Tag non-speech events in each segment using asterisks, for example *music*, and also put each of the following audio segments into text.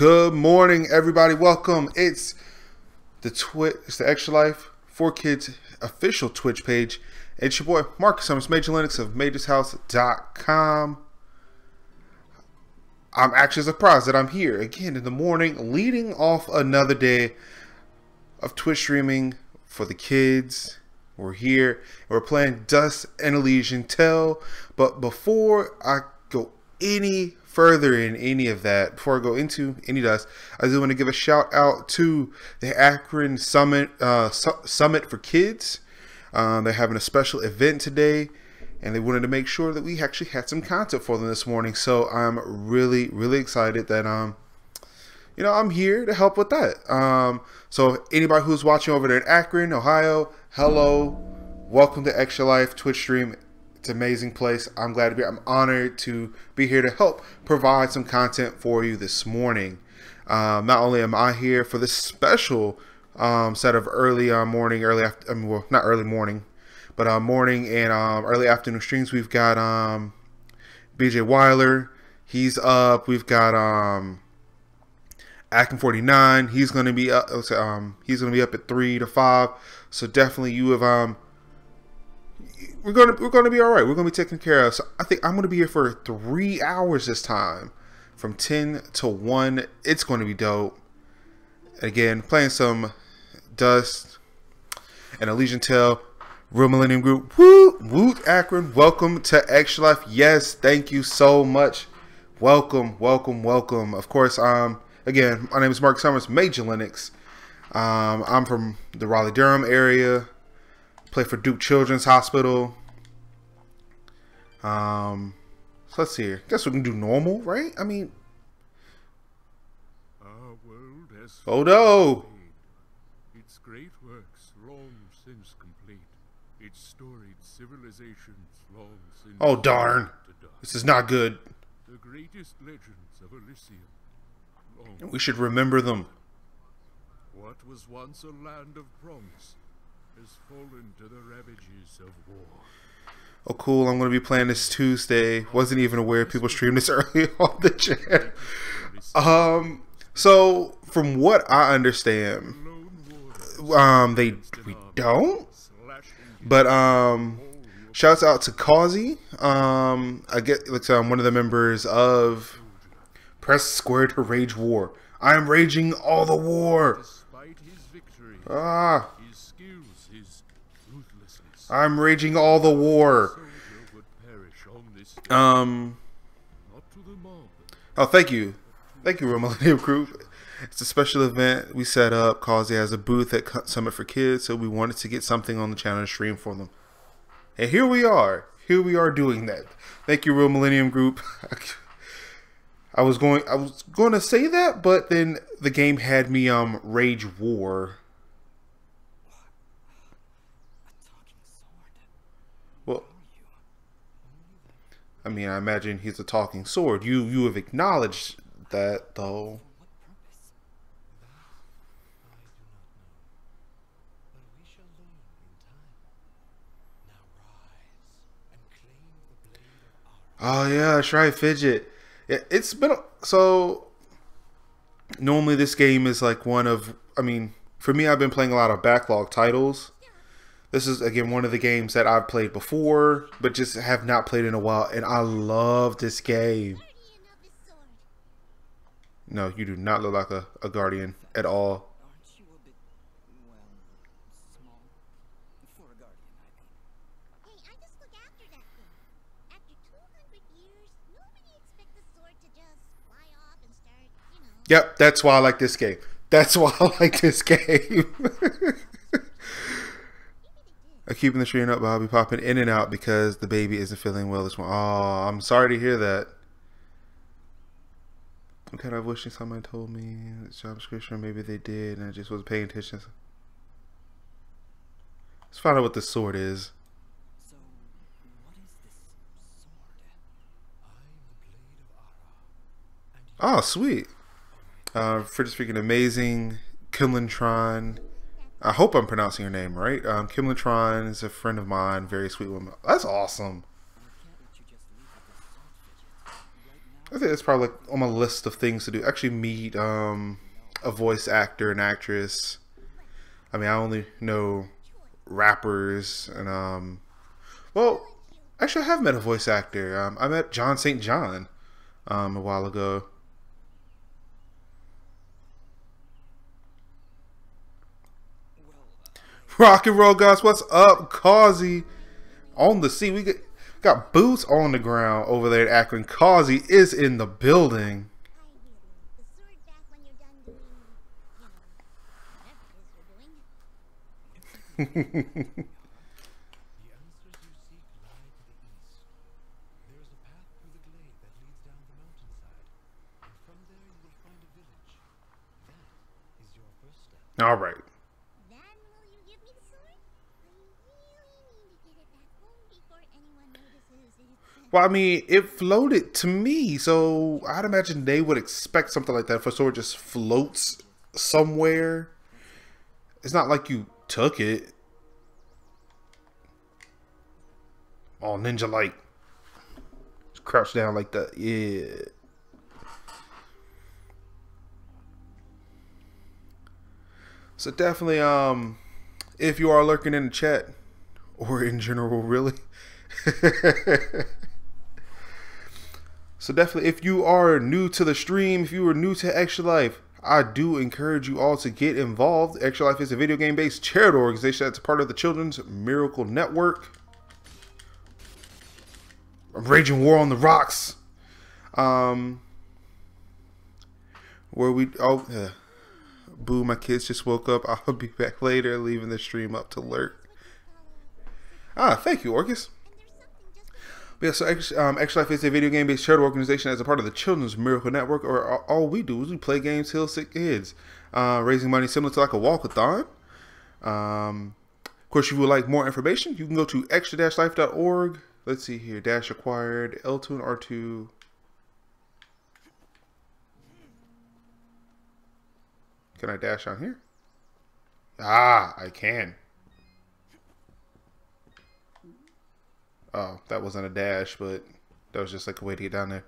Good morning, everybody. Welcome. It's the Twitch, it's the Extra Life for Kids official Twitch page. It's your boy Marcus Summers, Major Linux of MajorsHouse.com. I'm actually surprised that I'm here again in the morning, leading off another day of Twitch streaming for the kids. We're here. We're playing Dust and Elysian Tail. But before I go any further in any of that, before I go into any of dust, I just want to give a shout out to the Akron Summit uh, Su Summit for Kids. Um, they're having a special event today, and they wanted to make sure that we actually had some content for them this morning. So I'm really, really excited that um, you know, I'm here to help with that. Um, so anybody who's watching over there in Akron, Ohio, hello, welcome to Extra Life Twitch stream. It's an amazing place. I'm glad to be. I'm honored to be here to help provide some content for you this morning. Um, not only am I here for this special um, set of early uh, morning, early after, I mean, well, not early morning, but uh, morning and um, early afternoon streams. We've got um, BJ Weiler. He's up. We've got um, Akin 49. He's going to be up. Um, he's going to be up at three to five. So definitely, you have um, we're gonna we're gonna be all right. We're gonna be taken care of. So I think I'm gonna be here for three hours this time, from ten to one. It's to be dope. And again, playing some Dust and Elysian Tail, Real Millennium Group. Woot woot Akron. Welcome to Extra Life. Yes, thank you so much. Welcome, welcome, welcome. Of course, um, again, my name is Mark Summers, Major Linux. Um, I'm from the Raleigh Durham area play for Duke Children's Hospital. Um, so let's see here. Guess we can do normal, right? I mean, has photo. its great works long since complete, its storied civilizations long since Oh darn, this is not good. The greatest legends of Elysium. We should remember them. what was once a land of promise fallen to the ravages of war. Oh, cool. I'm going to be playing this Tuesday. Wasn't even aware people streamed this *laughs* early on the chat. Um, so from what I understand, um, they we don't. But um, shouts out to Causey. Um, I get like um, one of the members of Press Square to Rage War. I am raging all the war. despite his victory, Ah, his skills, his ruthlessness. I'm raging all the war. Um. Oh, thank you, thank you, Real Millennium Group. It's a special event we set up. Causey has a booth at Summit for Kids, so we wanted to get something on the channel to stream for them. And here we are. Here we are doing that. Thank you, Real Millennium Group. *laughs* I was going I was going to say that, but then the game had me um rage war. Well, I mean, I imagine he's a talking sword. You you have acknowledged that though. Oh yeah, that's right, fidget. Yeah, it's been so. Normally, this game is like one of. I mean, for me, I've been playing a lot of backlog titles. This is again one of the games that I've played before, but just have not played in a while, and I love this game. No, you do not look like a, a guardian at all. Aren't you a bit, well, small? For a guardian, I mean. Hey, I just look after that thing. After 200 years, nobody expects the sword to just fly off and start, you know. Yep, that's why I like this game. That's *laughs* why I like this game. *laughs* I'm keeping the stream up, but I'll be popping in and out because the baby isn't feeling well this morning. Oh, I'm sorry to hear that. I'm kind of wishing someone told me the job description. Maybe they did, and I just wasn't paying attention. Let's find out what the sword is. So, what is sword? I'm the blade of Ahrah. Oh, sweet. Uh, for just freaking amazing, Kimlinh Tran. I hope I'm pronouncing her name right. Um, Kimlinh Tran is a friend of mine, very sweet woman. That's awesome. I think that's probably like on my list of things to do. Actually, meet um, a voice actor and actress. I mean, I only know rappers and um, well, actually, I have met a voice actor. Um, I met John St. John um, a while ago. Well, uh, Rock and roll guys, what's up? Causey on the sea. We got, boots on the ground over there at Akron. Causey is in the building. *laughs* I really Well, I mean, it floated to me, so I'd imagine they would expect something like that. If a sword just floats somewhere, it's not like you took it. Oh, ninja like, crouch down like that. Yeah. So definitely, um, if you are lurking in the chat, or in general, really. *laughs* so definitely, if you are new to the stream, if you are new to Extra Life, I do encourage you all to get involved. Extra Life is a video game based charity organization that's part of the Children's Miracle Network. I'm raging war on the rocks. Um, where we oh, uh, boo! My kids just woke up. *laughs* I'll be back later, leaving the stream up to lurk. Ah, thank you, Orcus. But yeah, so X, um, Extra Life is a video game based charity organization as a part of the Children's Miracle Network. Or all- all we do is we play games, heal sick kids, uh, raising money similar to like a walkathon. Um, of course, if you would like more information, you can go to extra-life.org. Let's see here, dash acquired, L2 and R2. Can I dash on here? Ah, I can. Oh, that wasn't a dash, but that was just like a way to get down there.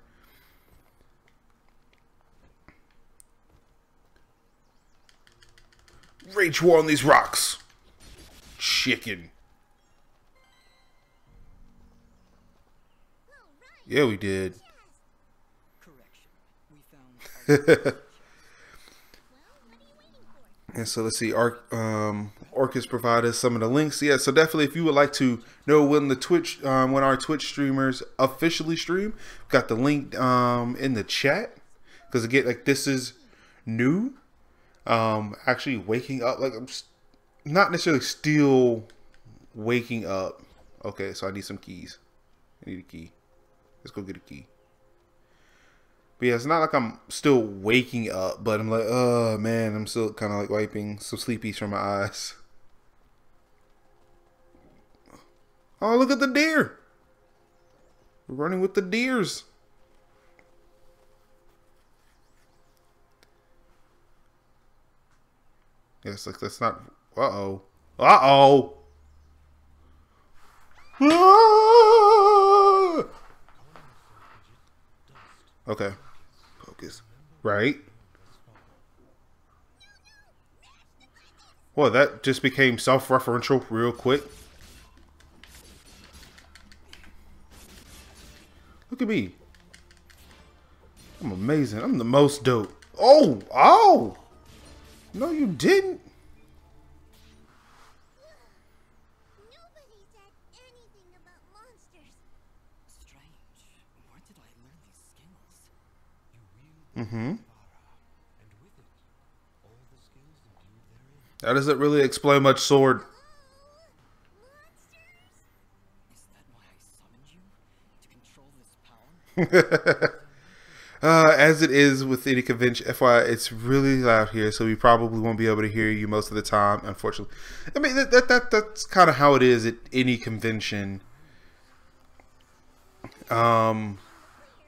Rage war on these rocks. Chicken. Yeah, we did. *laughs* And so let's see, Arc, um, Orcus provide us some of the links. Yeah, so definitely if you would like to know when the Twitch, um, when our Twitch streamers officially stream, got the link um, in the chat. Because again, like this is new. Um, actually waking up, like I'm not necessarily still waking up. Okay, so I need some keys. I need a key. Let's go get a key. But yeah, it's not like I'm still waking up, but I'm like, oh man, I'm still kind of like wiping some sleepies from my eyes. *laughs* Oh, look at the deer. We're running with the deers. Yes, like that's not. Uh oh. Uh oh. Ah! Okay. Focus. Right. Well, that just became self-referential real quick. At me. I'm amazing. I'm the most dope. Oh, oh. No, you didn't. Nobody said anything about monsters. Strange. Where did I learn these skills? You wield Mm-hmm. Vara, and with it, all the skills imbued therein. That doesn't really explain much, sword. Is that why I summoned you? To control this power? *laughs* Uh, as it is with any convention, FYI, it's really loud here, so we probably won't be able to hear you most of the time. Unfortunately, I mean that that, that that's kind of how it is at any convention. Um,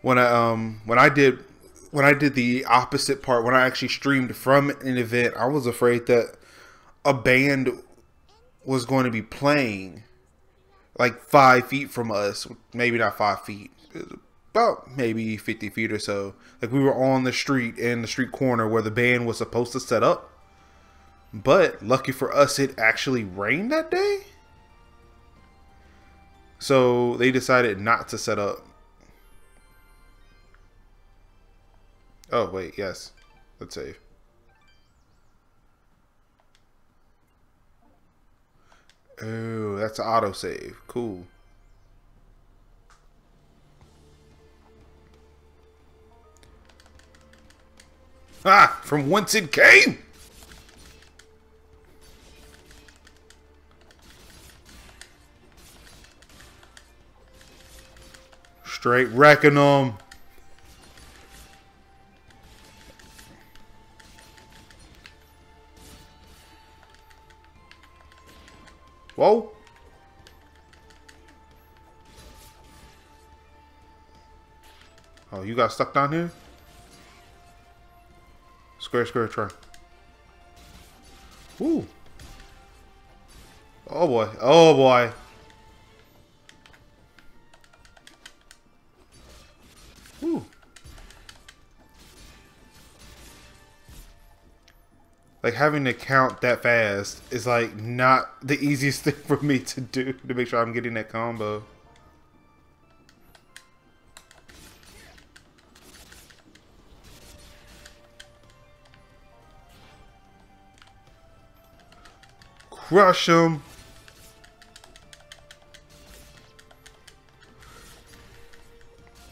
when I um when I did when I did the opposite part when I actually streamed from an event, I was afraid that a band was going to be playing like five feet from us, maybe not five feet, about maybe 50 feet or so. Like we were on the street in the street corner where the band was supposed to set up. But lucky for us, it actually rained that day. So they decided not to set up. Oh, wait, yes. Let's save. Oh, that's an autosave. Cool. Ah, from whence it came! Straight wrecking them. Whoa. Oh, you got stuck down here? Square, square, try. Ooh. Oh boy. Oh boy. Ooh. Like having to count that fast is like not the *laughs* easiest thing for me to do to make sure I'm getting that combo. Crush them.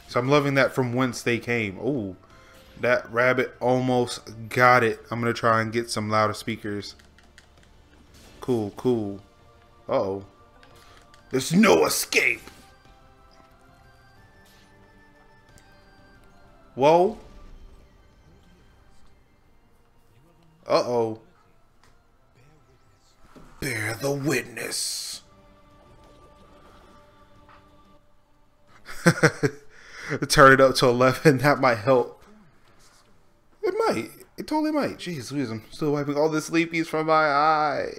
So I'm loving that from whence they came. Oh, that rabbit almost got it. I'm going to try and get some louder speakers. Cool, cool. Uh oh There's no escape. Whoa. Uh-oh. Bear the witness. *laughs* Turn it up to 11. That might help. It might. It totally might. Jeez Louise, I'm still wiping all the sleepies from my eye.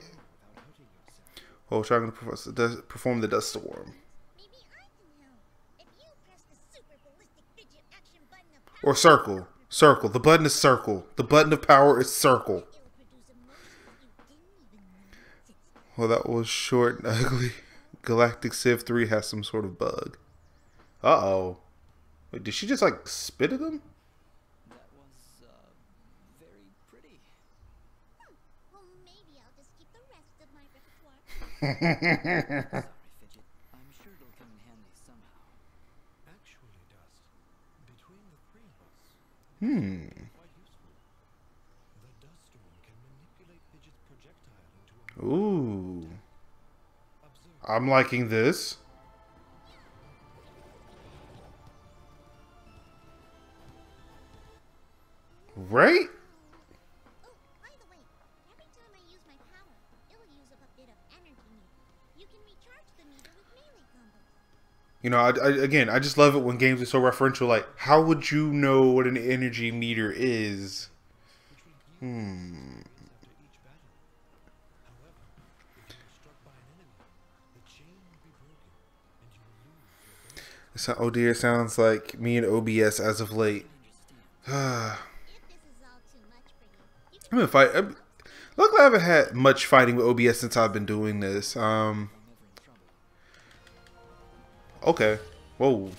Oh, trying to perform the dust storm. Maybe I can help. If you press the super ballistic fidget action button of power, Or circle. Circle. The button is circle. The button of power is circle. it'll produce a motion you didn't even know existed. Well, that was short and *laughs* ugly. Galactic Civ 3 has some sort of bug. Uh-oh. Wait, did she just, like, spit at him? That was, uh, very pretty. Well, maybe I'll just keep the rest of my repertoire. *laughs* Sorry, Fidget. I'm sure it'll come in handy somehow. Actually, Dust, between the three of us, Hmm. The meter with melee combos. You know, I, I, again, I just love it when games are so referential. Like, how would you know what an energy meter is? Hmm. So, oh dear, sounds like me and OBS as of late. *sighs* I've been fight. I'm- Luckily, I haven't had much fighting with OBS since I've been doing this. Um. I'm. Okay. Whoa.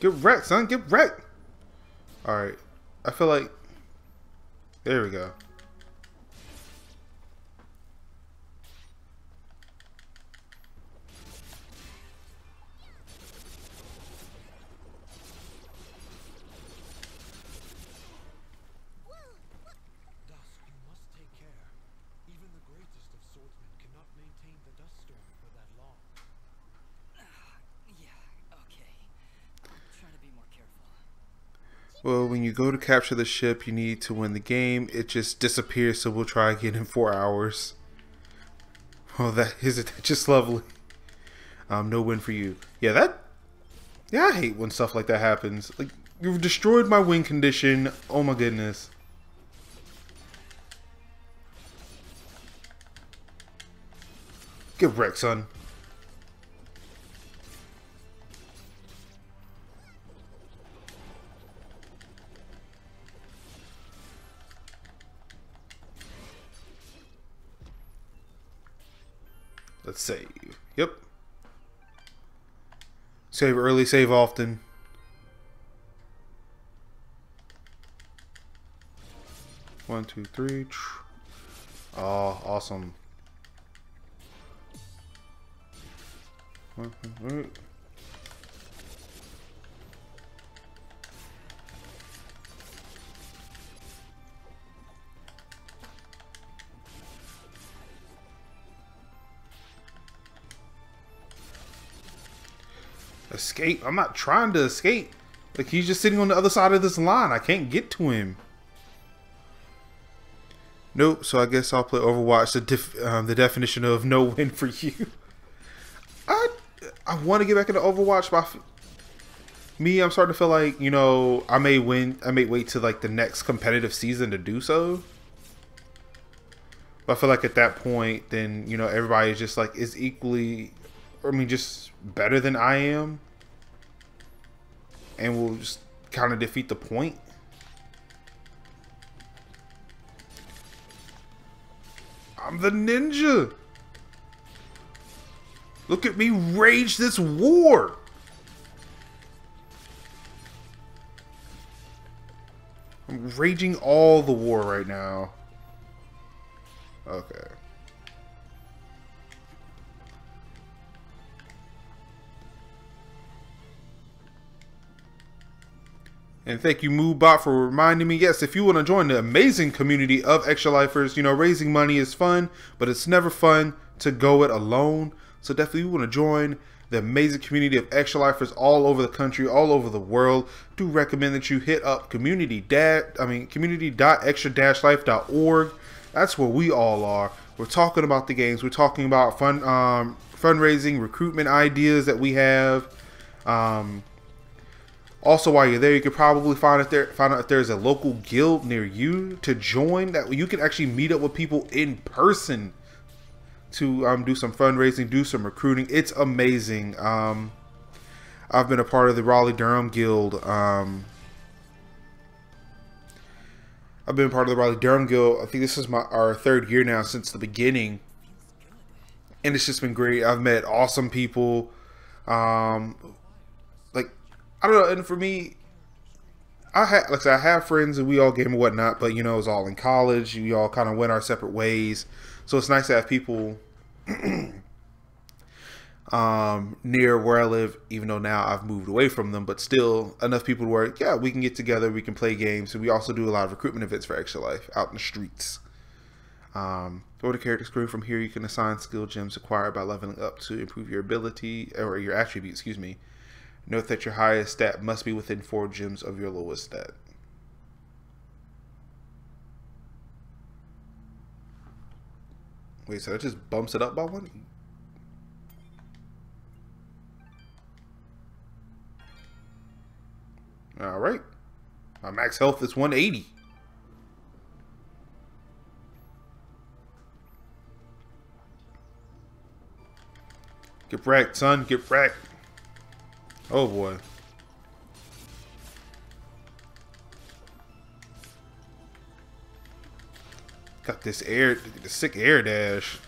Get wrecked, son. Get wrecked. All right. I feel like. There we go. Well, when you go to capture the ship you need to win the game, it just disappears, so we'll try again in four hours. Oh, that *laughs* is just lovely. Um, no win for you. Yeah, that... Yeah, I hate when stuff like that happens. Like, you've destroyed my win condition. Oh my goodness. Get wrecked, son. Save. Yep. Save early, save often. One, two, three. Oh, awesome. Escape? I'm not trying to escape. Like he's just sitting on the other side of this line. I can't get to him. Nope. So I guess I'll play Overwatch. The def um, the definition of no win for you. *laughs* I I want to get back into Overwatch, but me, I'm starting to feel like you know I may win. I may wait to like the next competitive season to do so. But I feel like at that point, then you know everybody is just like is equally, I mean, just better than I am, and will just kind of defeat the point. I'm the ninja. Look at me rage this war. I'm raging all the war right now. Okay. And thank you, Moobot, for reminding me. Yes, if you want to join the amazing community of Extra Lifers, you know, raising money is fun, but it's never fun to go it alone. So definitely, you want to join the amazing community of extra lifers all over the country, all over the world. Do recommend that you hit up community dat I mean community.extra-life.org. That's where we all are. We're talking about the games. We're talking about fun um, fundraising, recruitment ideas that we have. Um, also, while you're there, you could probably find if there find out if there's a local guild near you to join that you can actually meet up with people in person to um, do some fundraising, do some recruiting. It's amazing. Um, I've been a part of the Raleigh Durham Guild. Um, I've been part of the Raleigh Durham Guild. I think this is my our third year now since the beginning, and it's just been great. I've met awesome people. Um, I don't know, and for me, I have like I, said, I have friends and we all game and whatnot, but you know, it was all in college. We all kind of went our separate ways. So it's nice to have people *clears throat* um, near where I live, even though now I've moved away from them, but still enough people to where, yeah, we can get together, we can play games. And we also do a lot of recruitment events for Extra Life out in the streets. Um, go to character screen. From here, you can assign skill gems acquired by leveling up to improve your ability or your attribute, excuse me. Note that your highest stat must be within four gems of your lowest stat. Wait, so that just bumps it up by one? Alright. My max health is 180. Get wrecked, son. Get wrecked. Oh, boy. Got this air, the sick air dash.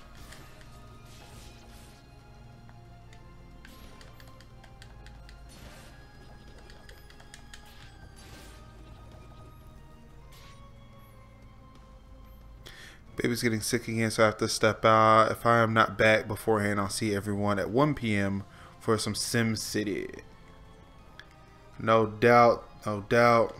Baby's getting sick again, so I have to step out. If I am not back beforehand, I'll see everyone at 1 p.m. for some Sim City. No doubt, no doubt.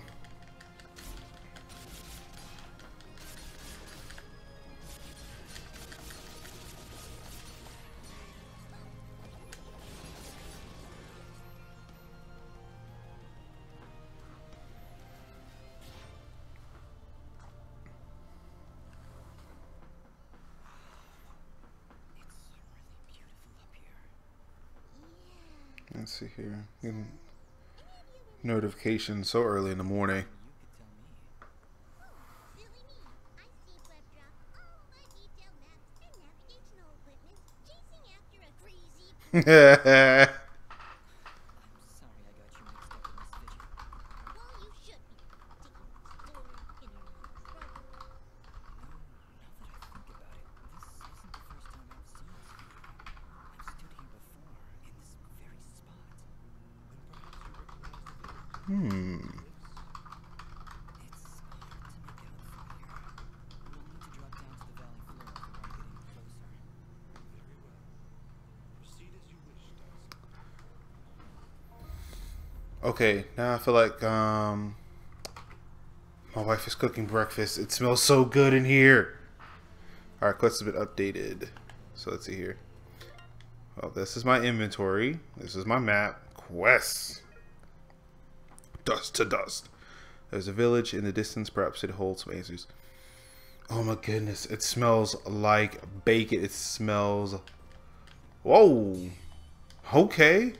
Let's see here. Notification so early in the morning. Silly *laughs* me. I see web drop all my detailed maps and navigational equipment chasing yeah, I'm sorry I got you mixed up in this vision. Well, you should be. Taking the story in your little brother. No, now that I think about it, this isn't the first time I've seen this view. I've stood here before, in this very spot. Hmm. It's hard to make out from here. We'll need to drop down to the valley floor if we want to get any closer. Very well. Proceed as you wish, Dust. Okay, now I feel like um my wife is cooking breakfast. It smells so good in here. Alright, quest has been updated. So let's see here. Well, this is my inventory. This is my map. Quests. Dust to dust. There's a village in the distance. Perhaps it holds some answers. Oh my goodness. It smells like bacon. It smells. Whoa. Okay.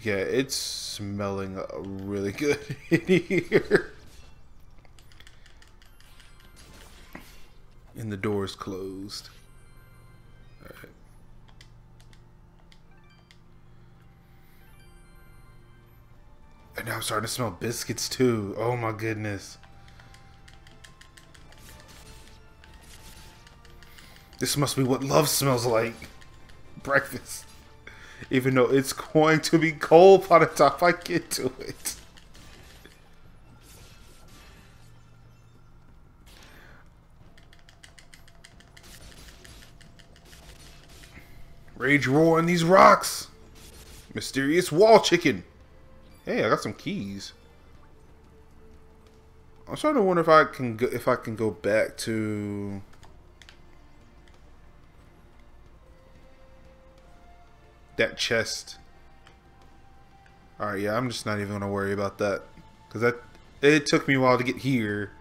Yeah, it's smelling really good *laughs* in here. And the door is closed. And now I'm starting to smell biscuits too. Oh my goodness. This must be what love smells like. *laughs* Breakfast. Even though it's going to be cold by the time I get to it. Rage roar on these rocks. Mysterious wall chicken. Hey, I got some keys. I'm starting to wonder if I can go, if I can go back to that chest. All right, yeah, I'm just not even gonna worry about that because that it took me a while to get here.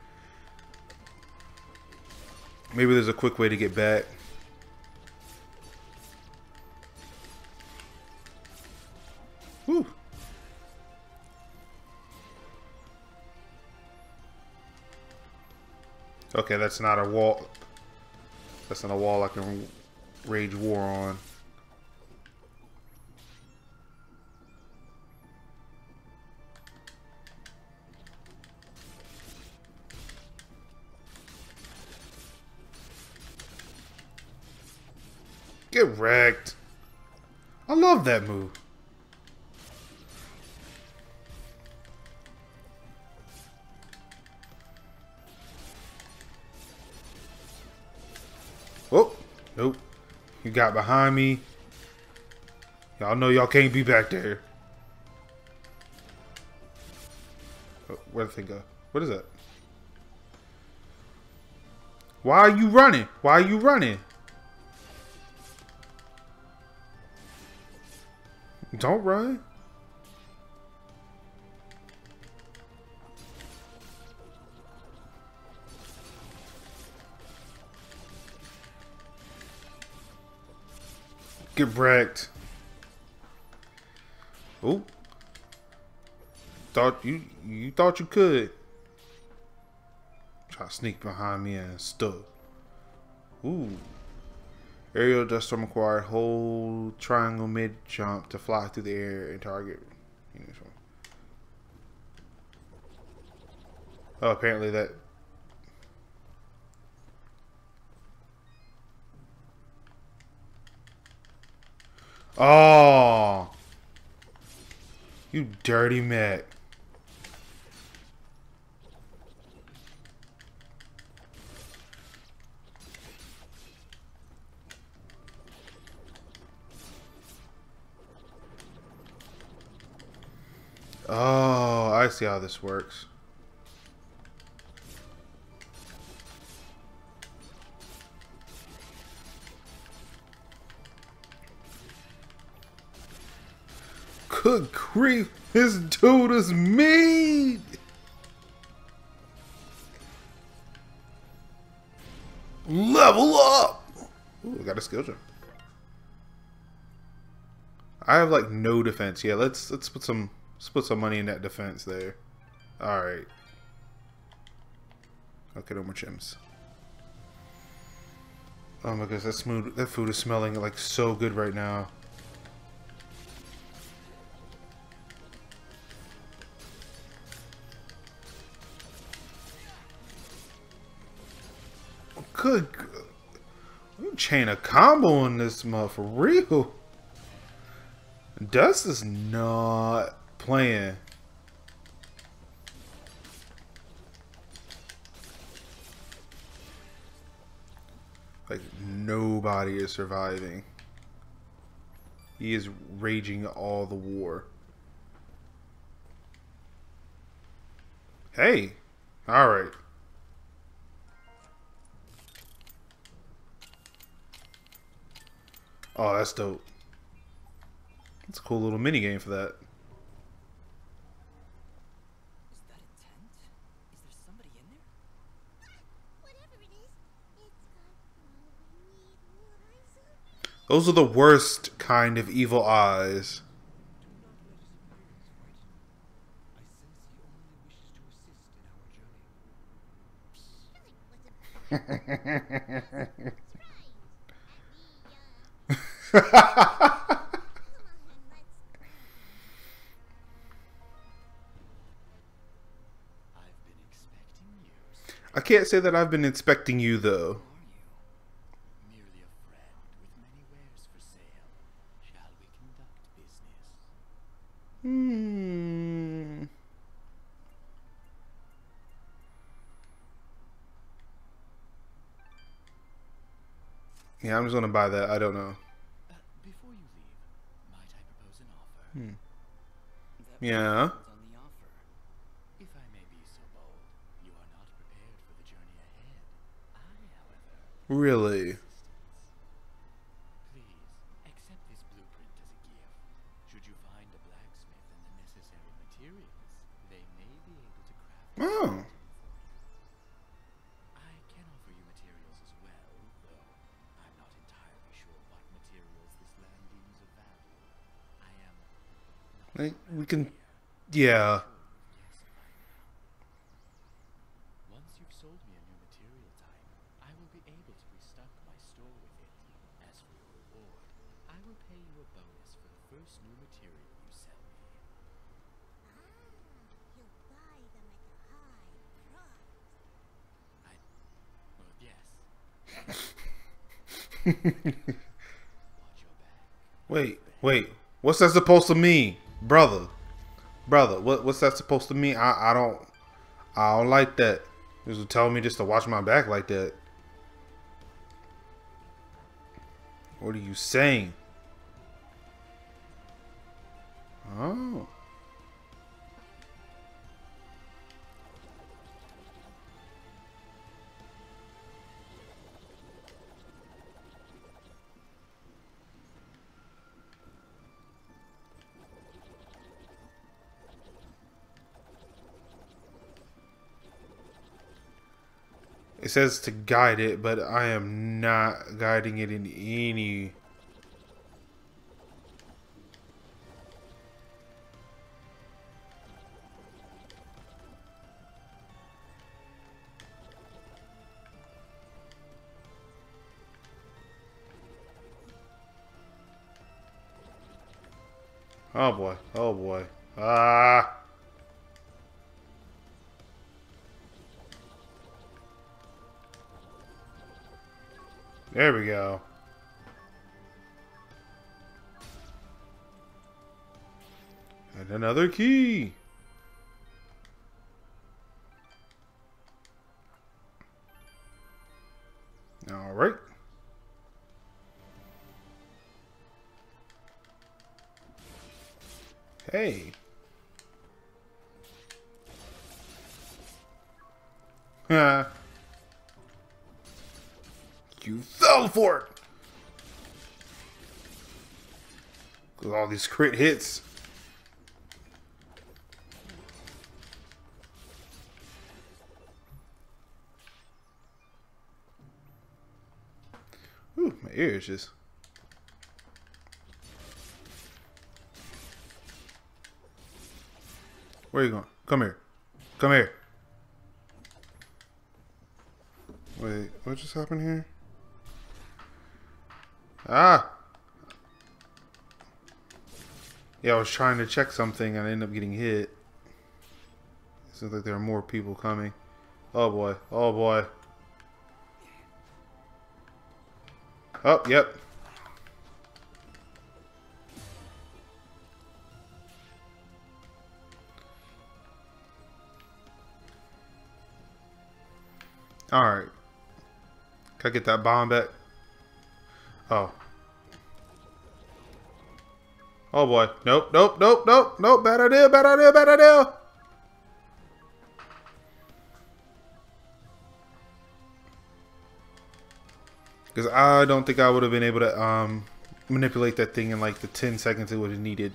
Maybe there's a quick way to get back. Okay, that's not a wall. That's not a wall I can rage war on. Get wrecked. I love that move. Got behind me. Y'all know y'all can't be back there. Oh, where'd the go? What is that? Why are you running? Why are you running? Don't run. Get wrecked. Oh. Thought you you thought you could. Try to sneak behind me and stuff. Ooh. Aerial dust storm acquired. Hold triangle mid jump to fly through the air and target. Oh, apparently that. Oh, you dirty Mac. Oh, I see how this works. Good grief, this dude is mean. Level up. Ooh, I got a skill jump. I have like no defense. Yeah, let's let's put some let's put some money in that defense there. All right. Okay, no more gems. Oh my gosh, that smooth that food is smelling like so good right now. Good. g- chain a combo in this mother for real. Dust is not playing. Like nobody is surviving. He is raging all the war. Hey, all Oh, that's dope. That's a cool little mini game for that. Is that a tent? Is there somebody in there? Whatever it is, it's got glowing neat eyes of Those are the worst kind of evil eyes. *laughs* Do not let us appear frightened. I can't say that I've been inspecting you though. Hmm. Yeah, I'm just gonna buy that. I don't know. Uh, before you leave, might I propose Hmm. an offer? That Yeah. depends on the offer. If I may be so bold, you are not prepared for the journey ahead. I, however, Really? please accept this blueprint as a gift. Should you find a blacksmith and the necessary materials, they may be able to craft Oh. Yes. *laughs* Watch your back. Wait, wait. What's that supposed to mean, brother? Brother, what what's that supposed to mean? I I don't I don't like that. This was telling me just to watch my back like that. What are you saying? Oh. It says to guide it, but I am not guiding it in any. Oh boy. Oh boy. Ah. There we go. And another key. All right. Hey. Ha. *laughs* You fell for it. With all these crit hits. Ooh, my ears just. Where are you going? Come here. Come here. Wait, what just happened here? Ah. Yeah, I was trying to check something and I ended up getting hit. Seems like there are more people coming. Oh boy. Oh boy. Oh, yep. Alright. Can I get that bomb back? Oh. Oh boy. Nope, nope, nope, nope, nope. Bad idea, bad idea, bad idea. Because I don't think I would have been able to um, manipulate that thing in like the 10 seconds it would have needed.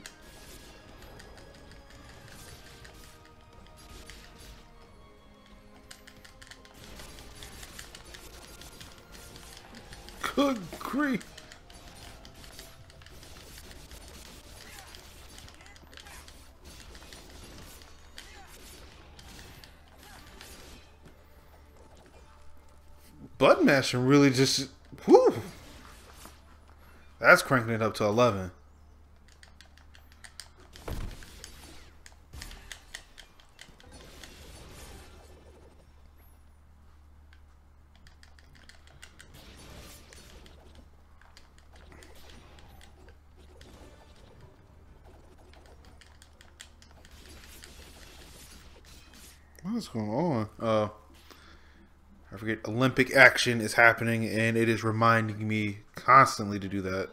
Mashing really just whoo. That's cranking it up to eleven. What's going on? Uh, I forget. Olympic action is happening, and it is reminding me constantly to do that.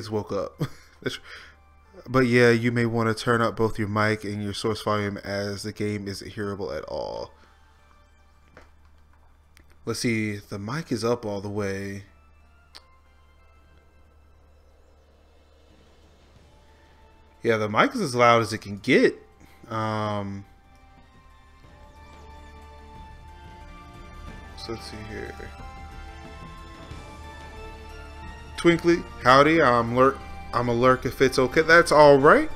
Kids woke up. *laughs* But yeah, you may want to turn up both your mic and your source volume as the game isn't hearable at all. Let's see, the mic is up all the way. Yeah, the mic is as loud as it can get. Um, so let's see here. Twinkly, howdy. I'm lurk. I'm a lurk if it's okay. That's all right.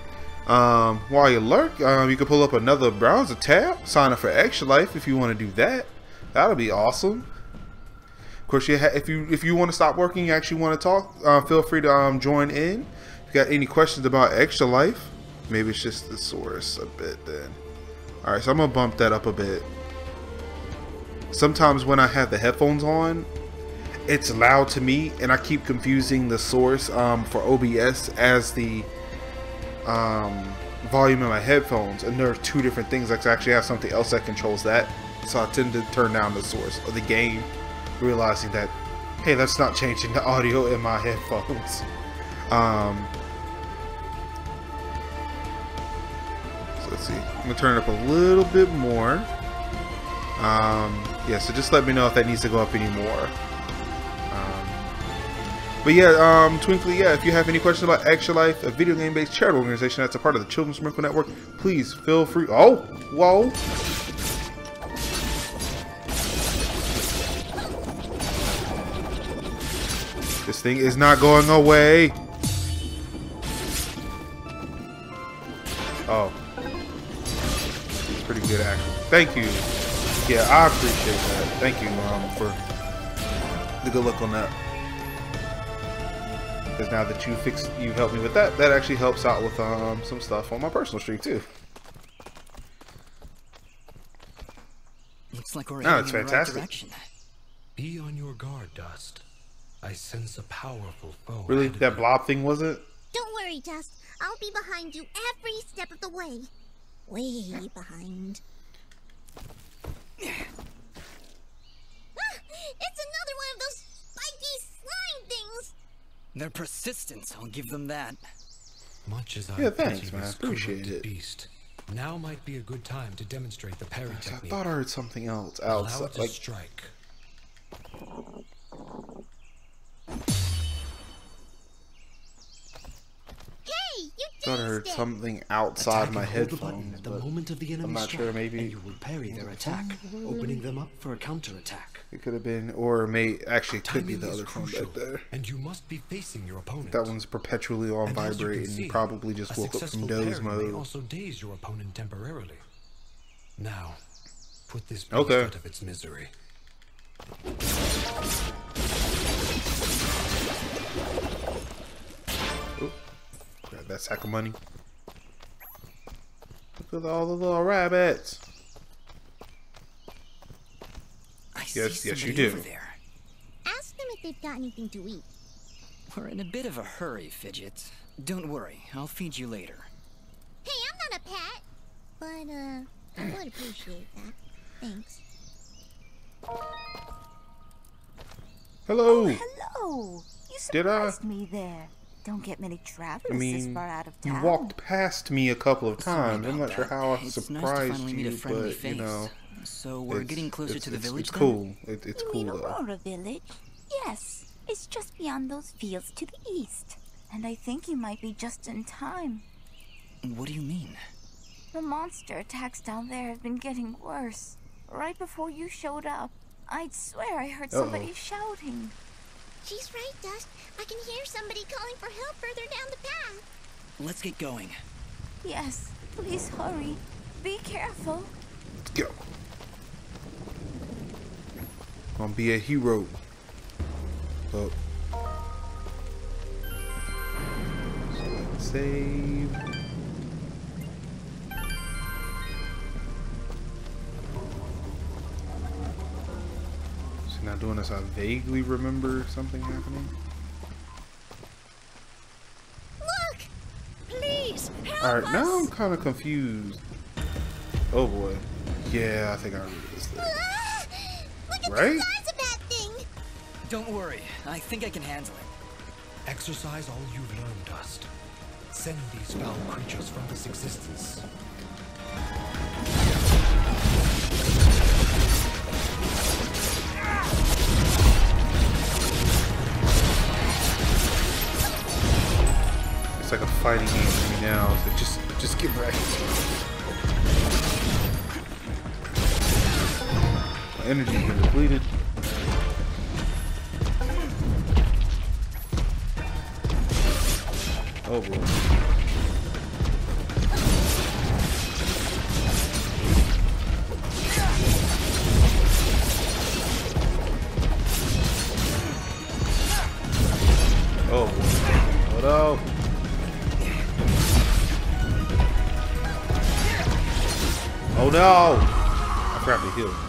Um, while you lurk, um, you can pull up another browser tab. Sign up for Extra Life if you want to do that. That'll be awesome. Of course, you if you if you want to stop working, you actually want to talk, uh, feel free to um, join in. If you got any questions about Extra Life, maybe it's just the source a bit then. All right, so I'm gonna bump that up a bit. Sometimes when I have the headphones on, it's loud to me, and I keep confusing the source um, for OBS as the um, volume in my headphones, and there are two different things. I actually have something else that controls that, so I tend to turn down the source of the game, realizing that hey, that's not changing the audio in my headphones. Um, so let's see. I'm gonna turn it up a little bit more. Um, yeah, so just let me know if that needs to go up anymore. But yeah, um, Twinkly, yeah, if you have any questions about Extra Life, a video game based charity organization that's a part of the Children's Miracle Network, please feel free. Oh, whoa. This thing is not going away. Oh. Pretty good action. Thank you. Yeah, I appreciate that. Thank you um, for the good luck on that. Because now that you fixed, you helped me with that, that actually helps out with um, some stuff on my personal stream too. Looks like we're No, heading it's in the right fantastic. direction. Be on your guard, Dust. I sense a powerful foe. Really, ahead of that blob thing was it? Don't worry, Dust. I'll be behind you every step of the way. Way behind. *sighs* Ah, it's another one of those spiky slime things. They're persistent, I'll give them that. Much as I Yeah, pity thanks, man. this Appreciate it. beast, Now might be a good time to demonstrate the parry I technique. thought I heard something else Allow it outside. to Like strike. Hey, you thought I heard teased it. something outside Attack my and the button headphones, at the moment of the enemy's not sure, strike, maybe- and you will parry their attack, opening them up for a counterattack. It could have been, or may actually it could be the other phone crucial, back there. and you must be facing your opponent. That one's perpetually on And you vibrate and see, probably just woke up from doze parry may mode. also daze your opponent temporarily. Now, put this beast Okay. out of its misery. Oop. Grab that sack of money. Look at all the little rabbits. I Yes, yes, you do. there. Ask them if they've got anything to eat. We're in a bit of a hurry, Fidget. Don't worry, I'll feed you later. Hey, I'm not a pet. But, uh, I would appreciate that. Thanks. Hello. Oh, Hello! You Did I? surprised me there. Don't get many travelers I this far out of town. you walked past me a couple of times. I'm about not sure how I it's nice surprised finally you, friendly but face. you know, so we're it's- getting closer it's- to the it's- village It's then? cool. It, it's you cool mean though. Aurora Village? Yes, it's just beyond those fields to the east. And I think you might be just in time. What do you mean? The monster attacks down there have been getting worse. Right before you showed up, I'd swear I heard somebody Uh-oh. shouting. She's right, Dust. I can hear somebody calling for help further down the path. Let's get going. Yes, please hurry. Be careful. Let's go. Gonna be a hero. So save. Now doing this, I vaguely remember something happening. Look! Please, help All right, us! now I'm kind of confused. Oh boy. Yeah, I think I remember this thing. Look at Right? the size of thing! Don't worry, I think I can handle it. Exercise all you've learned, Dust. Send these foul creatures from this existence. It's like a fighting game for me now. So just, just get ready. Energy's been depleted. Oh boy. Oh. Oh no. Oh no! I forgot to heal.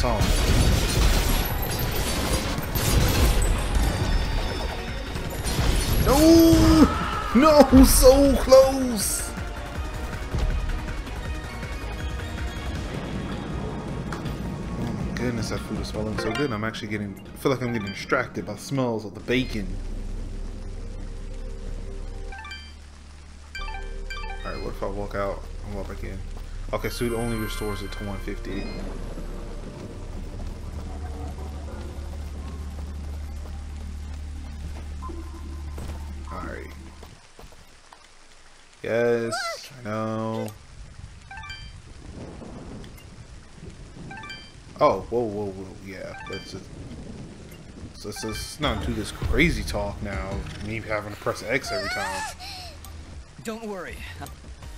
No! No! So close! Oh my goodness, that food is smelling so good. I'm actually getting, I feel like I'm getting distracted by smells of the bacon. Alright, what if I walk out and walk back in? Okay, so it only restores it to 150. Yes, I know. Oh, whoa, whoa, whoa, yeah. Let's just, let's, let's not do this crazy talk now. Me having to press X every time. Don't worry.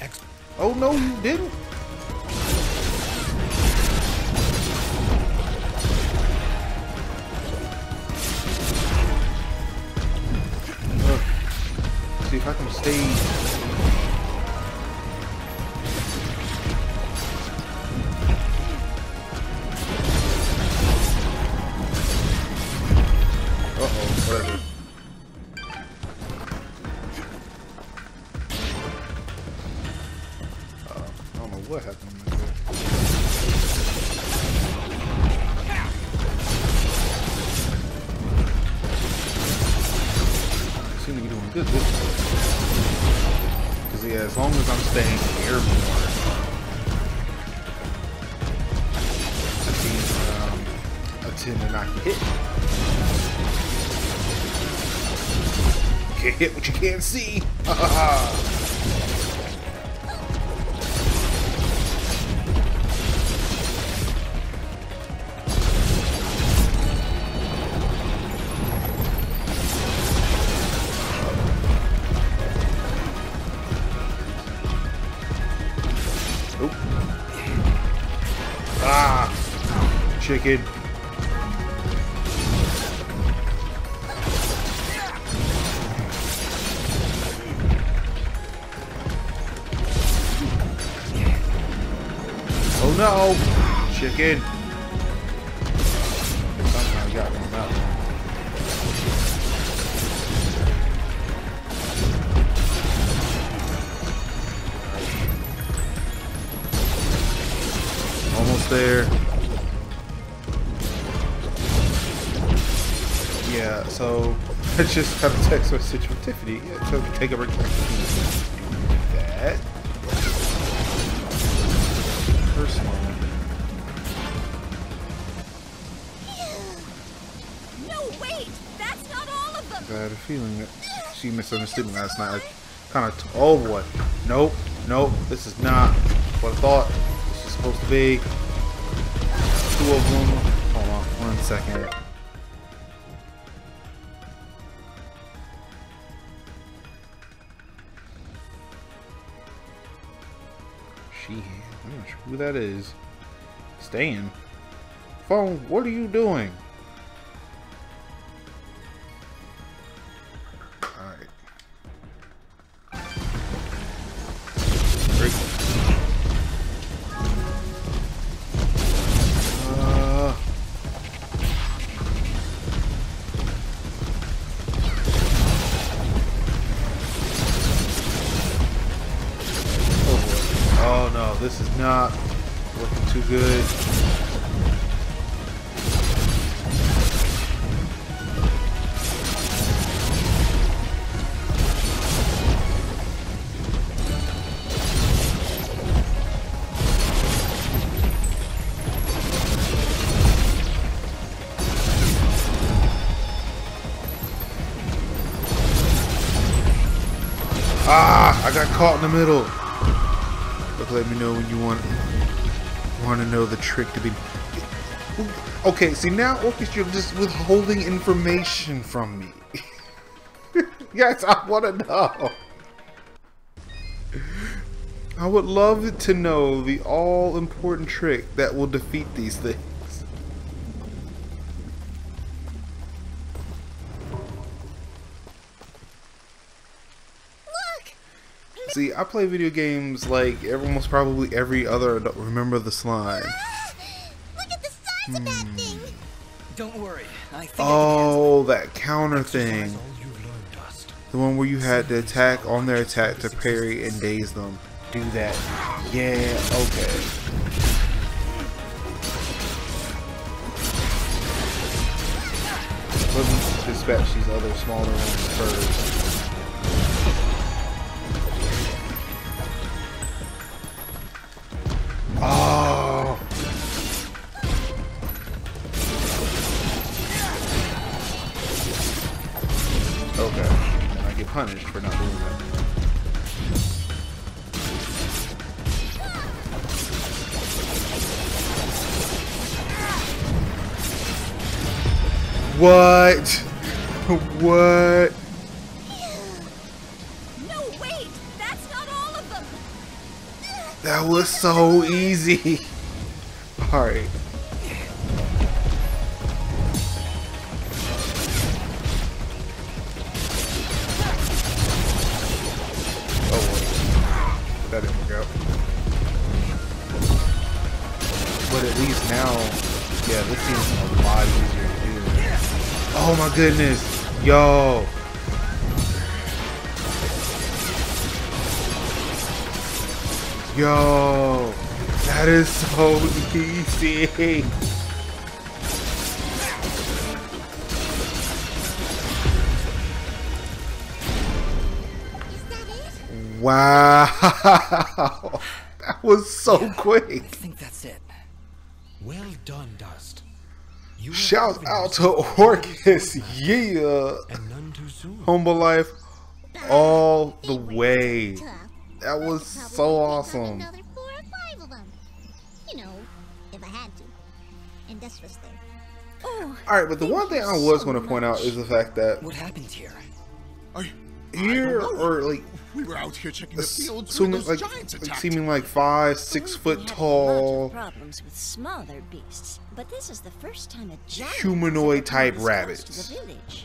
X. Oh no, you didn't. Look, see if I can stay. Chicken. Just got a text message from Tiffany. Yeah, so take a break. That. Personal. No, wait! That's not all of them! I had a feeling that she misunderstood me last night. I kind of, oh boy, nope, nope, this is not what I thought this is supposed to be. Two of them. Hold on, one second. Who that is. Staying. Phone, what are you doing? Caught in the middle. Look, let me know when you want want to know the trick to be. Okay, see now, you're just withholding information from me. *laughs* yes, I want to know. I would love to know the all-important trick that will defeat these things. See, I play video games like almost probably every other adult. Remember the slime. Ah! Look at the It's a bad thing. Don't worry. I think Oh, that counter thing. Exercise all you've learned, Dust. The one where you had to attack on their attack to parry and daze them. Do that. Yeah, okay. Let me dispatch these other smaller ones first. Oh! Okay. And I get punished for not doing that. What? *laughs* What? That was so easy. *laughs* Alright. Oh, wait. Yo, that is so easy. Is that it? Wow, *laughs* that was so I quick. I think that's it. Well done, Dust. You Shout out to yourself *laughs* Orcus, yeah, and none too soon. humble life all the They were way. Tough. That was so probably pick up awesome. Another four or five of them. You know, if I had to. And Dust was there. Oh, All right, but the one thing I was going to point out is the fact that What happened here? I, here, or like, we were out here checking the fields when assuming those like, giants like attacked. seeming like five, six We've foot having lots of tall. problems with smaller beasts, but this is the first time a giant has Humanoid ever come type this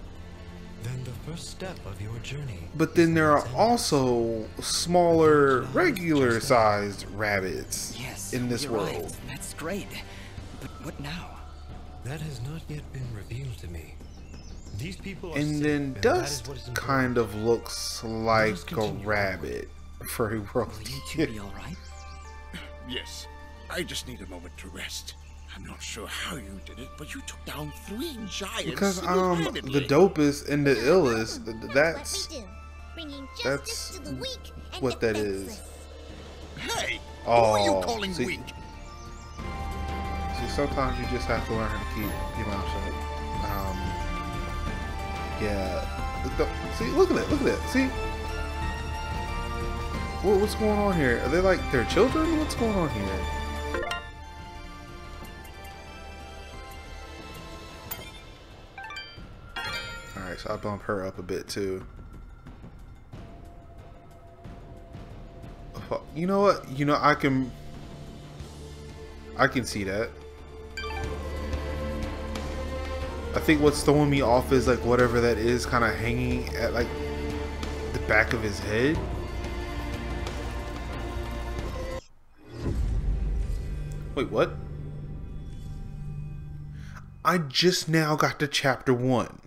Then the first step of your journey. But then there are also smaller, regular sized rabbits Yes. in this you're world. Right. That's great. But what now? That has not yet been revealed to me. These people are And safe, then and that is Dust what is important. kind of looks like a continue. rabbit. Very well. Will you two be alright? Yes, I just need a moment to rest. I'm not sure how you did it, but you took down three giants Because um the single-handedly. dopest and the illest, That's that's what we do. Bringing justice that's to the weak and what that defenseless. is. Hey, who are you Oh, calling see- weak? See, sometimes you just have to learn how to keep your mouth shut. Um, yeah. Look See, look at that. Look at that. See, what, what's going on here? Are they like their children? What's going on here? All right, so I bump her up a bit too. You know what? You know I can. I can see that. I think what's throwing me off is like whatever that is kind of hanging at like the back of his head. Wait, what? I just now got to chapter one.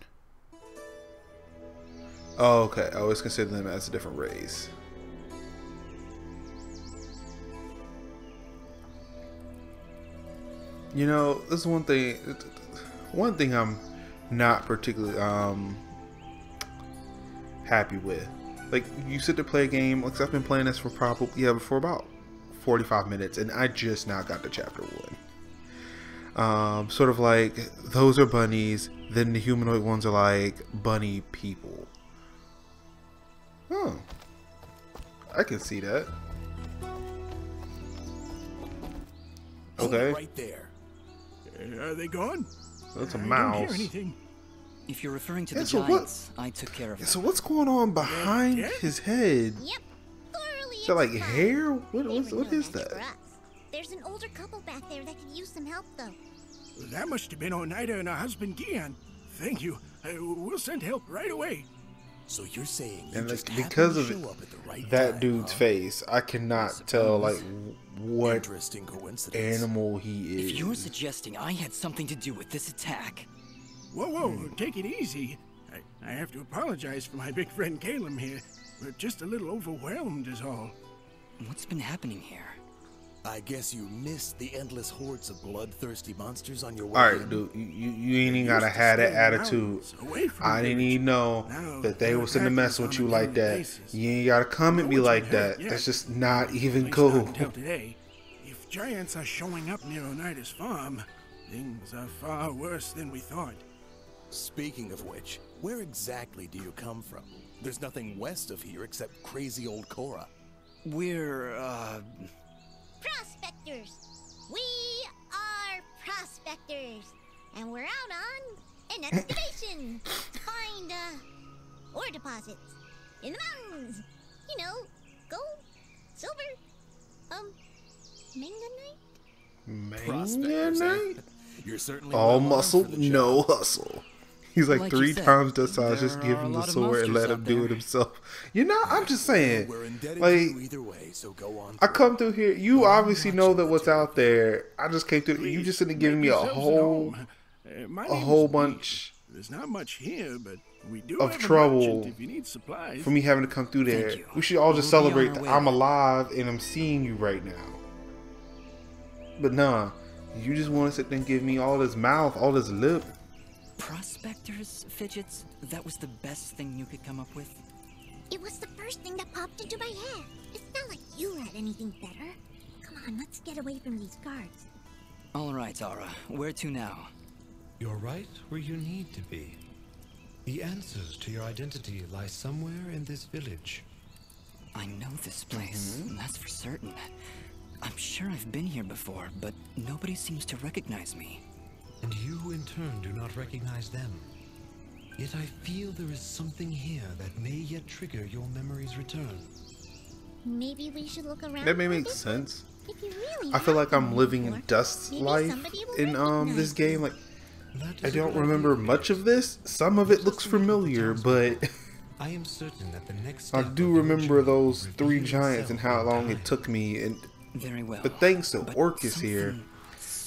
Oh, okay. I always consider them as a different race. You know, this is one thing. One thing I'm not particularly um happy with. Like you sit to play a game. Like I've been playing this for probably yeah for about 45 minutes, and I just now got to chapter one. Um, sort of like those are bunnies. Then the humanoid ones are like bunny people. Oh, I can see that. Okay, right there. Uh, are they gone? that's a I don't mouse. hear anything. If you're referring to Yeah, the so what- giants, I took care of Yeah, it. So what's going on behind Yeah. his head? Yep. Thoroughly Is that like exposed. hair? What, They what's, what no is that? There's an older couple back there that could use some help, though. That must have been Oneida and her husband Gian. Thank you. Uh, we'll send help right away. So you're saying you And just happened because to of show up at the right that time, dude's huh? face, I cannot tell like what Interesting coincidence. animal he is. If you're suggesting I had something to do with this attack, Whoa, whoa, hmm. take it easy. I, I have to apologize for my big friend Caleb here. We're just a little overwhelmed, is all. what's been happening here? I guess you missed the endless hordes of bloodthirsty monsters on your way. All right, in. dude, you, you, you ain't even gotta have that stay in the attitude. mountains, away from I didn't even know Now that they they're was in the mess with you like that. basis. You ain't gotta come at No me like that. yet. That's just not even cool. not until today. If giants are showing up near Oneida's farm, things are far worse than we thought. Speaking of which, where exactly do you come from? There's nothing west of here except crazy old Cora. We're, uh, Prospectors! We are prospectors! And we're out on an excavation *coughs* to find, uh, ore deposits in the mountains. You know, gold, silver, um, manganite? Prospectors, eh? You're certainly all well muscle, no hustle. He's like, Like three said, times the size. Just give him the sword and let him out do it himself. *laughs* You know, I'm just saying. Like, either way, so go on. I come through here. You obviously know that what's out there. I just came through. You just didn't give me a whole, home. Uh, my a whole bunch There's not much here, but we do of have trouble if you need supplies. for me having to come through there. We should all just We'll celebrate that I'm alive and I'm seeing you right now. But nah, you just want to sit there and give me all this mouth, all this lip. Prospectors, fidgets? That was the best thing you could come up with? It was the first thing that popped into my head. It's not like you had anything better. Come on, let's get away from these guards. All right, Ahrah. where to now? You're right where you need to be. The answers to your identity lie somewhere in this village. I know this place, mm-hmm. that's for certain. I'm sure I've been here before, but nobody seems to recognize me. And you, in turn, do not recognize them. Yet I feel there is something here that may yet trigger your memory's return. Maybe we should look around. That may make sense. If you really I feel like I'm living in before, Dust's life in um this game. Like I don't remember idea. much of this. Some of it looks familiar, but *laughs* I am certain that the next I do remember those three giants and how long it took me. And Very well. But thanks to But Orcus here, something-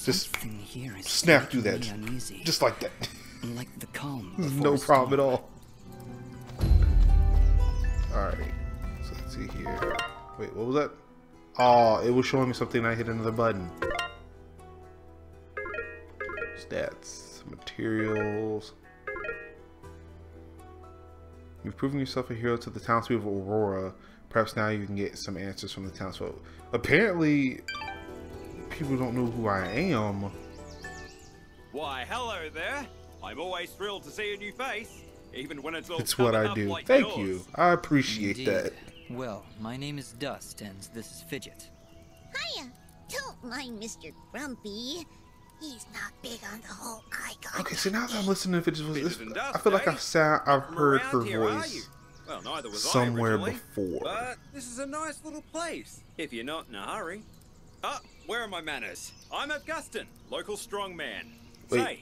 just snap through that, uneasy. just like that. *laughs* like the calm. no problem at all. All right, so let's see here. Wait, what was that? Oh, it was showing me something. I hit another button. Stats, materials. You've proven yourself a hero to the townspeople of Aurora. Perhaps now you can get some answers from the townsfolk. Apparently, people don't know who I am. Why, hello there. I'm always thrilled to see a new face, even when it's all It's what I do. like Thank yours. you. I appreciate Indeed. that. Well, my name is Dust, and this is Fidget. Hiya! Don't mind Mr. Grumpy. He's not big on the whole I got Okay, so now that I'm listening to it, Fidget this, Dust, I feel like eh? I've sound, I've heard her here, voice Well, neither was somewhere originally, before. But this is a nice little place, if you're not in a hurry. Ah, where are my manners? I'm Augustin, local strongman. Wait, Say,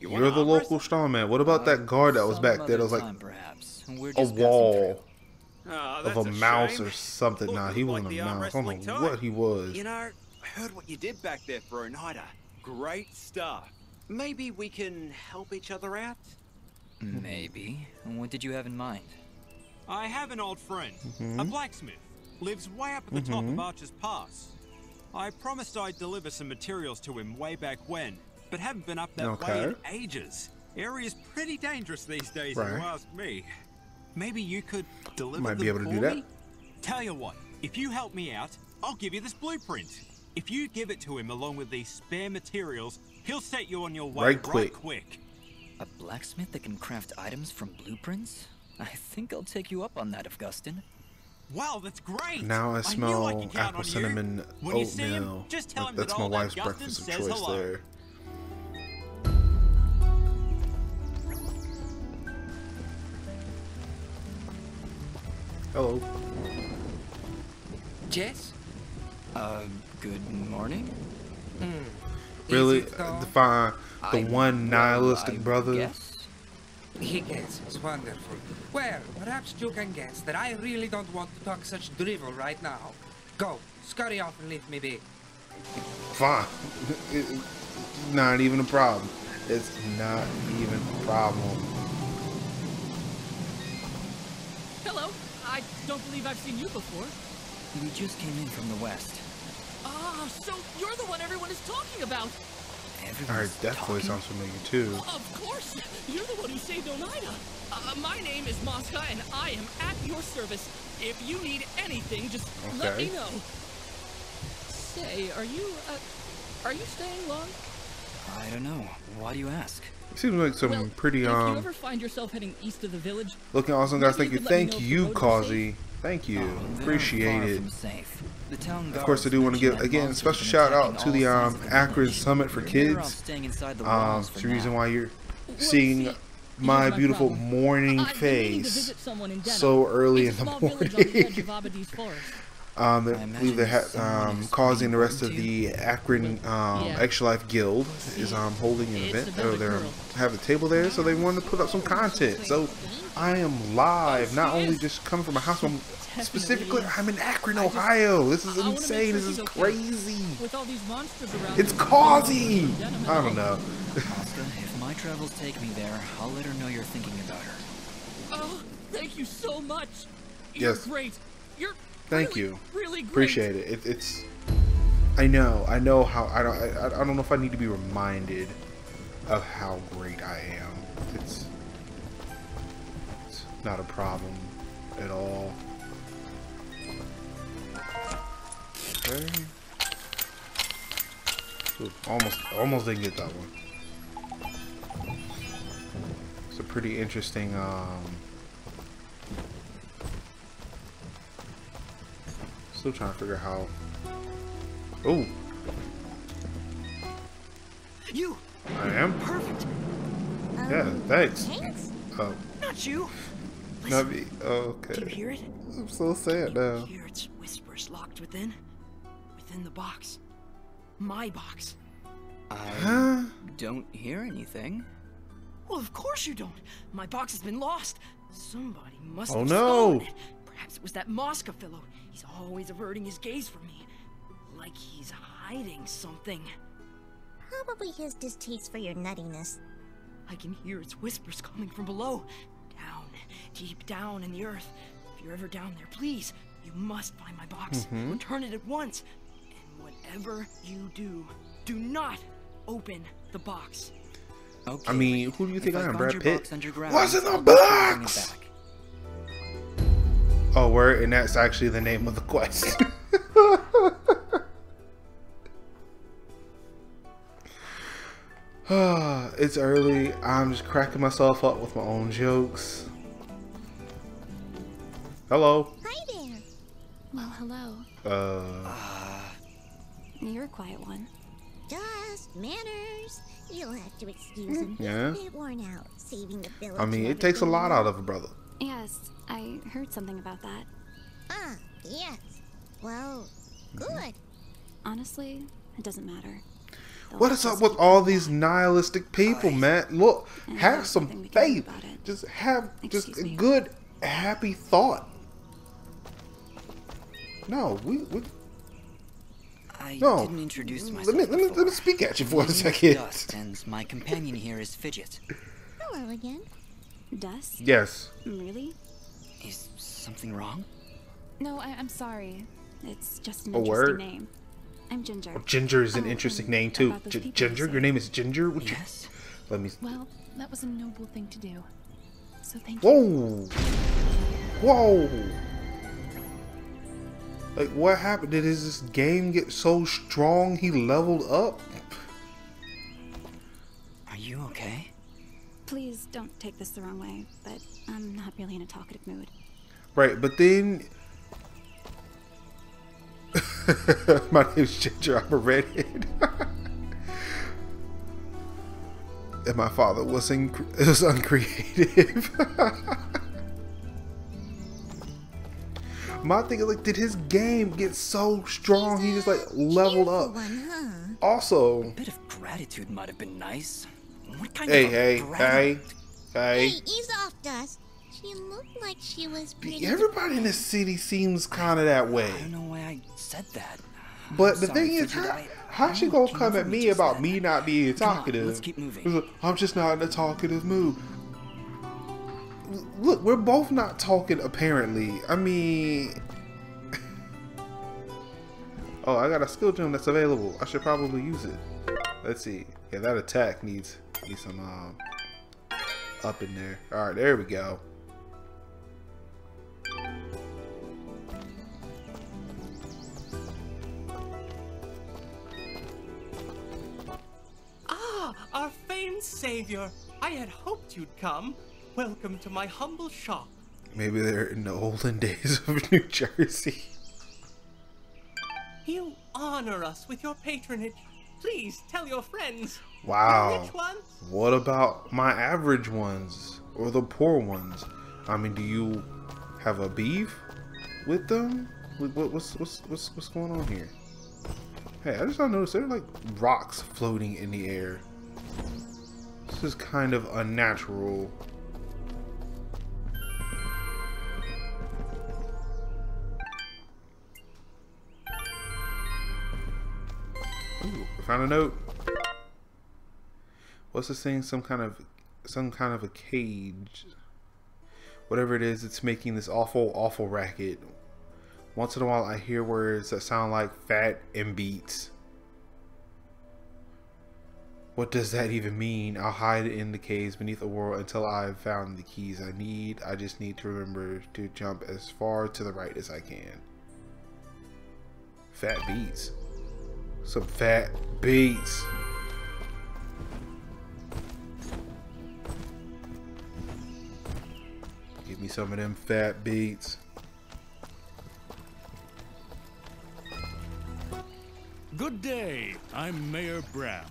you you're the arm wrestle? local strongman. What about that guard that was Some back there? That was like time, perhaps. We're a just passing wall Ah, of that's a mouse shame. or something. Look, Nah, he wasn't the a mouse. I don't know wrestling what he was. You know, I heard what you did back there for Oneida. Great stuff. Maybe we can help each other out? through. Maybe. What did you have in mind? I have an old friend, Mm-hmm. a blacksmith, lives way up at the top of Archer's Pass. I promised I'd deliver some materials to him way back when, but haven't been up that way in Okay. ages. Area's pretty dangerous these days, if Right. you ask me. Maybe you could deliver Might them be able to for do that. me? Tell you what, if you help me out, I'll give you this blueprint. If you give it to him along with these spare materials, he'll set you on your way Right right quick. quick. A blacksmith that can craft items from blueprints? I think I'll take you up on that, Augustin. Wow, that's great! Now I knew I smell apple on you. cinnamon When you him, oatmeal. just tell him That's that my wife's Augustin breakfast of choice hello. there. Hello. Jess? Uh, good morning? Really? Is it though? Define the I- one nihilistic I brother? guess? He gets it's wonderful. Well, perhaps you can guess that I really don't want to talk such drivel right now. Go, scurry off and leave me be. Fine. It- *laughs* not even a problem. It's not even a problem. Hello. I don't believe I've seen you before. We just came in from the west. Ah, so you're the one everyone is talking about. Alright, that voice sounds familiar too. Of course, you're the one who saved Oneida. Uh, my name is Moska, and I am at your service. If you need anything, just let me know. Say, are you, uh, are you staying long? I don't know. Why do you ask? Seems like some Well, pretty if you um ever find yourself heading east of the village, looking awesome guys. Thank maybe you, could let me thank you, the Causey. Thank you, They're appreciate it. safe. The town Of course, I do want to give again monsters special shout out to the um sides of the Akron. Summit for You're better off Kids. the Um, it's the reason why you're seeing my beautiful morning I've been meaning to face visit someone in Denham. so early in the small village *laughs* on the edge of morning. Um, I believe they had someone um, causing the rest of the Akron um, Extra Life Guild is um holding an event. about Oh, they're have a table there, so they wanted to put up some content. So I am live, not only just coming from a house, I'm specifically is. I'm in Akron, just- Ohio. This is I insane. sure This is okay. crazy. With all these monsters around. It's you, Causey. I don't know. all. Oscar, if my travels take me there, I'll let her know you're thinking about her. Oh, thank you so much. You're Yes. great. You're Thank really, you. Really great. Appreciate it. it. It's. I know. I know how. I don't. I, I don't know if I need to be reminded of how great I am. It's. It's not a problem at all. Okay. Almost. Almost didn't get that one. It's a pretty interesting. Um. Still trying to figure out how. Oh, You! I am. Perfect! Yeah, thanks. Thanks. Oh, Not you! not me. Oh, Do you okay. hear it? I'm so sad now. Hear its whispers locked within? Within the box. My box. I Huh? don't hear anything. Well, of course you don't. My box has been lost. Somebody must Oh, have no. stolen it. Perhaps it was that Moska fellow. He's always averting his gaze from me. Like he's hiding something. Probably his distaste for your nuttiness. I can hear its whispers coming from below. Down, deep down in the earth. If you're ever down there, please, you must find my box. Mhm. Return it at once. And whatever you do, do not open the box. Okay. I mean, who do you think if I am, Brad your Pitt? box underground, What's in the I'll definitely bring it box? Oh, word, and that's actually the name of the quest. *laughs* *sighs* it's early. I'm just cracking myself up with my own jokes. Hello. Hi there. Well, hello. Uh, You're a quiet one. Just manners. You'll have to excuse him. He's Yeah. a bit worn out, saving the village. I mean, it takes a lot out of a brother. Yes, I heard something about that. Ah, yes. Well, good. Honestly, it doesn't matter. They'll What is up with all these nihilistic people, man? Look, And have some nothing we can do faith. about it. Just have just a me. good, happy thought. No, we, we I No. didn't introduce let myself me let me let me speak at you for My a second. Dust, and my companion here is Fidget. Hello again. Dust? Yes. Really? Is something wrong? No, I- I'm sorry. It's just an A interesting word? name. I'm Ginger. Oh, Ginger is an Oh, interesting and name too. G- Ginger, your name is Ginger. What Yes. You, let me. Well, that was a noble thing to do. So thank you. Whoa, whoa. Like what happened? Did his game get so strong he leveled up? Are you okay? Please don't take this the wrong way, but I'm not really in a talkative mood. Right, but then *laughs* my name's Ginger. I'm a redhead. *laughs* and my father was *laughs* was uncreative. My thing is like, did his game get so strong he just like leveled up? One, huh? Also, A bit of gratitude might have been nice. What kind hey, of hey, hey, hey. Hey, ease off, Dust. She looked like she was pretty. Everybody in this city seems kind of that way. I don't know why I said that. But the Sorry, thing is, how, I- how she gonna come at me me about then. me not being Come on, talkative? let's keep moving. I'm just not in a talkative mood. Look, we're both not talking apparently. I mean, *laughs* oh, I got a skill gem that's available. I should probably use it. Let's see. Yeah, that attack needs needs some um up in there. All right, there we go. Ah, our famed savior. I had hoped you'd come. Welcome to my humble shop. Maybe they're in the olden days of *laughs* New Jersey. You honor us with your patronage. Please tell your friends. Wow. Which ones? What about my average ones or the poor ones? I mean, do you have a beef with them? What, what- what's what's what's what's going on here? Hey, I just not noticed there are like rocks floating in the air. This is kind of unnatural. Ooh, found a note. What's this thing? Some kind of some kind of a cage. Whatever it is, it's making this awful, awful racket. Once in a while I hear words that sound like fat and beats. What does that even mean? I'll hide in the caves beneath the world until I've found the keys I need. I just need to remember to jump as far to the right as I can. Fat beats. Some fat beats. Give me some of them fat beats. Good day. I'm Mayor Bram.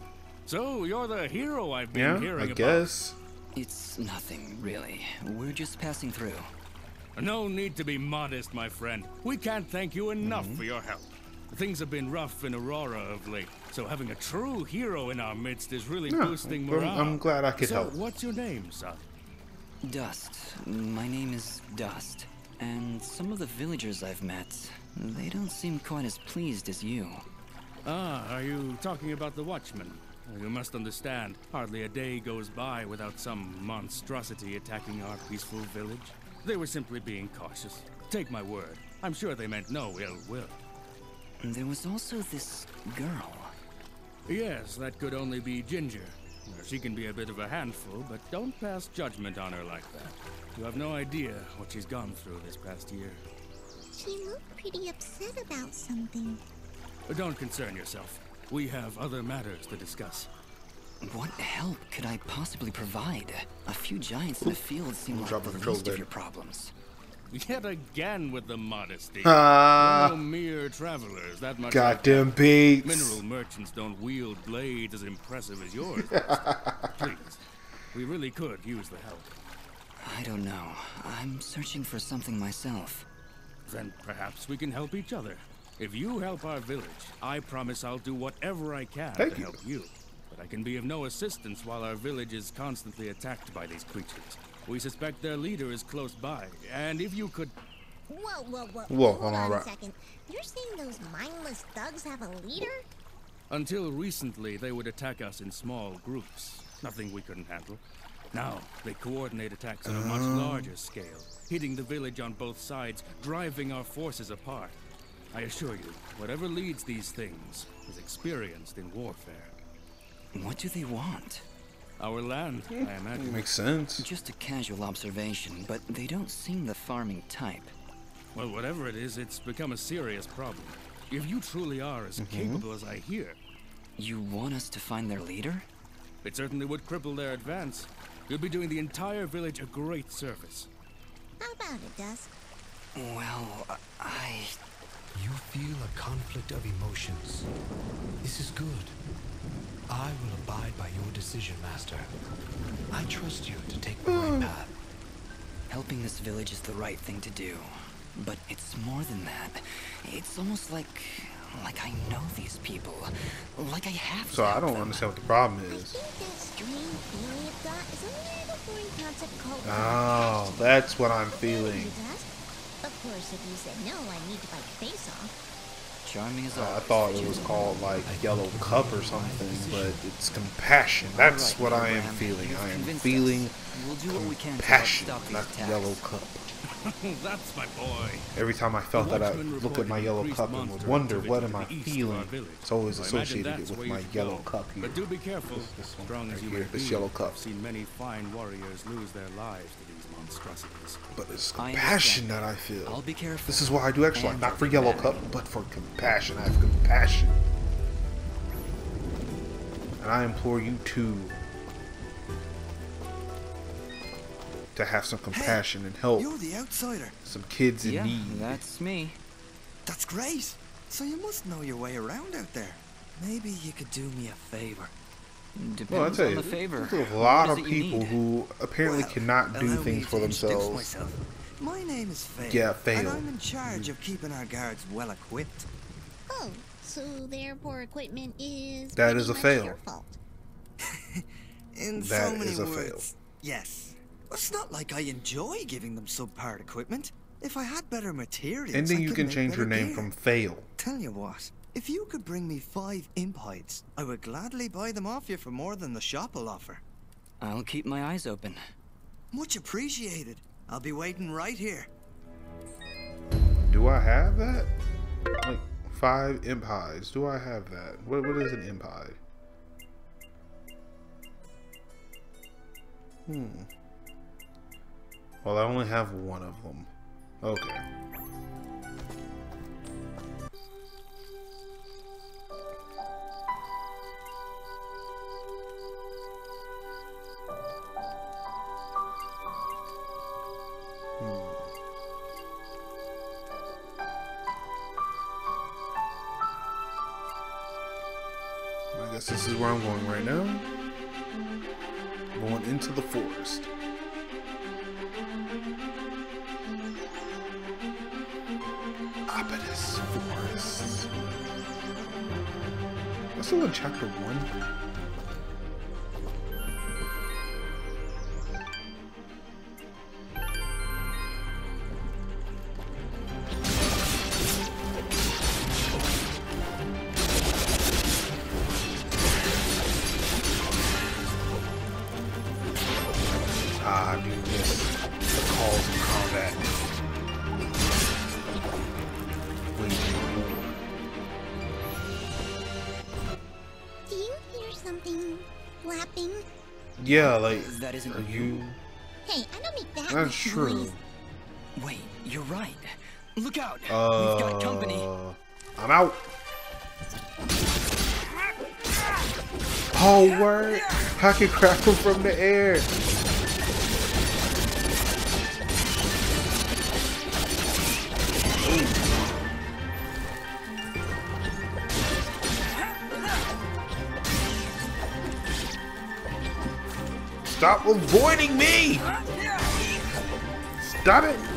So you're the hero I've been Yeah, hearing I about. guess. It's nothing, really. We're just passing through. No need to be modest, my friend. We can't thank you enough Mm-hmm. for your help. Things have been rough in Aurora of late, so having a true hero in our midst is really Yeah, boosting I'm- morale. I'm glad I could so help. What's your name, son? Dust. My name is Dust. And some of the villagers I've met, they don't seem quite as pleased as you. Ah, are you talking about the Watchmen? You must understand, hardly a day goes by without some monstrosity attacking our peaceful village. They were simply being cautious. Take my word, I'm sure they meant no ill will. There was also this girl. Yes, that could only be Ginger. She can be a bit of a handful, but don't pass judgment on her like that. You have no idea what she's gone through this past year. She looked pretty upset about something. Don't concern yourself. We have other matters to discuss. What help could I possibly provide? A few giants in the field seem like Drop the the least of your problems. Yet again with the modesty. Ah. We're no mere travelers, that much. Goddamn can- beats. Mineral merchants don't wield blades as impressive as yours. *laughs* Please, we really could use the help. I don't know. I'm searching for something myself. Then perhaps we can help each other. If you help our village, I promise I'll do whatever I can Thank to you. help you. But I can be of no assistance while our village is constantly attacked by these creatures. We suspect their leader is close by, and if you could... Whoa, whoa, whoa. Whoa, Hold hold on, on a right. second. You're saying those mindless thugs have a leader? Until recently, they would attack us in small groups. Nothing we couldn't handle. Now, they coordinate attacks on a much Oh. larger scale, hitting the village on both sides, driving our forces apart. I assure you, whatever leads these things is experienced in warfare. What do they want? Our land, *laughs* I imagine. Makes sense. Just a casual observation, but they don't seem the farming type. Well, whatever it is, it's become a serious problem. If you truly are as Mm-hmm. capable as I hear, You want us to find their leader? it certainly would cripple their advance. You'll be doing the entire village a great service. How about it, Dust? Well, I. You feel a conflict of emotions. This is good. I will abide by your decision, Master. I trust you to take the hmm. right path. Helping this village is the right thing to do. But it's more than that. It's almost like Like I know these people. Like I have So I don't them. understand what the problem I is. think that strange theory you've got is a little foreign concept called Oh, that's what I'm feeling. Of course, if you said no, I need to bite your face off. Charming as Uh, I thought it was called like Yellow Cup or something, but it's compassion. That's Alright, what I am feeling. I am feeling. We'll do what we can to compassion, stop not. Yellow Cup. *laughs* That's my boy. Every time I felt that, I look at my yellow cup and would wonder what am I the east of our feeling. It's always associated that's with my yellow go. cup here. But do be careful. This, this one Strong as right you here, may this be, yellow cup. I've seen many fine warriors lose their lives to these monstrosities. But it's I compassion understand. that I feel. I'll be careful. This is why I do extra life, not for yellow cup, but for compassion. I have compassion. And I implore you too to have some compassion and help You're the outsider. some kids in Yeah, need. that's me. That's great. So you must know your way around out there. Maybe you could do me a favor. Depends Well, I tell on you, the favor. there's a lot What of is it you people who apparently Well, cannot do things for themselves. myself. My name is Faye. Yeah, And I'm in charge of keeping our guards well equipped. Oh, so their poor equipment is that is a much fail. your fault. *laughs* In That so many is a words. fail. Yes. It's not like I enjoy giving them subpar equipment. If I had better materials, And then I you could can change your name gear. from Fail. Tell you what, if you could bring me five imp hides, I would gladly buy them off you for more than the shop will offer. I'll keep my eyes open. Much appreciated. I'll be waiting right here. Do I have that? Like five imp hides. Do I have that? What what is an imp hide? Hmm. Well, I only have one of them. Okay. Hmm. I guess this is where I'm going right now. Going into the forest. Abaddis Forest. I'm still in chapter one. Yeah, like That isn't are you. Hey, I don't make that That's true. noise. Wait, you're right. Look out! Uh, We've got company. I'm out. Oh, word! I can crack from the air. Stop avoiding me! Stop it!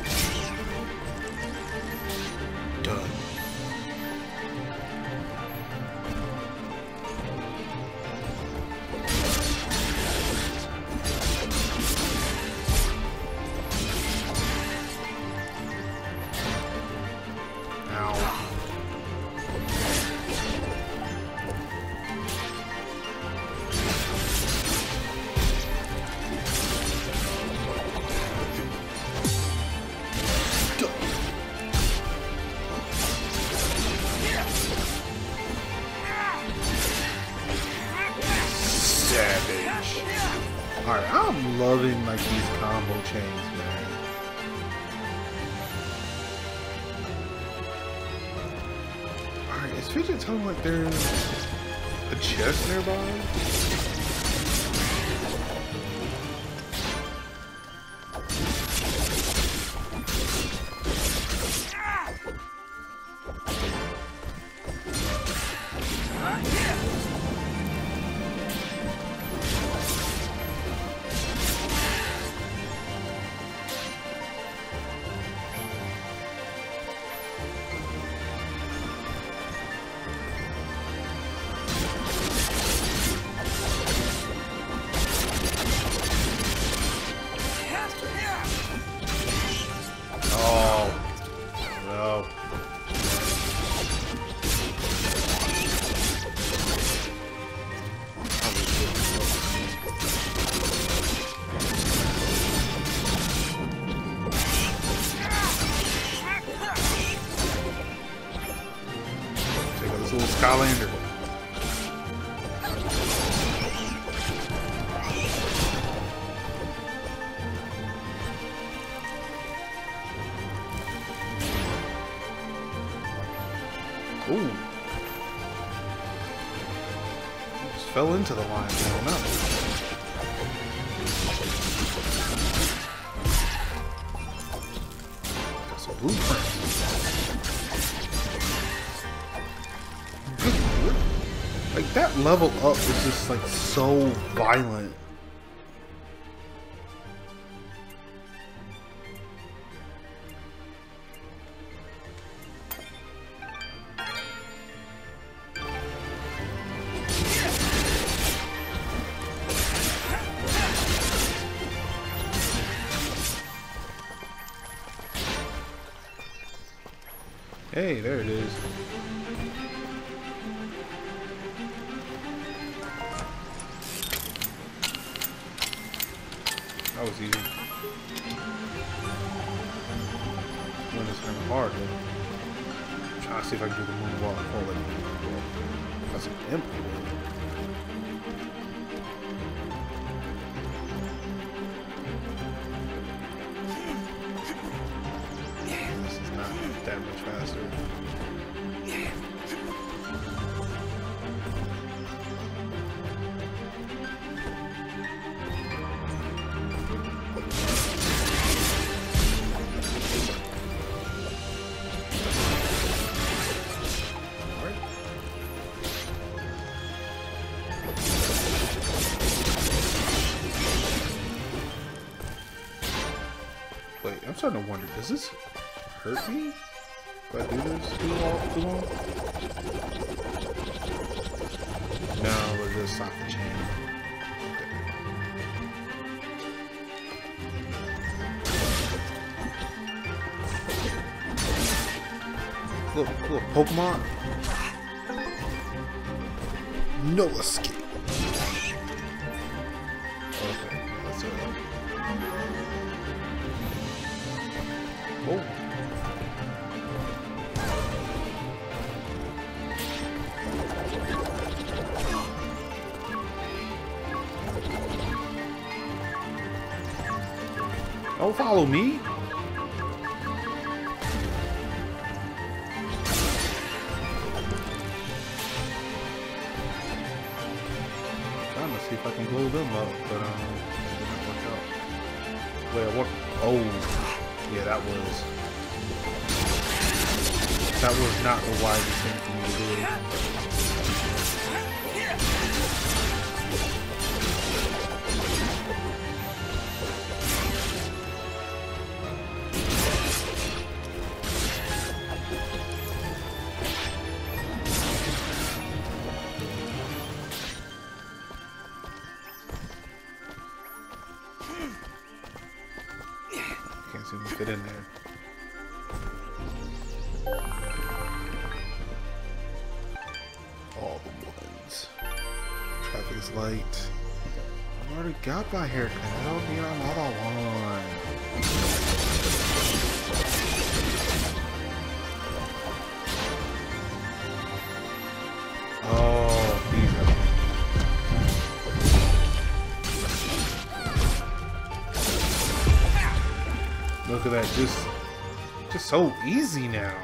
Blueprints. Like that level up is just like so violent. Hey, there it is. My haircut. I don't need another one. Oh, these Look at that, just just so easy now.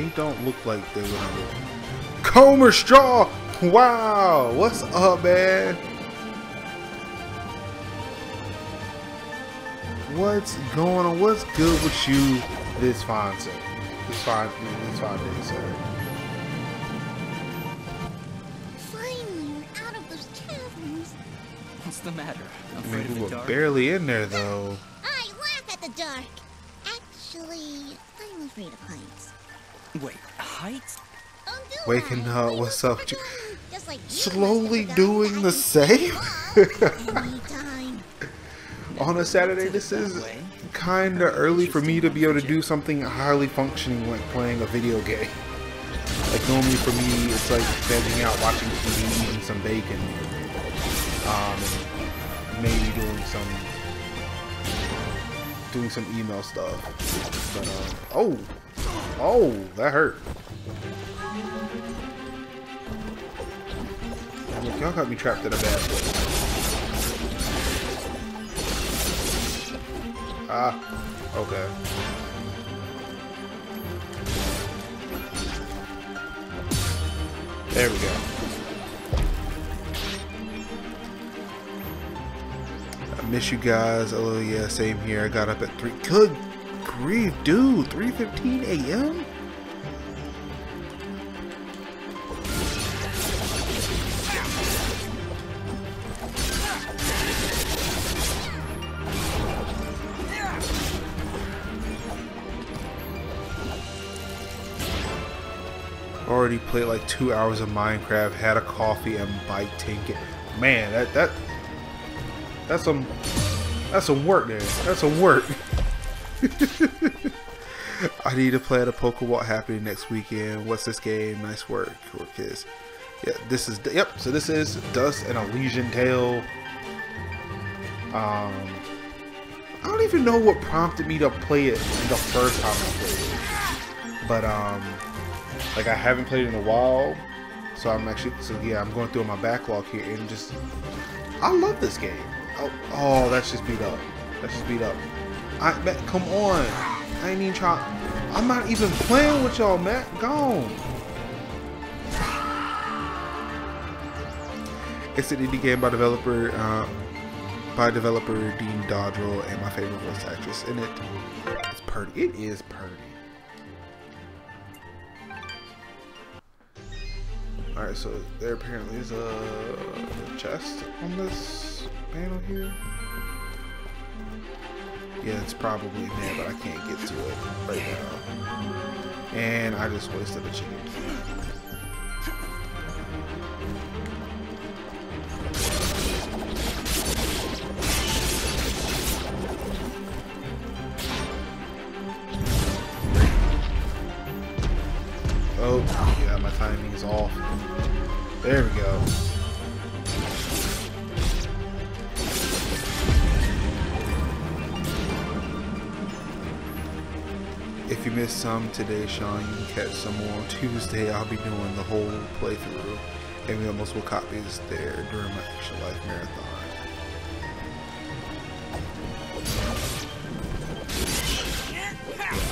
They don't look like they would have Gomer Straw! Wow! What's up, man? What's going on? What's good with you this fine, sir? This fine, this fine day, sir. Finally, we're out of those caverns. What's the matter? I Afraid mean, we of the were dark? barely in there though. Waking up, what's up? Just like Slowly doing the same? *laughs* On a Saturday, this is kind of early for me to be able to do something highly functioning like playing a video game. Like normally for me, it's like vegging out, watching TV, eating some bacon, um, maybe doing some doing some email stuff. But uh, oh, oh, that hurt. Y'all got me trapped in a bad place. Ah, okay. There we go. Miss you guys. Oh yeah, same here. I got up at 3. Good grief, dude. 3.15 a.m.? already played like two hours of Minecraft, had a coffee, and bike tinket. Man, that that that's some that's some work there. That's some work. *laughs* I need to play a Pokewalk happening next weekend. What's this game? Nice work, kids. Yeah, this is yep. So this is Dust and Elysian Tail. Um, I don't even know what prompted me to play it the first time I played it, but um. Like I haven't played in a while, so I'm actually so yeah I'm going through my backlog here and just I love this game. Oh, oh that's just beat up. That's just beat up. I man, come on. I ain't even trying. I'm not even playing with y'all, Matt. Gone. It's an indie game by developer uh, by developer Dean Dodrill and my favorite voice actress in it. It's Purdy. It is Purdy. Alright, so there apparently is a chest on this panel here. Yeah, it's probably in there, but I can't get to it right now. And I just wasted a chicken. Oh, yeah, my is off. There we go. If you missed some today, Sean, you can catch some more on Tuesday. I'll be doing the whole playthrough, and we have multiple copies there during my Extra Life Marathon.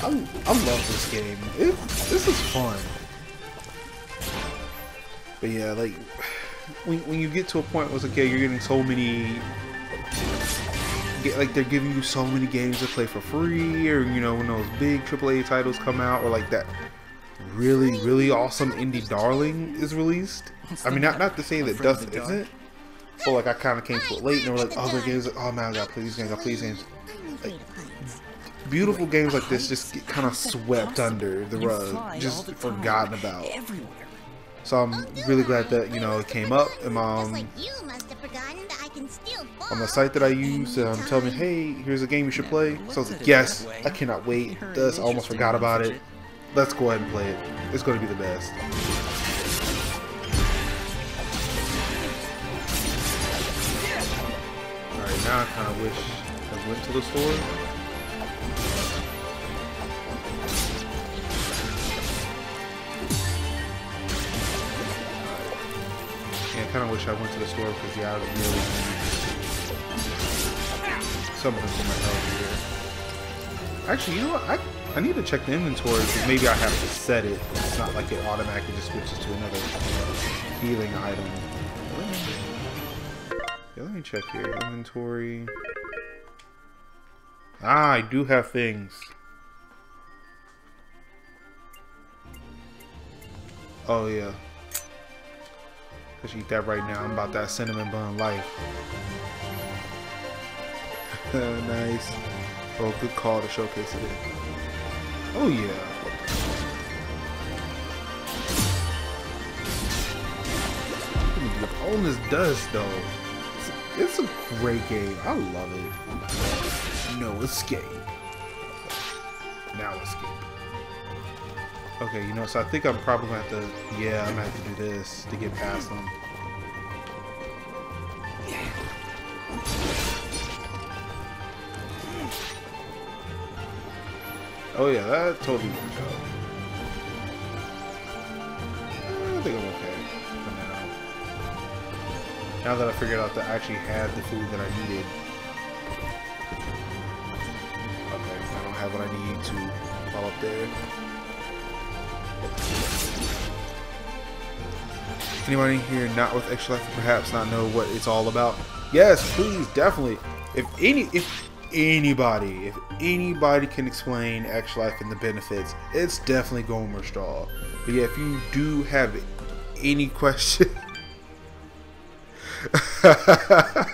I, I love this game. It, this is fun. But yeah, like when, when you get to a point where it's like, yeah, you're getting so many, get, like they're giving you so many games to play for free, or you know when those big AAA titles come out, or like that really really awesome indie darling is released. I mean, not not to say that Dust isn't, but like I kind of came to it late, and we're like other games, like oh man, I gotta play these games, I gotta play these games. Like, beautiful games like this just get kind of swept under the rug, just forgotten about. So I'm really glad that you know it came up and um, on the site that I use, um, tell me, hey, here's a game you should play. So I was like, yes, I cannot wait. This I almost forgot about it. Let's go ahead and play it. It's going to be the best. Alright, now I kind of wish I went to the store. I kind of wish I went to the store because yeah, I really some of them for my health here. Actually, you know what? I I need to check the inventory because maybe I have to set it. It's not like it automatically just switches to another healing item. Yeah, let me check here. Inventory. Ah, I do have things. Oh yeah. Cause eat that right now. I'm about that cinnamon bun life. *laughs* nice. Oh, good call to showcase it. Oh yeah. On this dust though. It's, it's a great game. I love it. No escape. Now escape. Okay, you know, so I think I'm probably gonna have to, yeah, I'm gonna have to do this to get past them. Oh yeah, that totally worked out. I think I'm okay for now. Now that I figured out that I actually had the food that I needed. Okay, I don't have what I need to fall up there. Anybody here not with extra life perhaps not know what it's all about? Yes, please, definitely. If any if anybody, if anybody can explain extra life and the benefits, it's definitely Gomer Straw. But yeah, if you do have any question *laughs* uh,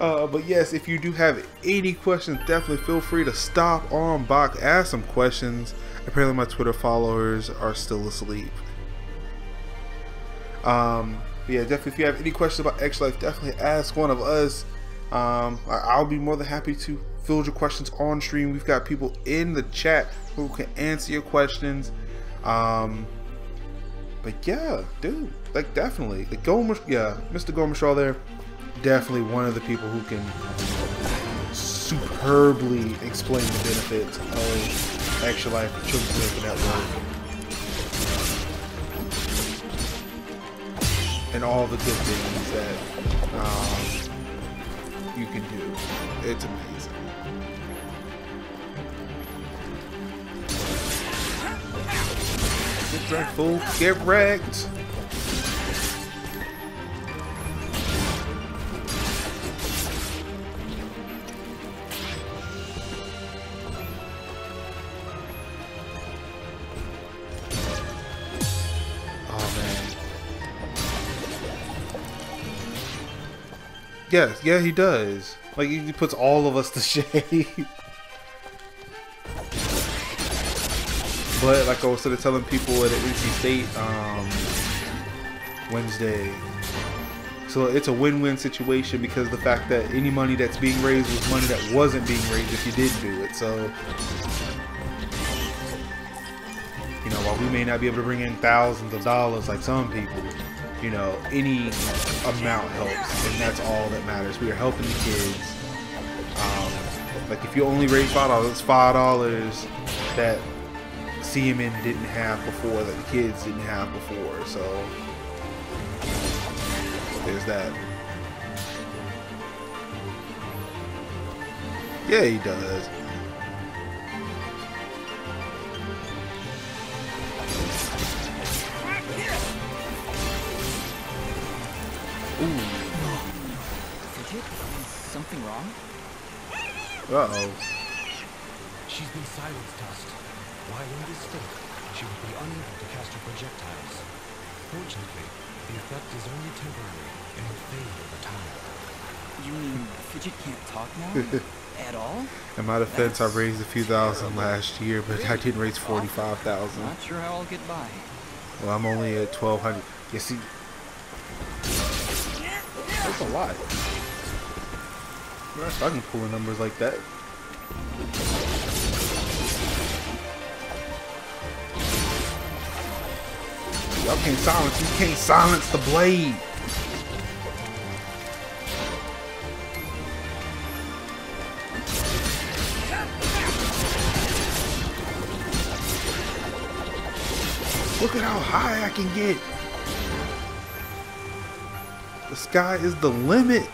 but yes, if you do have any questions, definitely feel free to stop on Bach, ask some questions. Apparently, my Twitter followers are still asleep. Um, yeah, definitely. If you have any questions about X Life, definitely ask one of us. Um, I'll be more than happy to field your questions on stream. We've got people in the chat who can answer your questions. Um, but yeah, dude, like definitely, the Gomer, yeah, Mr. Gomer Shaw there, definitely one of the people who can superbly explain the benefits of Extra Life children Children's Miracle Network. And all the good things that um, you can do. It's amazing. Get dreadful, get wrecked. Yes, yeah, he does. Like, he puts all of us to *laughs* shame. but, like I was sort of telling people at NC State um, Wednesday, so it's a win-win situation because the fact that any money that's being raised was money that wasn't being raised if you didn't do it. So, you know, while we may not be able to bring in thousands of dollars like some people, you know, any amount helps, and that's all that matters. We are helping the kids. Um, like if you only raise five dollars, five dollars that CMN didn't have before, that the kids didn't have before. So there's that. Yeah, he does. Something wrong? Uh-oh. She's been silenced, Dust. While in this state, she will be unable to cast her projectiles. Fortunately, the effect is only temporary and will fade over time. You mean Fidget can't talk now? *laughs* At all? In my defense, I raised a few thousand last year, but I didn't raise 45,000. Not sure how I'll get by. Well, I'm only at 1,200. You see, that's a lot. I can pull numbers like that. Y'all can't silence. You can't silence the blade. Look at how high I can get. The sky is the limit.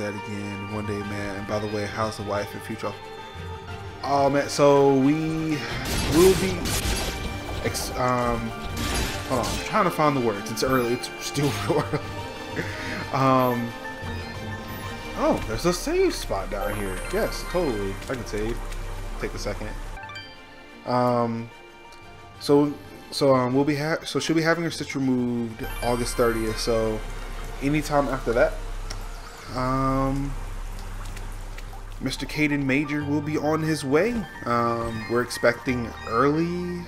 I that again one day, man. And by the way, how's the wife and future? Oh man, so we will be. Ex um, hold on, I'm trying to find the words. It's early. It's still *laughs* early. um. Oh, there's a save spot down here. Yes, totally. I can save. Take a second. Um. So, so um, we'll be so she'll be having her stitch removed August 30th. So, anytime after that, um, Mr. Caden Major will be on his way. Um, we're expecting early.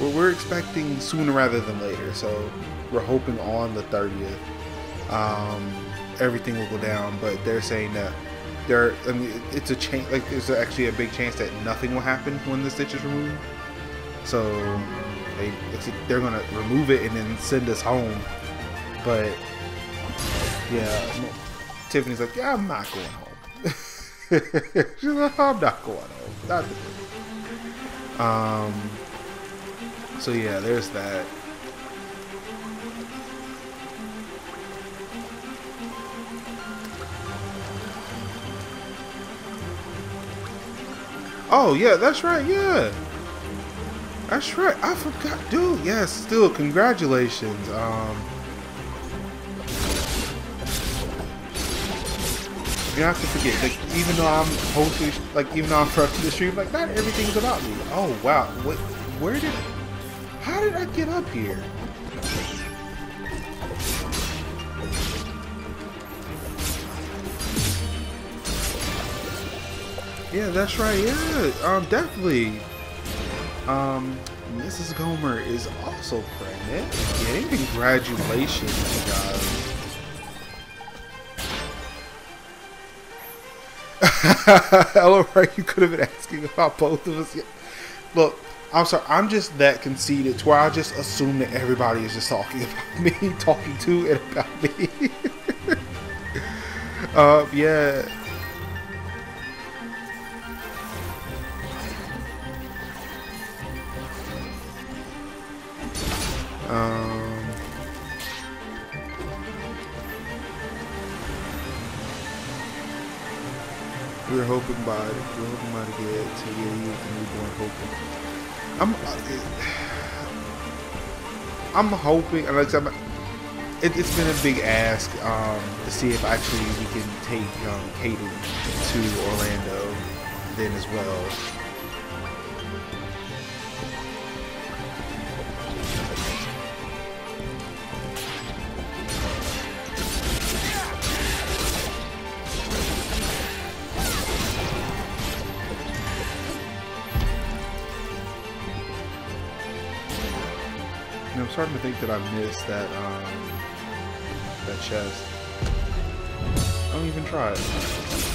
We're, we're expecting sooner rather than later. So, we're hoping on the 30th. Um, everything will go down, but they're saying that there. I mean, it's a chance. Like there's actually a big chance that nothing will happen when the stitch is removed. So they they're gonna remove it and then send us home. But yeah, Tiffany's like, yeah, I'm not going home. *laughs* She's like, I'm not going home. Not um. So yeah, there's that. Oh yeah, that's right. Yeah, that's right. I forgot, dude. Yes, still congratulations. Um, you have to forget. Like, even though I'm hosting, like, even though I'm trusting the stream, like, not everything's about me. Oh wow, what? Where did? How did I get up here? Yeah, that's right. Yeah, um, definitely. Um, Mrs. Gomer is also pregnant. Again, congratulations, guys. *laughs* Hello, right? You could have been asking about both of us. Look, I'm sorry. I'm just that conceited to where I just assume that everybody is just talking about me, *laughs* talking to and about me. *laughs* uh, yeah. Um, we were hoping by we were hoping by to get to get you with the newborn hoping. I'm I'm hoping, and like I said, it, has been a big ask um, to see if actually we can take um, Kaden to Orlando then as well. That I missed that um, that chest. Don't even try it.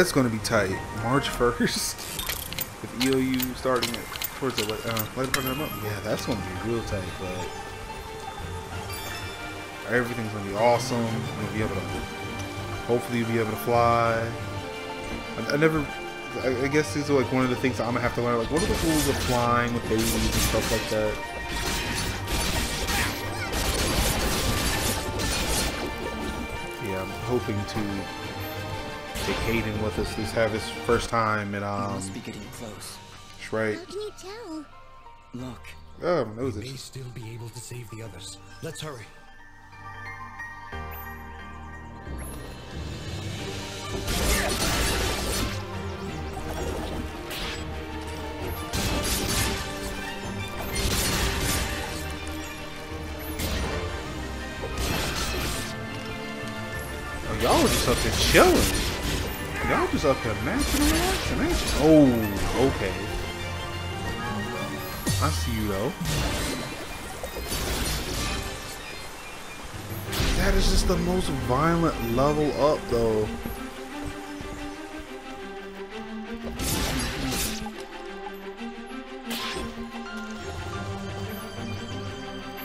That's to be tight. March 1st. With EOU starting it towards the uh, later part of the month. Yeah, that's to be real tight, but everything's to be awesome. You'll be able to Hopefully you'll be able to fly. I, I never, I, I, guess these are like one of the things I'm gonna have to learn. Like, what are the rules of flying with babies and stuff like that? Yeah, I'm hoping to take Hayden with us. Let's have his first time and um. must be getting close. That's right. How can you tell? Look. Oh, we may still be able to save the others. Let's hurry. y'all just up there chilling. Y'all just up here matching and? Oh, okay. I see you though. That is just the most violent level up though.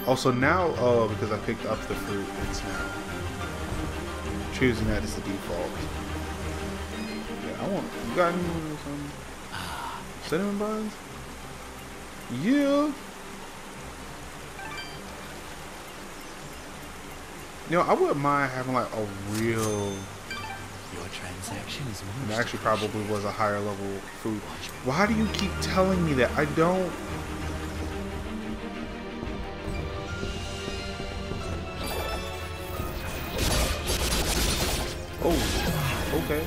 Also now, uh, because I picked up the fruit, it's now choosing that as the default. I want. You got any some cinnamon buns? Yeah. You know, I wouldn't mind having like a real. Your transaction is And actually, probably was a higher level food. Why do you keep telling me that? I don't. Oh, okay.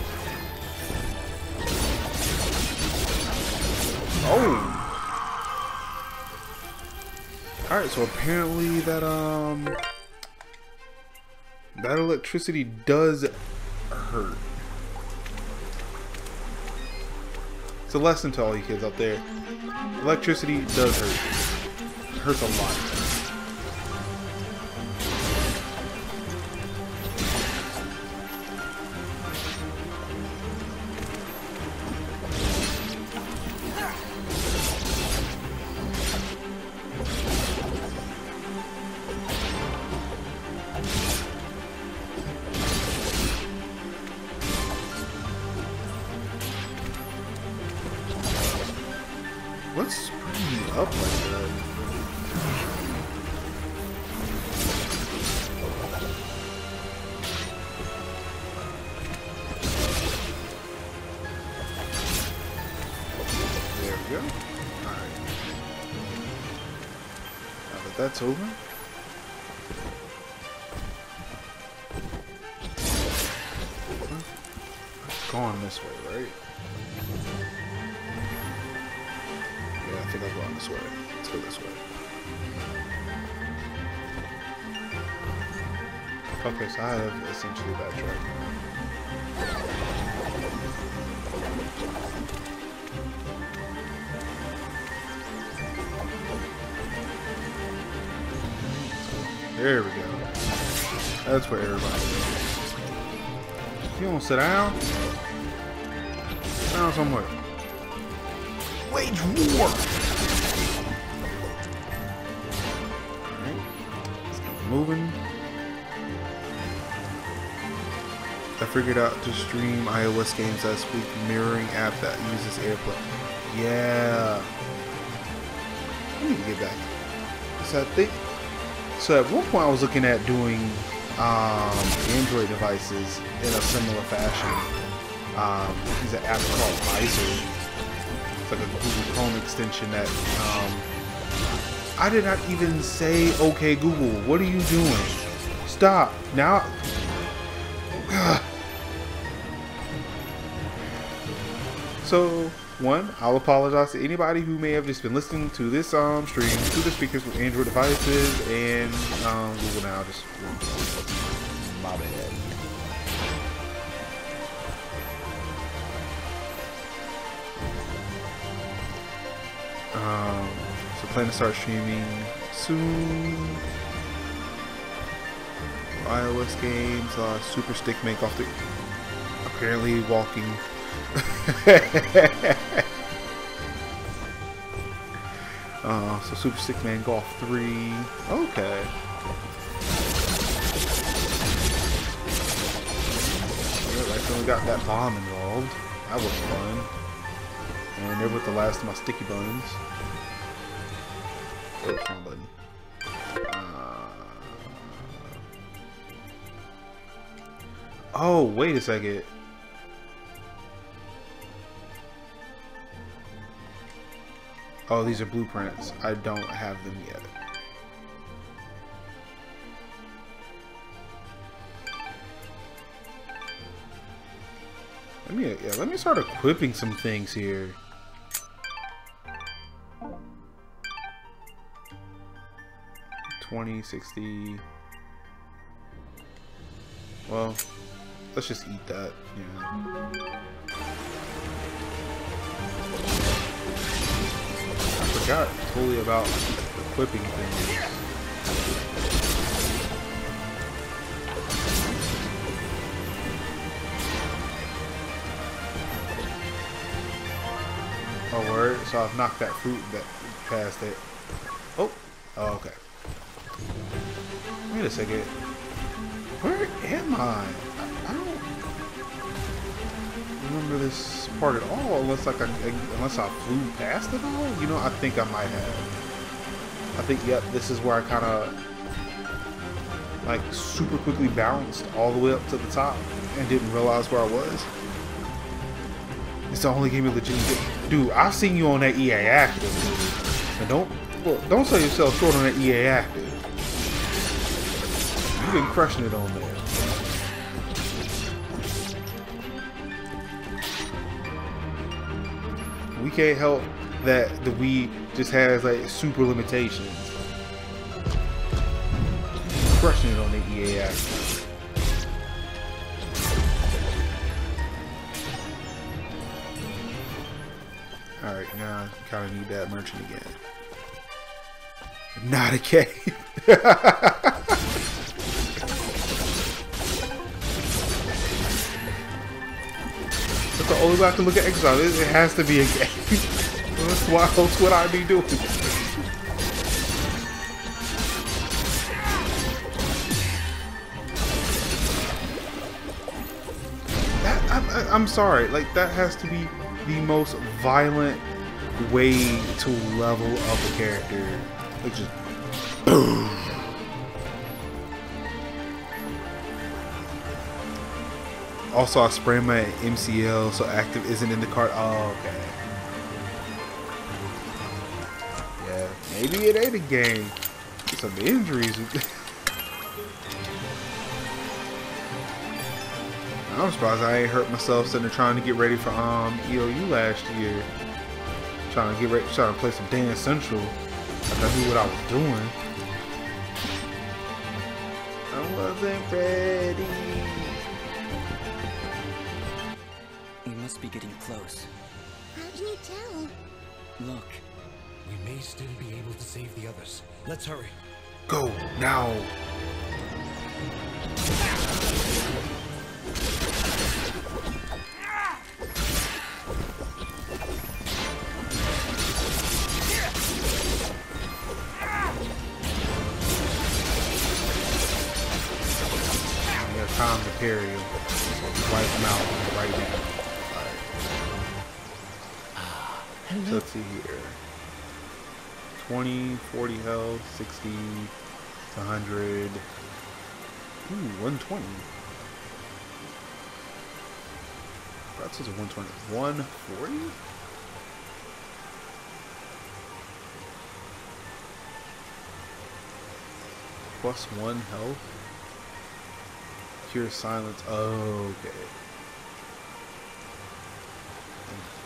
Oh. Alright, so apparently that, um... That electricity does hurt. It's a lesson to all you kids out there. Electricity does hurt. It hurts a lot. Sit down? Sit down somewhere. Wage war! Alright. Let's keep moving. I figured out to stream iOS games last week, mirroring app that uses AirPlay. Yeah. I need to get back. So I think. So at one point I was looking at doing um, Android devices in a similar fashion. Um, there's an app called Vysor. It's like a Google Chrome extension that um, I did not even say, okay, Google, what are you doing? Stop. Now. *sighs* So, one, I'll apologize to anybody who may have just been listening to this um, stream through the speakers with Android devices and um, Google Now. Just my bad. Um, so plan to start streaming soon. iOS games, uh, Super Stick Make off the apparently walking. *laughs* uh, so Super Stickman Golf 3. Okay. Well, I we got that bomb involved. That was fun. And there with the last of my sticky wrong button. Uh, oh, wait a second. Oh, these are blueprints. I don't have them yet. Let me yeah, let me start equipping some things here. Twenty, sixty. Well, let's just eat that. Yeah. Forgot totally about equipping things. Oh, word. So I've knocked that fruit that past it. Oh. oh, okay. Wait a second. Where am I? Remember this part at all, unless like I, unless I flew past it all. You know, I think I might have. I think, yep, this is where I kind of like super quickly bounced all the way up to the top and didn't realize where I was. It's the only game you legitimately Dude, I've seen you on that EA active. And don't well, don't sell yourself short on that EA active. You've been crushing it on there. We can't help that the Wii just has like super limitations. Crushing it on the EA active. Alright, now I kind of need that merchant again. Not a cave. *laughs* That's the only way I can look at Exile. It has to be a game. *laughs* That's why else would I be doing That, I, I'm sorry, like that has to be the most violent way to level up a character. Like just boom. Also, I sprained my MCL, so active isn't in the cart. Oh, okay. Yeah, maybe it ain't a game. Some injuries. *laughs* I'm surprised I ain't hurt myself sitting there trying to get ready for um EOU last year. Trying to get ready, trying to play some Dance Central. Like I knew what I was doing. I wasn't ready. Must be getting close. How can you tell? Look. We may still be able to save the others. Let's hurry. Go now. You time to carry him. Wipe him out right now. So let's see here. 20, 40 health, 60, 100. Ooh, 120. That's just a 120. 140? Plus one health. Pure silence. Oh, okay.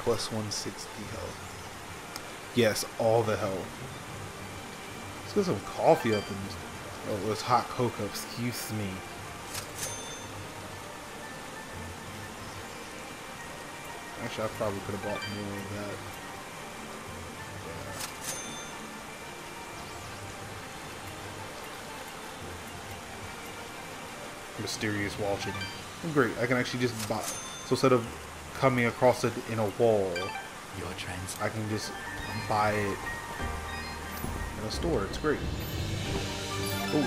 Plus 160 health. Yes, all the health. Let's get some coffee up in this. Oh, it's hot cocoa. Excuse me. Actually, I probably could have bought more of that. Mysterious wall chicken. Great, I can actually just buy. So instead of coming across it in a wall, I can just buy it in a store. It's great. Ooh. I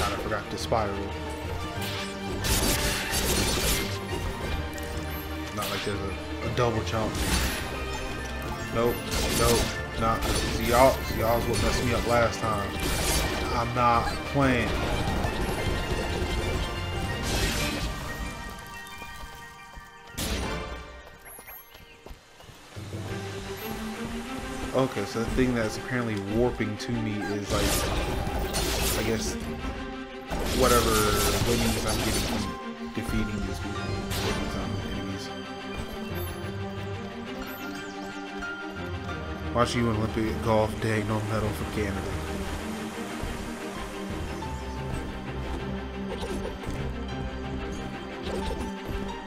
kind of forgot to spiral. Not like there's a, a double jump. Nope, nope, not. See y'all, y'all's what messed me up last time. I'm not playing. Okay, so the thing that's apparently warping to me is like, I guess, whatever winnings I'm getting from defeating these people, enemies. Watch you Olympic golf day, no medal for Canada.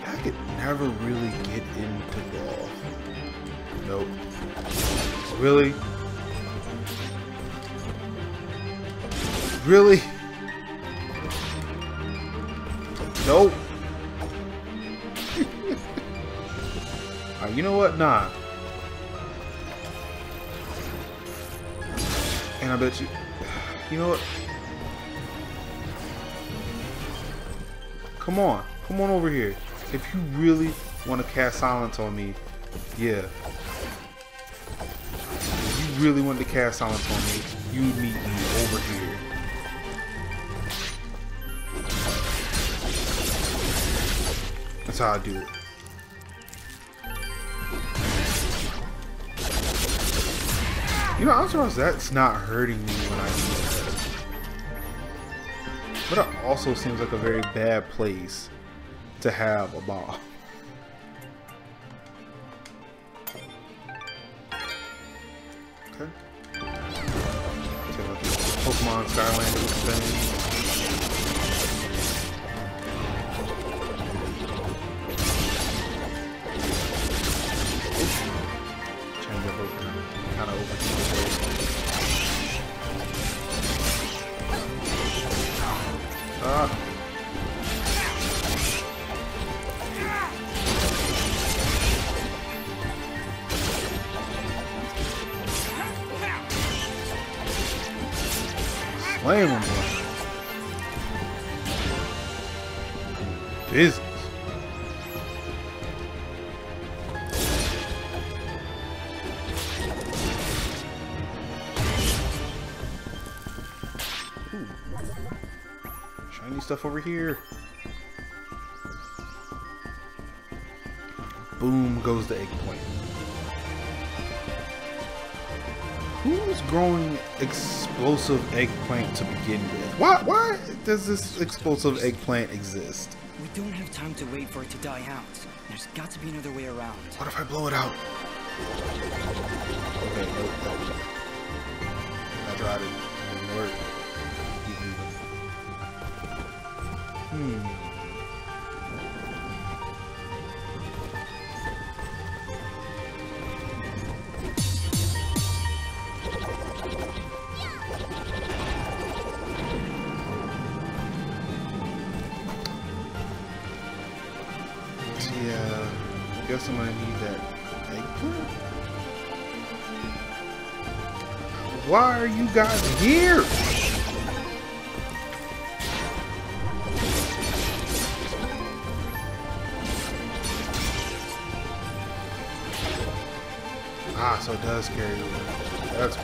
I could never really get into golf. Nope. Really? Really? Nope. Alright, *laughs* uh, you know what? Nah. And I bet you... You know what? Come on. Come on over here. If you really want to cast silence on me, yeah really wanted to cast silence on me, you meet me over here. That's how I do it. You know, I'm surprised that's not hurting me when I do that. But it also seems like a very bad place to have a boss. Stuff over here. Boom goes the eggplant. Who's growing explosive eggplant to begin with? Why why does this explosive eggplant exist? We don't have time to wait for it to die out. There's got to be another way around. What if I blow it out? Okay, nope, nope. I tried it. Why are you guys here? Ah, so it does carry over. That's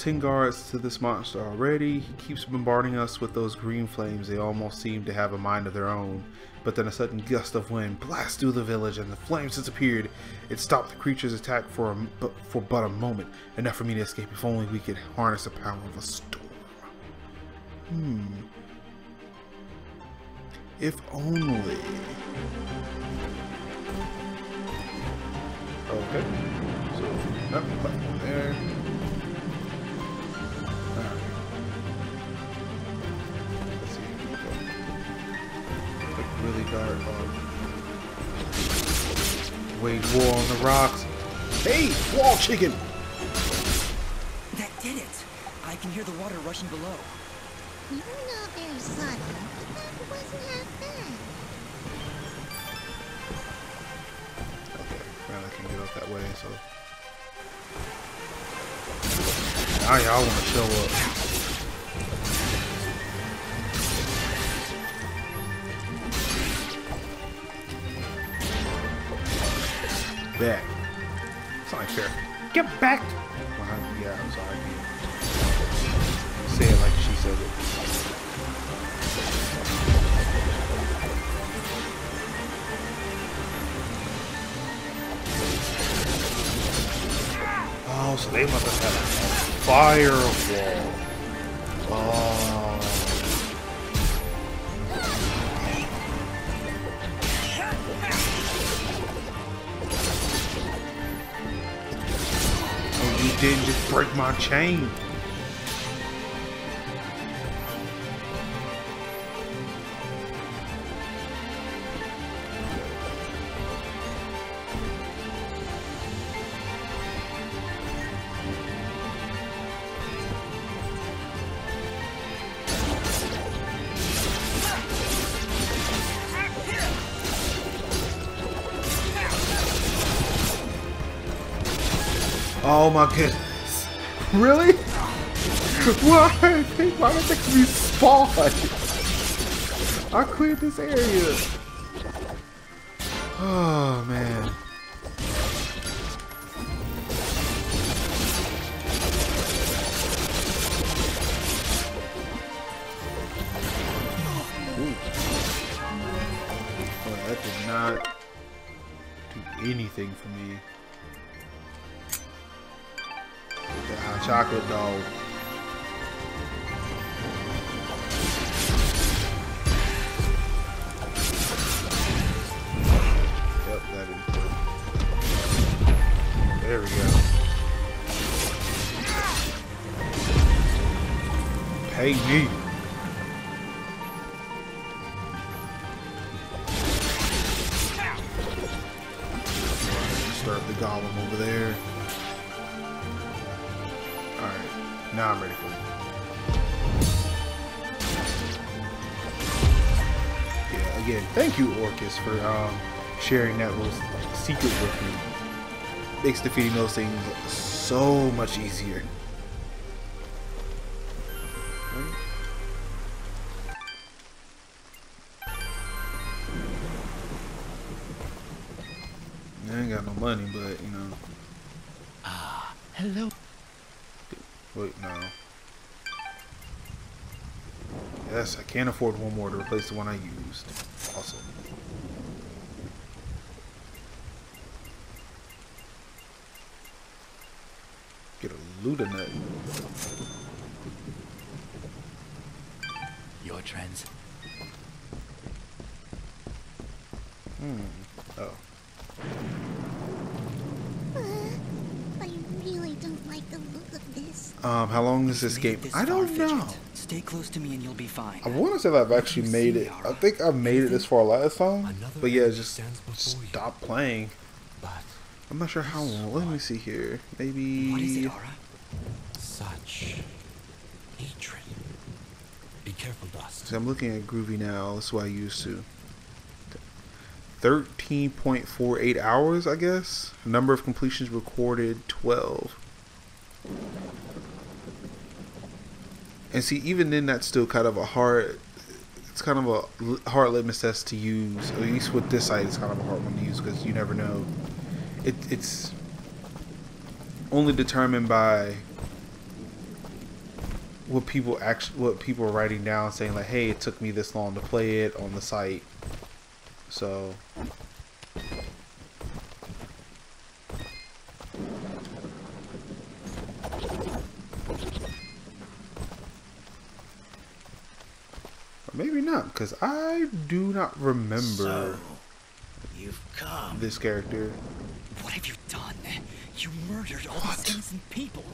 lost 10 guards to this monster already. He keeps bombarding us with those green flames. They almost seem to have a mind of their own. But then a sudden gust of wind blasts through the village and the flames disappeared. It stopped the creature's attack for, a, but for but a moment. Enough for me to escape if only we could harness the power of a storm. Hmm. If only. Okay. So, platform there. Really dark. Um, wage war on the rocks. Hey, wall chicken! That did it! I can hear the water rushing below. You were not very subtle, but that wasn't half bad. Okay, now I can get up that way, so. Now y'all want to show up. Back. It's not fair. Get back! Behind, yeah, uh, I'm sorry. Say it like she said it. Oh, so they must have had a firewall. Oh. Didn't just break my chain. Oh my goodness. Really? Why? Why did they respawn? I cleared this area. Oh man. Ooh. Oh, that did not do anything for me. Chocolate dog. Yep, that work. There we go. Pay me. For um, sharing that little secret with me. Makes defeating those things so much easier. I ain't got no money, but you know. Ah, hello. Wait, no. Yes, I can't afford one more to replace the one I used. Awesome. Get a Ludenut. Your trans. Hmm. Oh. Uh, I really don't like the look of this. Um, how long is this game? I don't know. Stay close to me and you'll be fine. I want to say that I've actually made it. I think I've made it this far last time. But yeah, just stop playing. But I'm not sure how long. Let me see here. Maybe. What is it, Ahrah? Such hatred. Be careful, Dust. I'm looking at Grouvee now. That's what I used to. 13.48 hours, I guess. Number of completions recorded 12. And see, even then, that's still kind of a hard. It's kind of a hard litmus test to use. At least with this site, it's kind of a hard one to use because you never know. It, it's only determined by what people actually, what people are writing down, saying like, "Hey, it took me this long to play it on the site." So. Or maybe not, because I do not remember So, you've come. this character. What have you done? You murdered all these innocent people.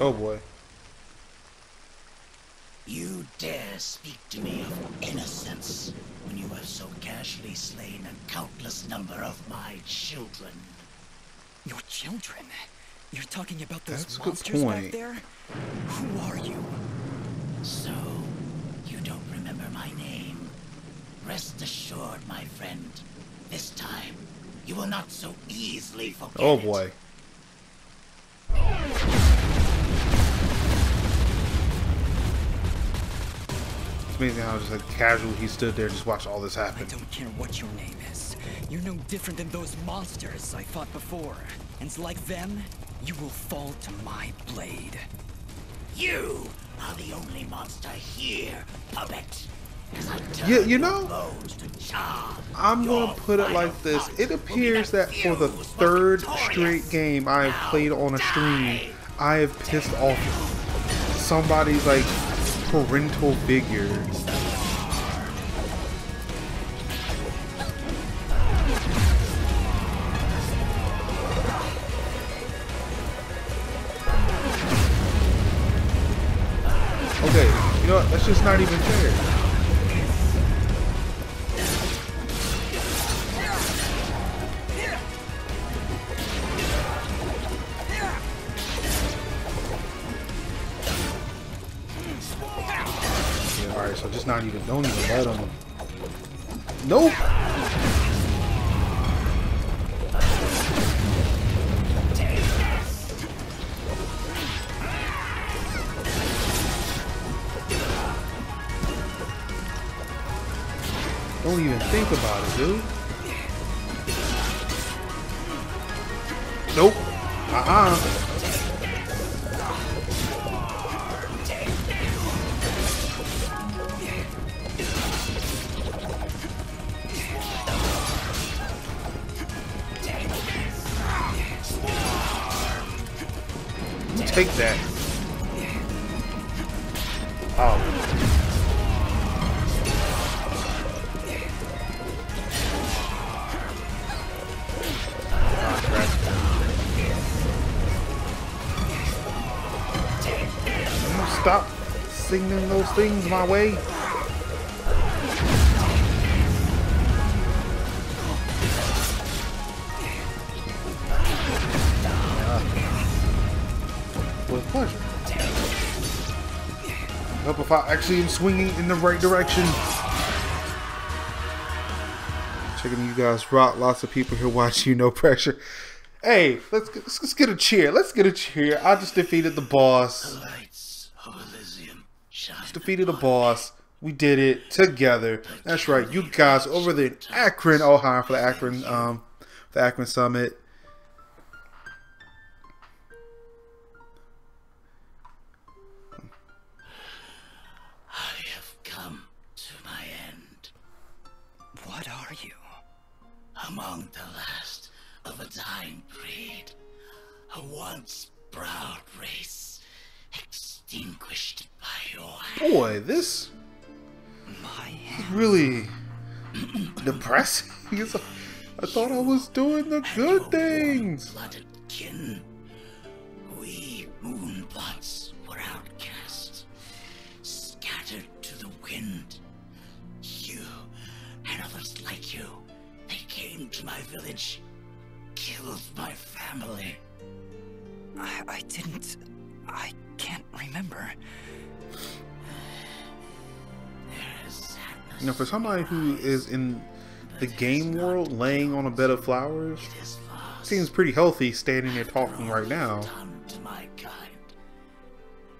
Oh boy. You dare speak to me of innocence when you have so casually slain a countless number of my children. Your children? You're talking about those That's monsters back there? Who are you? So, you don't remember my name? Rest assured, my friend. This time, you will not so easily forget Oh boy. It's amazing how just like casual he stood there and just watched all this happen. I don't care what your name is. You're no different than those monsters I fought before. And like them, you will fall to my blade. You are the only monster here, puppet. You your know, to. I'm gonna put it like this. It appears that for the third straight game I have played on a stream, I have pissed off somebody's like parental figure. Okay, you know what? That's just not even fair. Nope! Things my way. Uh, With pleasure. Help if I actually am swinging in the right direction. Checking you guys rock. Lots of people here *laughs* watching you. No pressure. Hey, let's get, let's, let's get a cheer. Let's get a cheer. I just defeated the boss. Defeated the boss. We did it together. That's right. You guys over there in Akron, Ohio for the Akron um the Akron Summit. Boy, this is really depressing. *laughs* It's- I thought I was doing the good things. Blooded kin. We Moonbloods were outcast. Scattered to the wind. You and others like you. They came to my village. Killed my family. I, I didn't. I can't remember. You know, for somebody who is in the game world, laying on a bed of flowers, seems pretty healthy standing there talking right now. to my kind.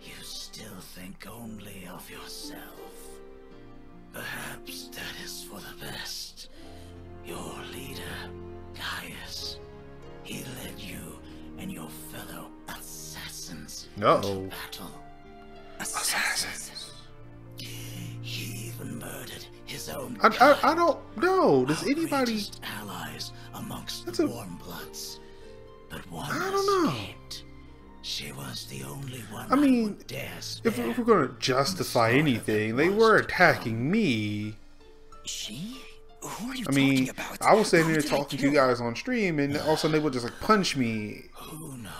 You still think only of yourself. Perhaps that is for the best. Your leader, Gaius, he led you and your fellow assassins Uh-oh. I, I, I don't know. Does anybody? allies amongst That's the a- warm bloods. But one I don't know. She was the only one I mean, dare if, if we're gonna justify anything, they were attacking me. She? Who are you I mean, talking about? I was sitting Who there talking to you guys on stream, and all of a sudden they would just like punch me. Who knows?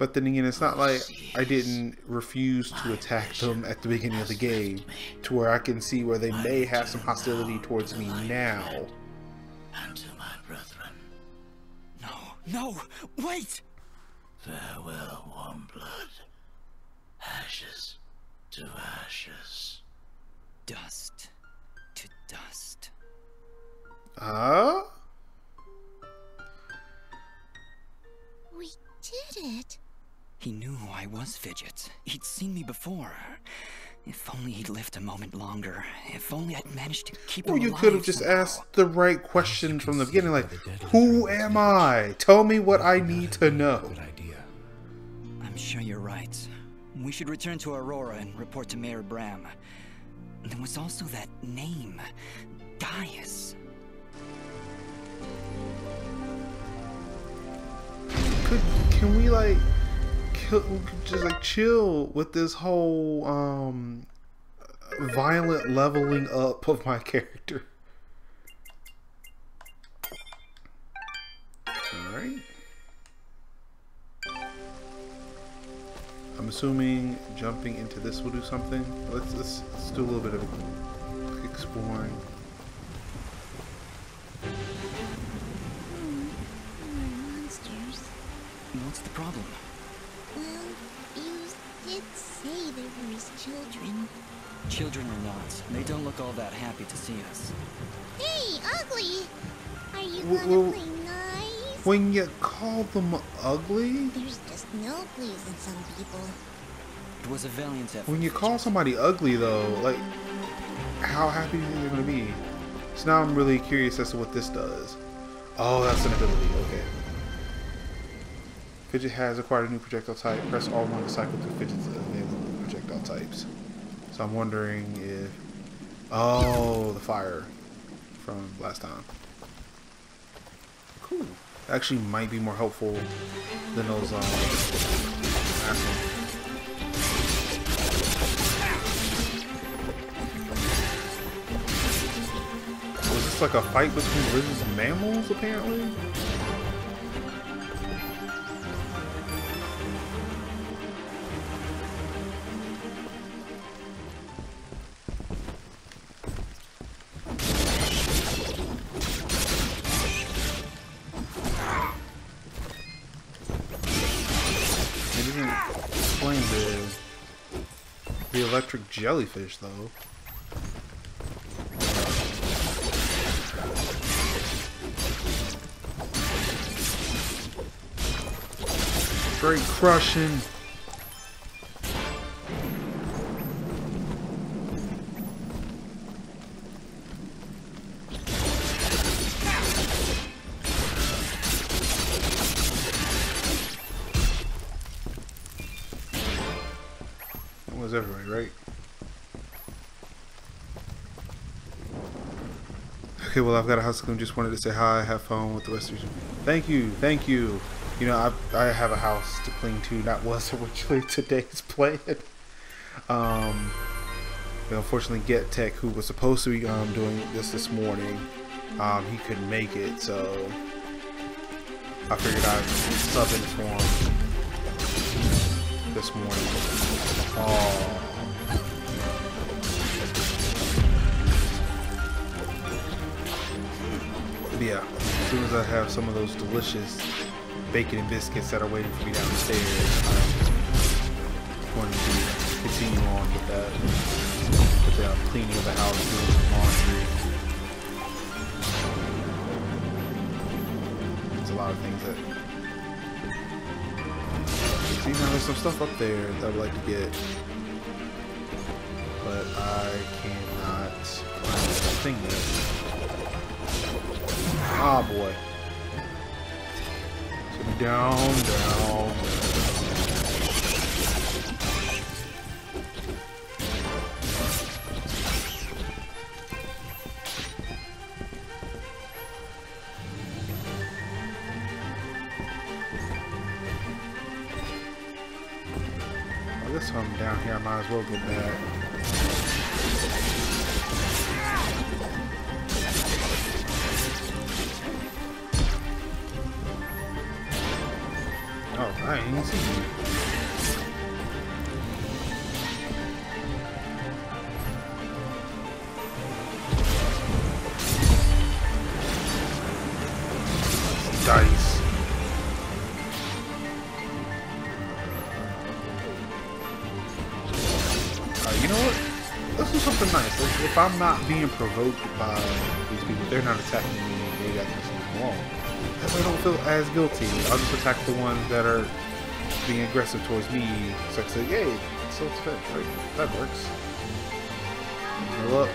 But then again, it's not oh, like I didn't refuse to attack them at the beginning of the game, to where I can see where they may have some hostility towards me now. And to my brethren, No, no, wait! farewell, warm blood. Ashes to ashes. Dust to dust. Huh? We did it. He knew who I was, Fidget. He'd seen me before. If only he'd lived a moment longer. If only I'd managed to keep Or him you could have just somehow. asked the right questions from the beginning, like, "Who am I? Tell me what I need to know." I'm sure you're right. We should return to Aurora and report to Mayor Bram. There was also that name, Gaius. Could can we like kill, just like chill with this whole um violent leveling up of my character? All right. I'm assuming jumping into this will do something. Let's let's, let's do a little bit of exploring. Monsters. What's the problem? Well, you did say there was children. Children or not, they don't look all that happy to see us. Hey, ugly! Are you W- gonna well- play nice? When you call them ugly, There's just no pleasing some people. It was a valiant effort. when you call somebody ugly though, like how happy are they gonna be? So now I'm really curious as to what this does. Oh, that's an ability. Okay. Fidget has acquired a new projectile type. Press R1 to cycle through Fidget's available projectile types. So I'm wondering if... Oh, the fire from last time. Cool. Actually might be more helpful than those um, last this like a fight between lizards and mammals, apparently? Electric jellyfish though. Straight crushing. Okay, well, I've got a house clean. Just wanted to say hi, have fun with the rest of you. Thank you, thank you. You know, I, I have a house to clean too. That was *laughs* originally today's plan. Um, unfortunately, Get Tech, who was supposed to be um, doing this this morning, um, he couldn't make it, so I figured I'd sub in for him this morning. Oh. But yeah, as soon as I have some of those delicious bacon and biscuits that are waiting for me downstairs, I'm going to continue on with that. With the cleaning of the house, doing laundry. There's a lot of things that. See, now there's some stuff up there that I'd like to get. But I cannot find the thing yet. Ah, boy. So down, down. I guess I'm down here. I might as well go that. Oh, I ain't seen you. Know what? Let's do something nice. If I'm not being provoked by these people, they're not attacking me, they got something wrong. I don't feel as guilty. I'll just attack the ones that are being aggressive towards me. So I say, yay, fair, right? That works. Heal up.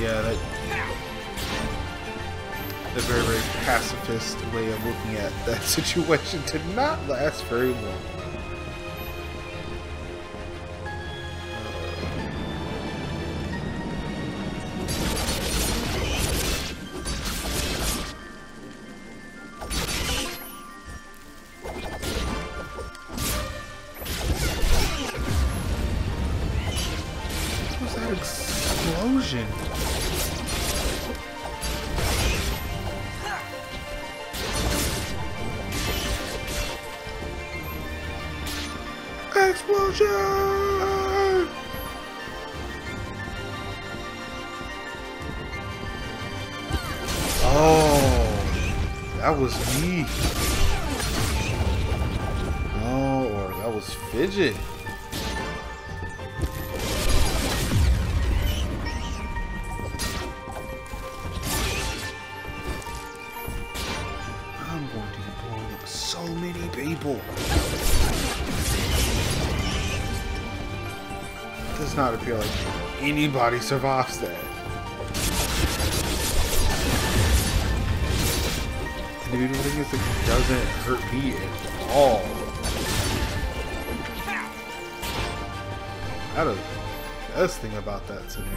Yeah, that a very, very pacifist way of looking at that *laughs* situation did not last very long. Explosion! Oh, that was me. Oh, or that was Fidget. Not appear like anybody survives that. And the beautiful thing is it doesn't hurt me at all. That is the best thing about that scenario.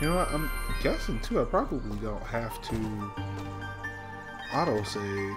You know what, I'm guessing too, I probably don't have to autosave.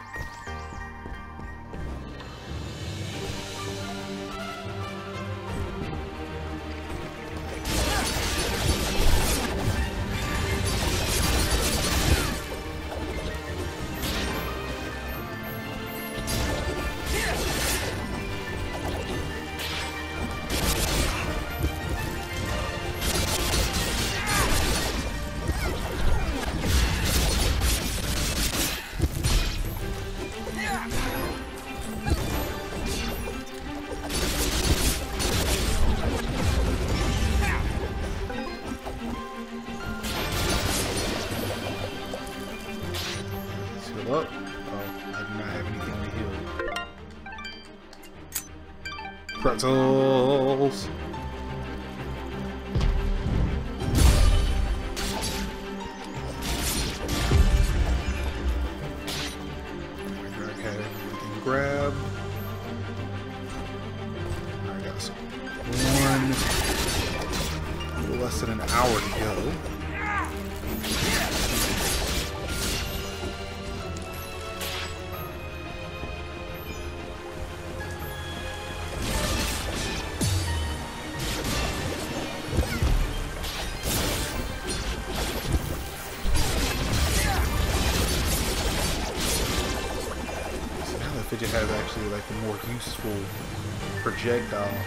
Projectile,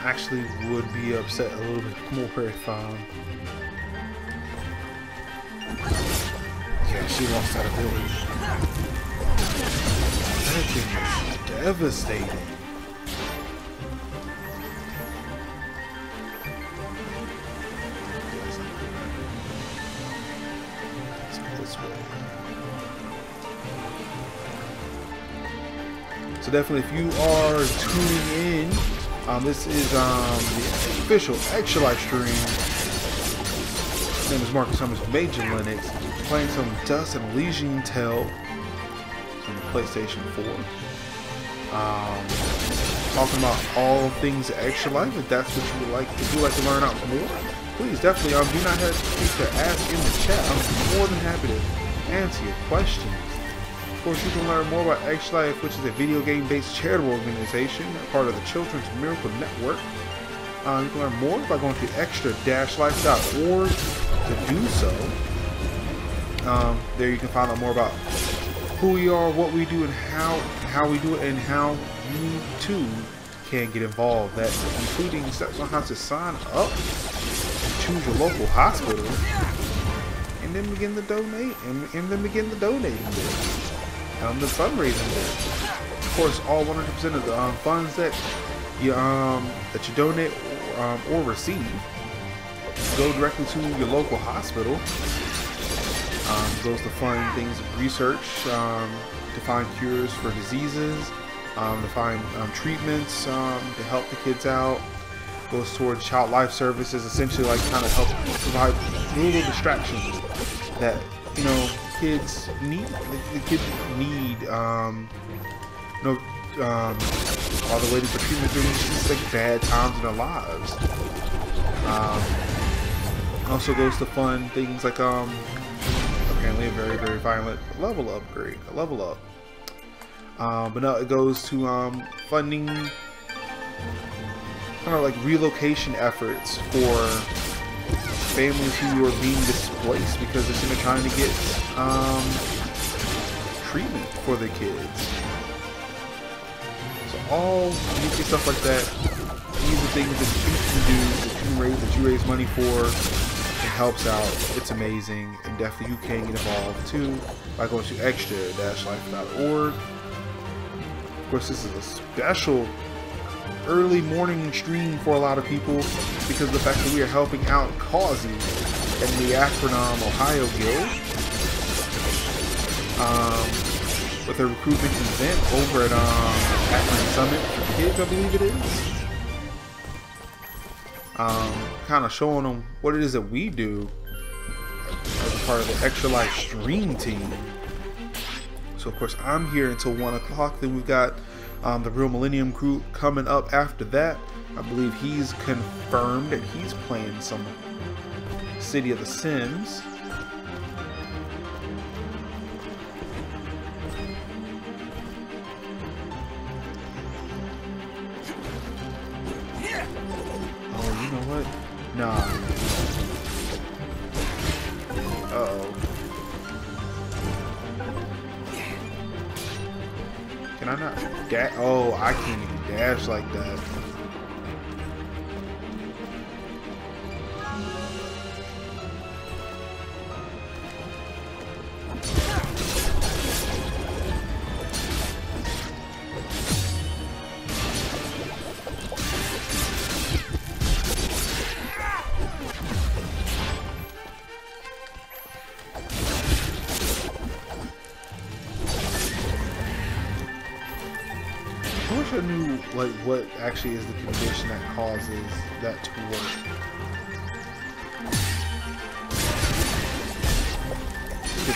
actually would be upset a little bit more if um Yeah, she lost that ability. That thing is devastating. Definitely, if you are tuning in, um, this is um, the official extra live stream. His name is Marcus Summers Major Linux, playing some Dust and Elysian Tail on the PlayStation 4. Um, talking about all things extra life. If that's what you would like, if you would like to learn out more, please definitely um, do not hesitate to ask in the chat. I'm more than happy to answer your questions. Of course, you can learn more about Extra Life, which is a video game-based charitable organization, part of the Children's Miracle Network. Uh, you can learn more by going to extra-life.org to do so. Um, there you can find out more about who we are, what we do, and how how we do it, and how you too can get involved. That including steps on how to sign up, choose your local hospital, and then begin to donate, and, and then begin the donating there um, the fundraising. Of course, all 100% of the um, funds that you um, that you donate um, or receive go directly to your local hospital. Um, goes to fund things research um, to find cures for diseases, um, to find um, treatments um, to help the kids out. Goes towards child life services, essentially like kind of help provide little distractions that you know kids need. The kids need um, you know um, while they're waiting for treatment during like bad times in their lives. Um, also goes to fund things like um apparently a very very violent level upgrade, a level up. Um, but no, it goes to um, funding kind of like relocation efforts for families who are being displaced because they're gonna trying to get um, treatment for their kids. So all unique stuff like that. These are things that you can do, that you raise, that you raise money for. It helps out. It's amazing, and definitely you can get involved too by going to extra-life.org. Of course, this is a special early morning stream for a lot of people because of the fact that we are helping out Causey and the Akron Ohio Guild. Um, with a recruitment event over at um, Akron Summit for kids, I believe it is. Um, kind of showing them what it is that we do as a part of the Extra Life Stream team. So of course I'm here until one o'clock. Then we've got um, the Real Millennium crew coming up after that. I believe he's confirmed that he's playing some City of the Sims.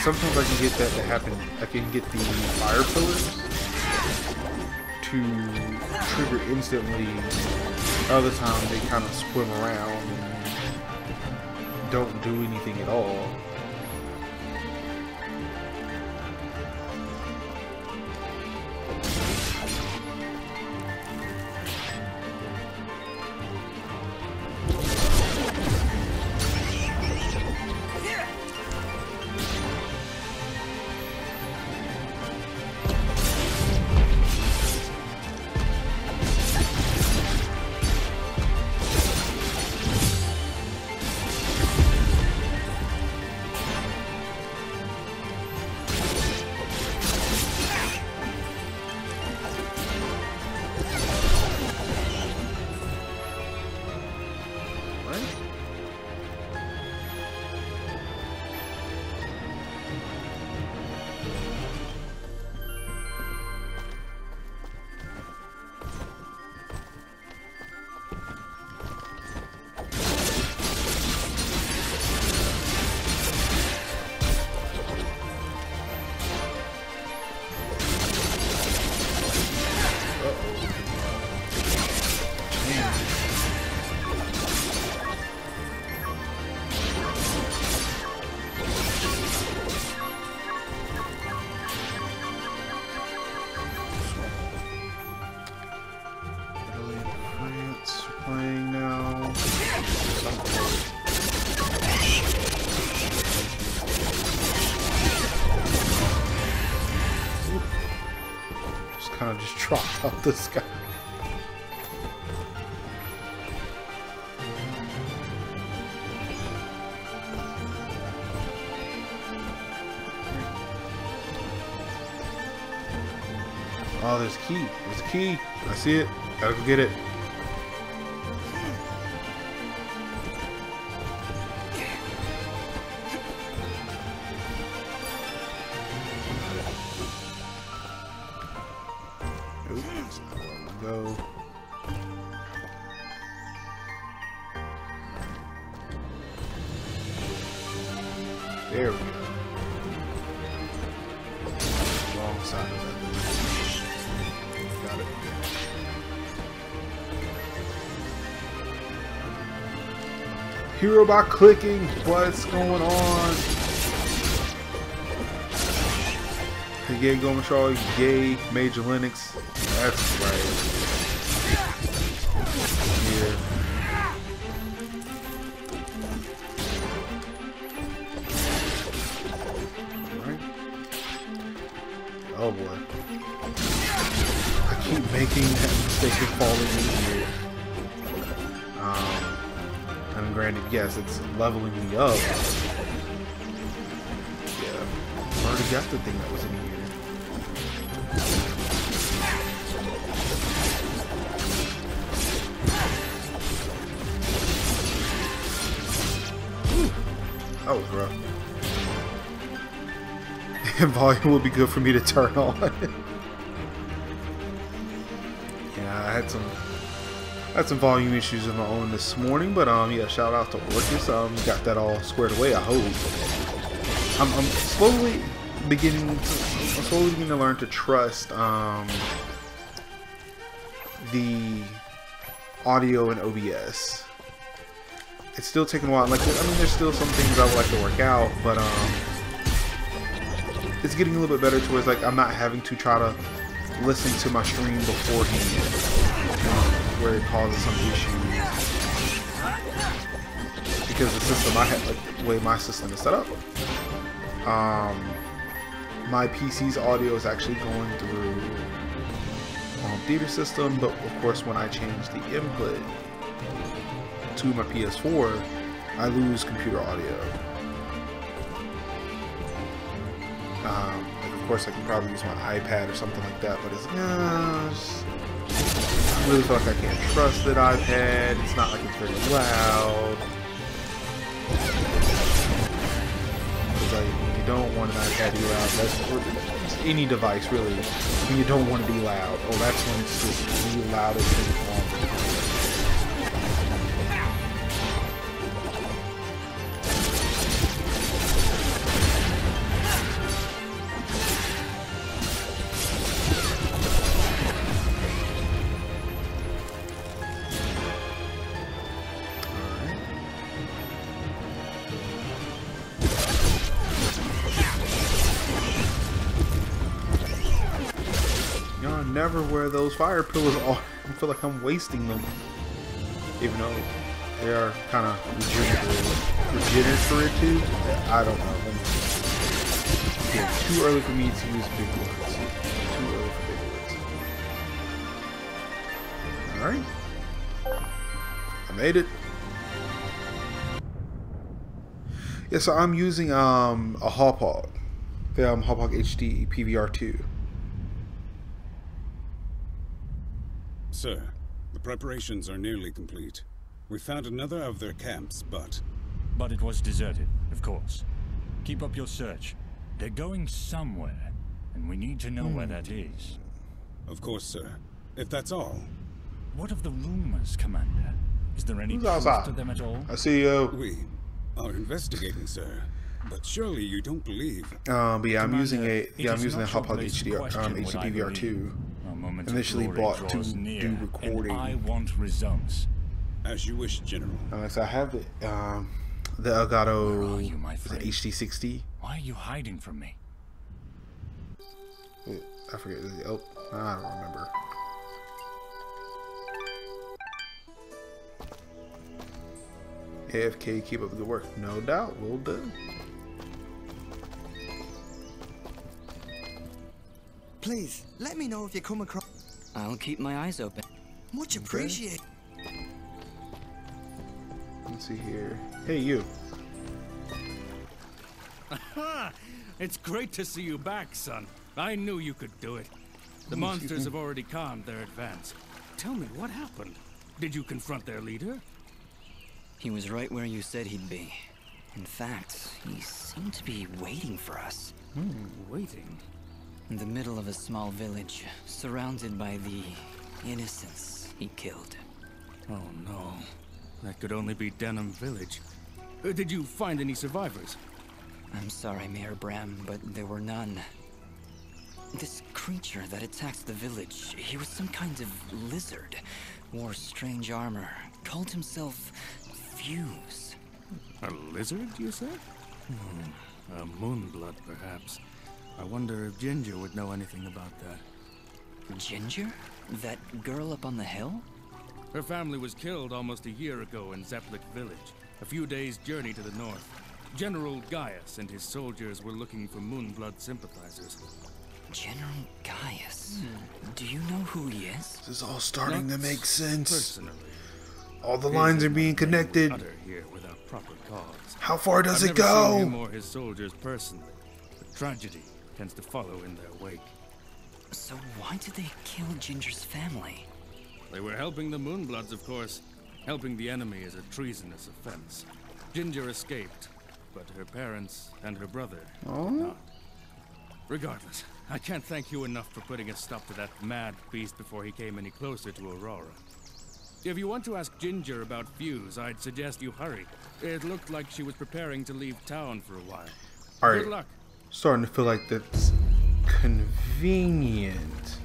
Sometimes I can get that to happen. I can get the fire pillars to trigger instantly. Other times they kind of swim around and don't do anything at all. Key. There's a key. I see it. Gotta go get it. Clicking. What's going on? Yay, Go Shaw. gay Major Linux. That's right. Leveling me up. Yeah, I already got the thing that was in here. That was rough. volume will be good for me to turn on. *laughs* yeah, I had some had some volume issues of my own this morning, but um yeah, shout out to Orcus. Um got that all squared away, I hope. I'm, I'm slowly beginning to, I'm slowly beginning to learn to trust um the audio and OBS. It's still taking a while. Like, I mean, there's still some things I would like to work out, but um, it's getting a little bit better towards like I'm not having to try to listen to my stream beforehand, where it causes some issues because the system I have, like the way my system is set up. Um, my PC's audio is actually going through home theater system, but of course when I change the input to my PS4, I lose computer audio. Um, like of course I can probably use my iPad or something like that, but it's, yeah, it's really feel like I can't trust that iPad. It's not like it's very loud. Because like, you don't want an iPad to be loud. That's any device really. When you don't want to be loud. Oh, that's when it's just the loudest thing on. Wear those fire pillars are. I feel like I'm wasting them. Even though they are kind of regenerative. I don't know. Yeah, too early for me to use big words. Too early for big words. Alright. I made it. Yeah, so I'm using um, a Hauppauge. The um, Hauppauge HD PVR2. sir. The preparations are nearly complete. We found another of their camps, but... But it was deserted, of course. Keep up your search. They're going somewhere, and we need to know where hmm. that is. Of course, sir. If that's all. What of the rumors, Commander? Is there any truth to them at all? I see you. We are investigating, sir. But surely you don't believe. Um, but yeah, I'm using a yeah, I'm using a HD, HDR HD VR2 moment Initially bought to near, do recording. I want results. As you wish, General. Uh, so I have the um, the Elgato you, my is? HD60. Why are you hiding from me? Wait, I forget. Oh, I don't remember. AFK, keep up the good work. No doubt, will do. Please, let me know if you come across. I'll keep my eyes open. Much appreciated. Let's see here. Hey, you. Aha! It's great to see you back, son. I knew you could do it. The monsters have already calmed their advance. Tell me, what happened? Did you confront their leader? He was right where you said he'd be. In fact, he seemed to be waiting for us. Hmm, waiting? In the middle of a small village, surrounded by the innocents he killed. Oh no. That could only be Denham Village. Uh, did you find any survivors? I'm sorry, Mayor Bram, but there were none. This creature that attacks the village, he was some kind of lizard, wore strange armor, called himself Fuse. A lizard, you said? Hmm, a moonblood, perhaps. I wonder if Ginger would know anything about that. Ginger? That girl up on the hill? Her family was killed almost a year ago in Zeplik village, a few days' journey to the north. General Gaius and his soldiers were looking for Moonblood sympathizers. General Gaius? Do you know who he is? This is all starting to make sense. Personally, All the lines are being connected. Here without proper cause. How far does I've it never go? Seen him or his soldiers personally. But tragedy tends to follow in their wake. So why did they kill Ginger's family? They were helping the Moonbloods, of course. Helping the enemy is a treasonous offense. Ginger escaped, but her parents and her brother Oh? did not. Regardless, I can't thank you enough for putting a stop to that mad beast before he came any closer to Aurora. If you want to ask Ginger about Fuse, I'd suggest you hurry. It looked like she was preparing to leave town for a while. Alright. Good luck. Starting to feel like that's convenient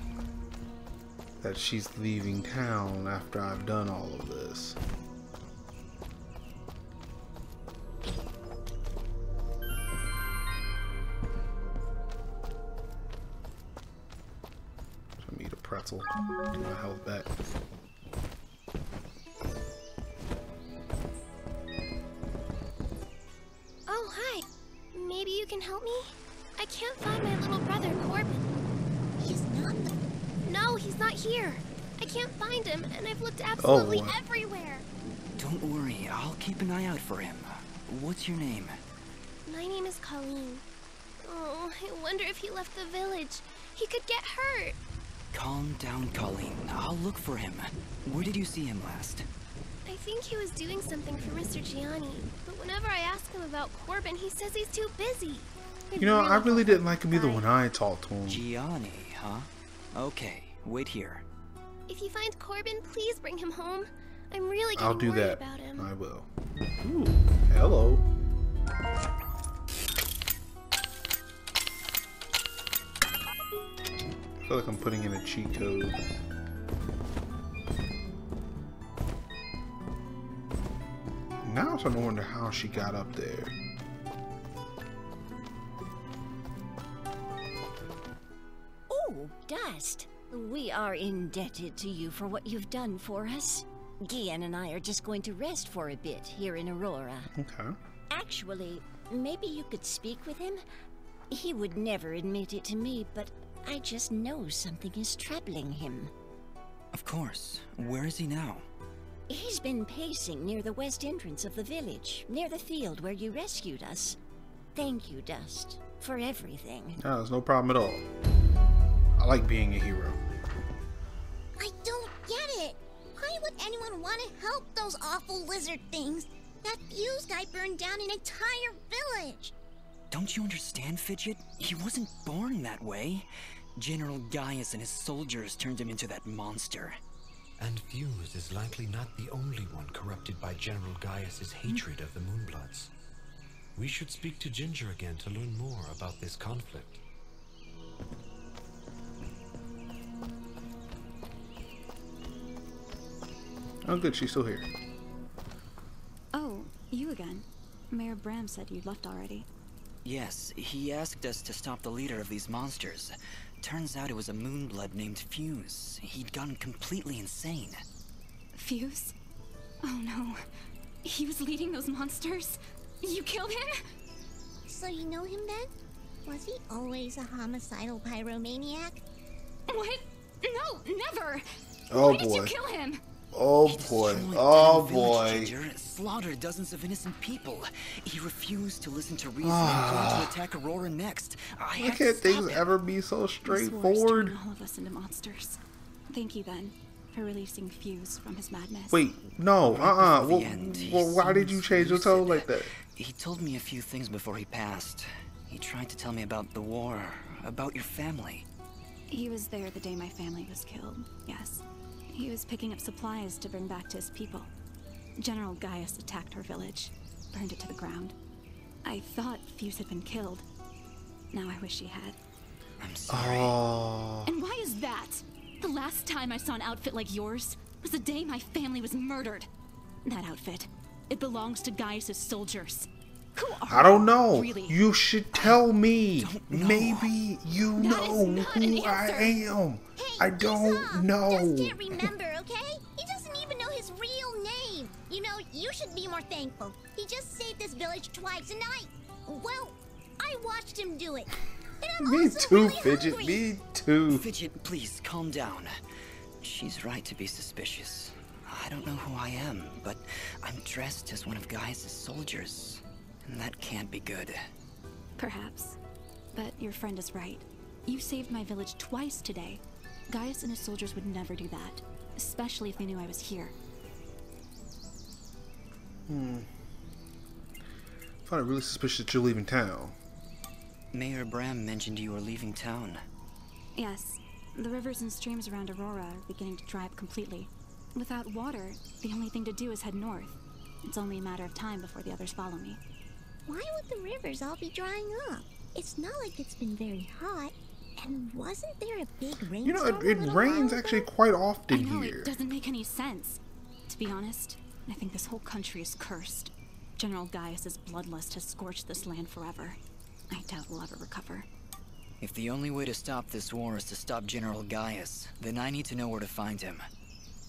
that she's leaving town after I've done all of this. I need a pretzel. Get my health back. Here. I can't find him, and I've looked absolutely Oh. everywhere. Don't worry, I'll keep an eye out for him. What's your name? My name is Colleen. Oh, I wonder if he left the village. He could get hurt. Calm down, Colleen. I'll look for him. Where did you see him last? I think he was doing something for Mr. Gianni, but whenever I ask him about Corbin, he says he's too busy. You know, I really didn't like him either when I talked to him. Gianni, huh? Okay, wait here. If you find Corbin, please bring him home. I'm really getting I'll do worried that. about him. I will. Ooh, hello. I feel like I'm putting in a cheat code. Now I'm starting to wonder how she got up there. Oh, Dust. We are indebted to you for what you've done for us. Gian and I are just going to rest for a bit here in Aurora. Okay. Actually, maybe you could speak with him? He would never admit it to me, but I just know something is troubling him. Of course. Where is he now? He's been pacing near the west entrance of the village, near the field where you rescued us. Thank you, Dust, for everything. No, there's no problem at all. I like being a hero. I don't get it. Why would anyone want to help those awful lizard things? That fuse guy burned down an entire village. Don't you understand, Fidget? He wasn't born that way. General Gaius and his soldiers turned him into that monster. And Fuse is likely not the only one corrupted by General Gaius's hatred of the Moonbloods. We should speak to Ginger again to learn more about this conflict. Oh, good, she's still here. Oh, you again. Mayor Bram said you'd left already. Yes, he asked us to stop the leader of these monsters. Turns out it was a moonblood named Fuse. He'd gone completely insane. Fuse? Oh no. He was leading those monsters? You killed him? So you know him then? Was he always a homicidal pyromaniac? What? No, never! Oh Why did you kill him? Oh boy. Oh boy. Ginger slaughtered dozens of innocent people. He refused to listen to reason and Ah. planned to attack Aurora next. I Why can't things him. ever be so This war is straightforward? turning all of us into monsters. Thank you then for releasing Fuse from his madness. Wait, no, uh-uh. Well, the end, he well, why did you change your tone like that? He told me a few things before he passed. He tried to tell me about the war, about your family. He was there the day my family was killed, yes. He was picking up supplies to bring back to his people. General Gaius attacked our village, burned it to the ground. I thought Fuse had been killed. Now I wish he had. I'm Oh. And why is that? The last time I saw an outfit like yours was the day my family was murdered. That outfit, it belongs to Gaius's soldiers. Who are I don't know. you, really? You should tell me. Maybe you know who I am. I don't know. Just Can't *laughs* remember, okay? He doesn't even know his real name. You know, you should be more thankful. He just saved this village twice, and I, well, I watched him do it. And I'm Me also too, really Fidget. hungry. Me too. Fidget, please calm down. She's right to be suspicious. I don't know who I am, but I'm dressed as one of Gaius' soldiers. And that can't be good. Perhaps. But your friend is right. You saved my village twice today. Gaius and his soldiers would never do that, especially if they knew I was here. Hmm. I find it really suspicious that you're leaving town. Mayor Bram mentioned you were leaving town. Yes. The rivers and streams around Aurora are beginning to dry up completely. Without water, the only thing to do is head north. It's only a matter of time before the others follow me. Why would the rivers all be drying up? It's not like it's been very hot. And wasn't there a big rainstorm? You know, it, it rains while actually ago? quite I know here. it doesn't make any sense. To be honest, I think this whole country is cursed. General Gaius's bloodlust has scorched this land forever. I doubt we'll ever recover. If the only way to stop this war is to stop General Gaius, then I need to know where to find him.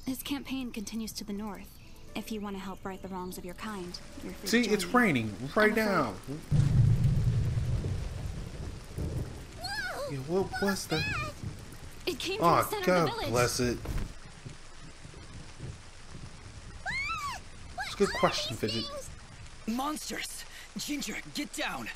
His campaign continues to the north. If you want to help right the wrongs of your kind, you're free See, to it's me. raining right I'm afraid- now. Yeah, what was that? It came from Oh, the center God of the village. bless it. It's a good question, Fidget. Monsters! Ginger, get down!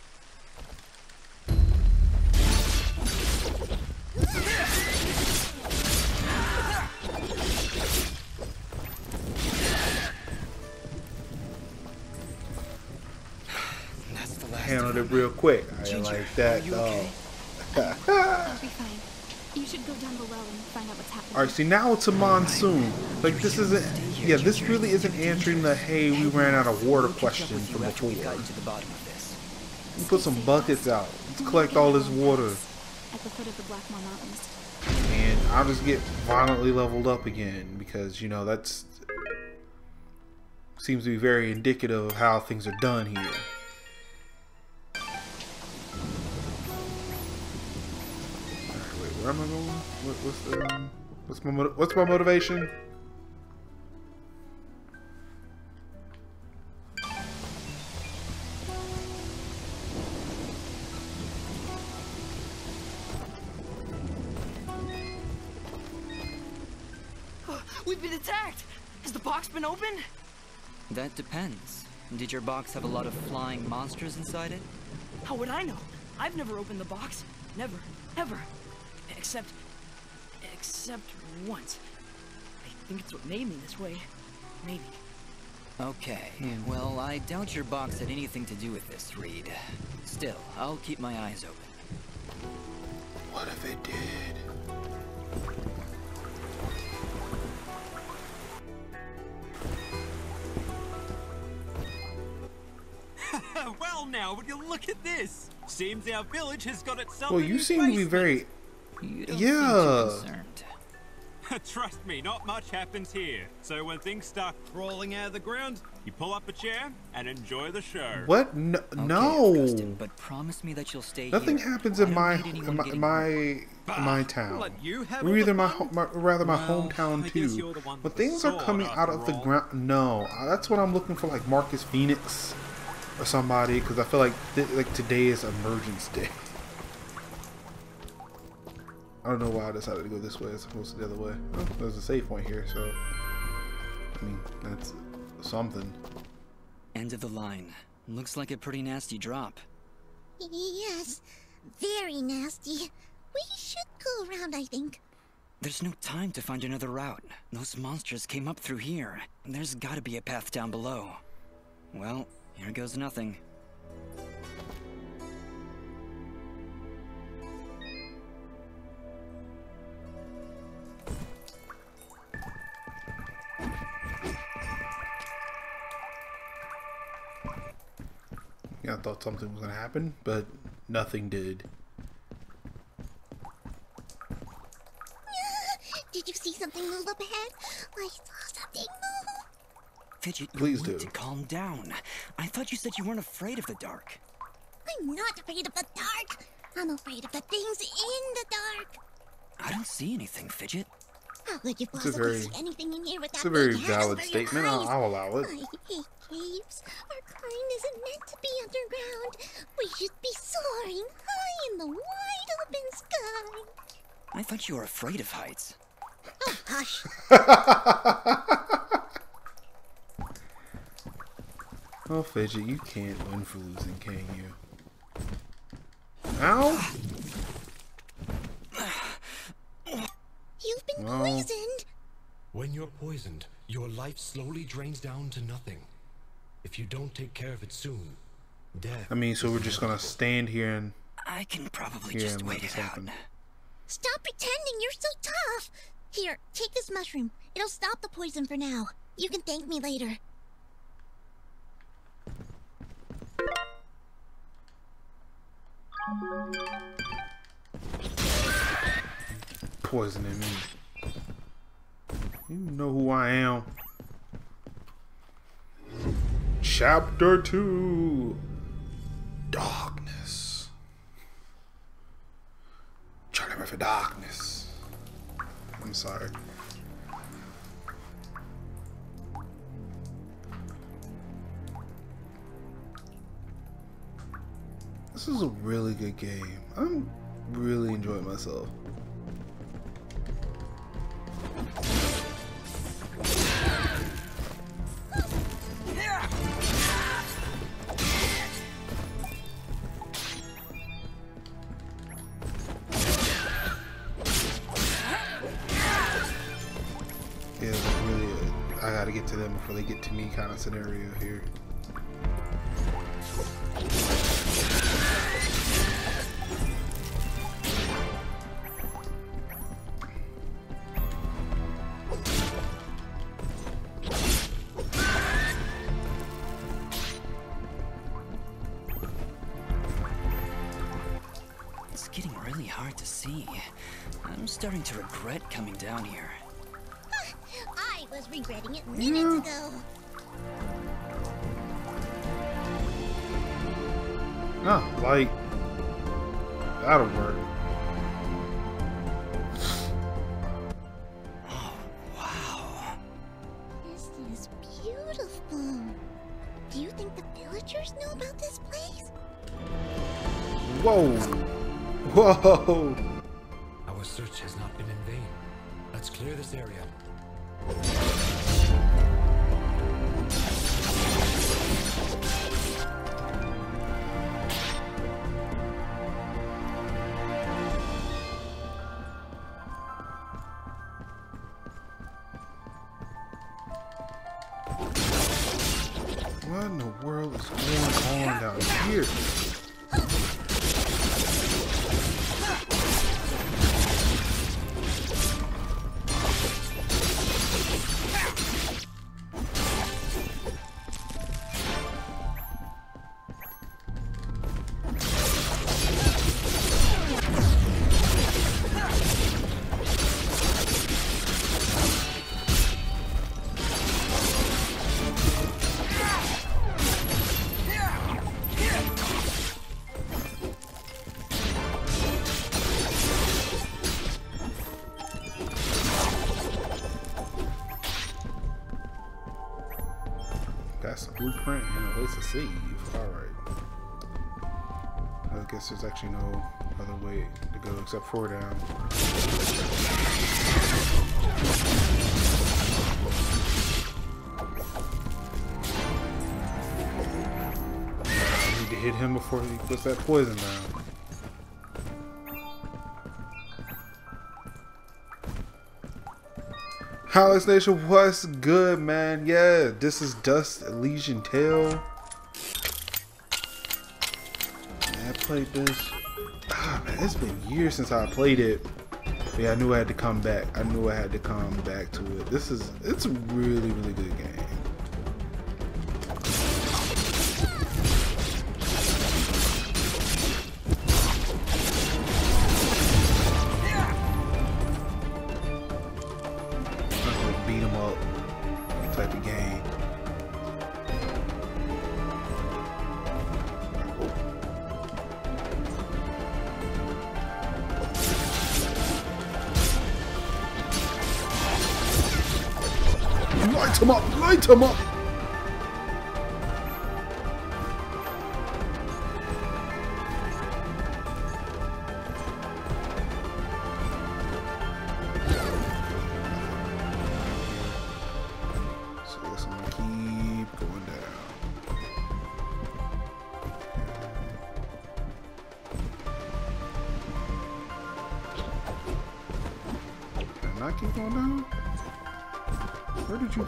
Handled it real quick. I Ginger, like that. are you Oh. okay? I'll *laughs* be fine. You should go down below and find out what's happening. All right, see now it's a monsoon. Like this isn't. Yeah, this really isn't answering the hey we ran out of water question from before. to the bottom of this. You put some buckets out. Let's collect all this water, At the foot of the Blackmore Mountains. and I'll just get violently leveled up again because you know that's seems to be very indicative of how things are done here. Where am I going? What, what's the um, what's my what's my motivation? *gasps* We've been attacked! Has the box been opened? That depends. Did your box have a lot of flying monsters inside it? How would I know? I've never opened the box. Never. Ever. Except... Except once. I think it's what made me this way. Maybe. Okay, well, I doubt your box had anything to do with this, Reed. Still, I'll keep my eyes open. What if it did? *laughs* well now, would you look at this? Seems our village has got itself Well, you seem to be very. You don't Yeah. seem concerned. *laughs* Trust me, not much happens here. So when things start crawling out of the ground, you pull up a chair and enjoy the show. What? No, Okay, no. Augustine, but promise me that you'll stay Nothing here. happens in my need anyone in my in my, in my town. let you have Or either my, my rather my Well, hometown too. you're the one When with the things are coming out of after the ground, no, uh, that's what I'm looking for, like Marcus Phoenix or somebody, because I feel like th- like today is Emergence Day. *laughs* I don't know why I decided to go this way as opposed to the other way. Oh, there's a save point here, so I mean that's something. End of the line. Looks like a pretty nasty drop. Yes, very nasty. We should go around, I think. There's no time to find another route. Those monsters came up through here. There's gotta be a path down below. Well, here goes nothing. I thought something was gonna happen, but nothing did. *laughs* Did you see something move up ahead? I saw something move. Fidget, you Please need do. to calm down. I thought you said you weren't afraid of the dark. I'm not afraid of the dark. I'm afraid of the things in the dark. I don't see anything, Fidget. How could you It's a possibly very- see anything in here without It's a very valid statement. I'll. I'll allow it. I hate caves. Our kind isn't meant to be underground. We should be soaring high in the wide open sky. I thought you were afraid of heights. Oh, hush. *laughs* Oh, Fidget, you can't win for losing, can you? Ow! You've been Well- poisoned. When you're poisoned, your life slowly drains down to nothing. If you don't take care of it soon, death. I mean, so we're just gonna stand here and I can probably just wait this it out. Stop pretending you're so tough. Here, take this mushroom. It'll stop the poison for now. You can thank me later. Poisoning me. You know who I am. Chapter 2 Darkness. Charlie Murphy Darkness. I'm sorry. This is a really good game. I'm really enjoying myself. They get to me kind of scenario here. It's getting really hard to see. I'm starting to regret coming down here. Was regretting it minutes ago. Oh, like that'll work. Oh, wow, This is beautiful. Do you think the villagers know about this place? Whoa. *laughs* Whoa. Except for down. I need to hit him before he puts that poison down. Alex Nation, what's good, man? Yeah, this is Dust Elysian Tail. I played this. It's been years since I played it. But yeah, I knew I had to come back. I knew I had to come back to it. This is, it's a really, really good game.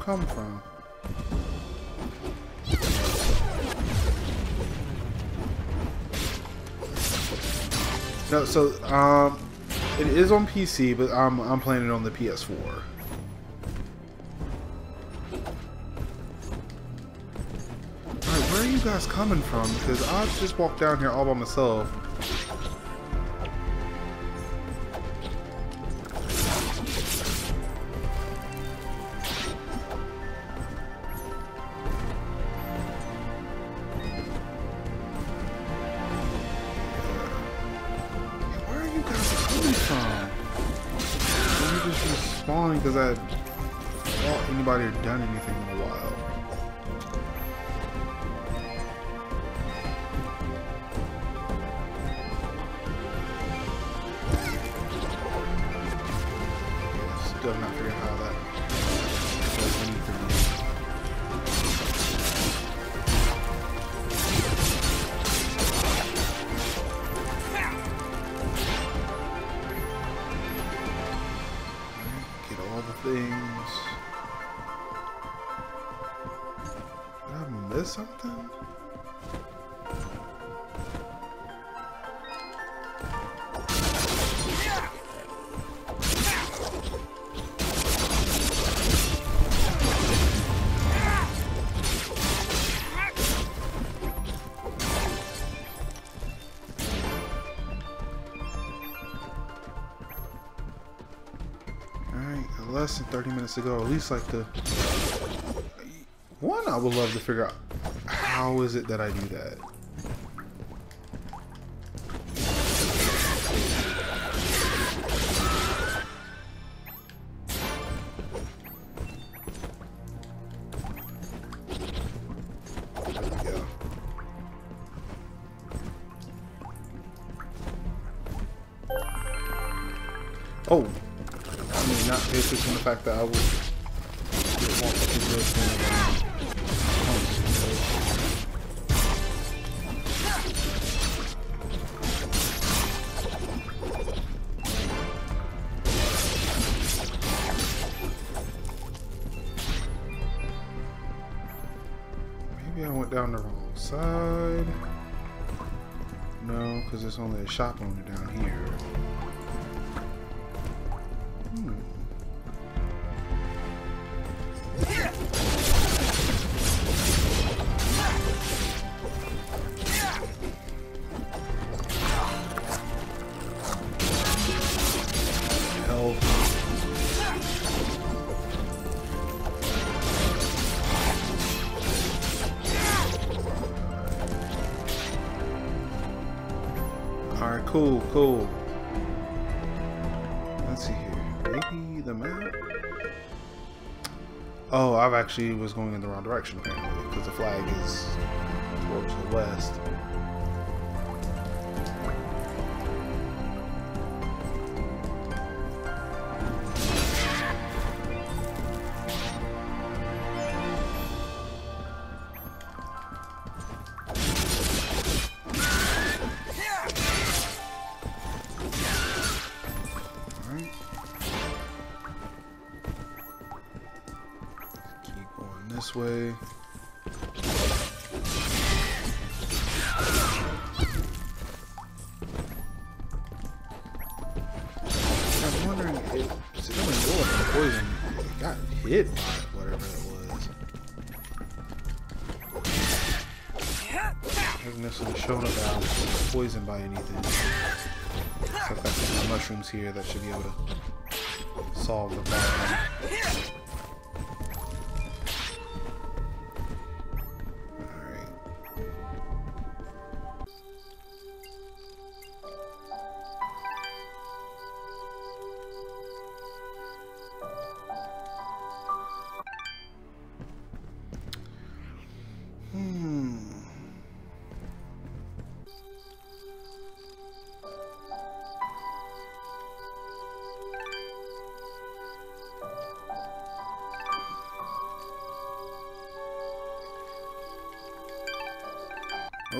Come from? No, so um, it is on PC, but I'm I'm playing it on the PS4. Alright, where are you guys coming from? Because I just walked down here all by myself. 30 minutes ago. At least like the... One, I would love to figure out how is it that I do that? Oh, Not pay attention to the fact that I would get more fucking um, Maybe I went down the wrong side. No, because there's only a shop owner down here. Cool. Let's see here. Maybe the map? Oh, I've actually was going in the wrong direction apparently, because the flag is towards the west. Here, that should be able to solve the problem.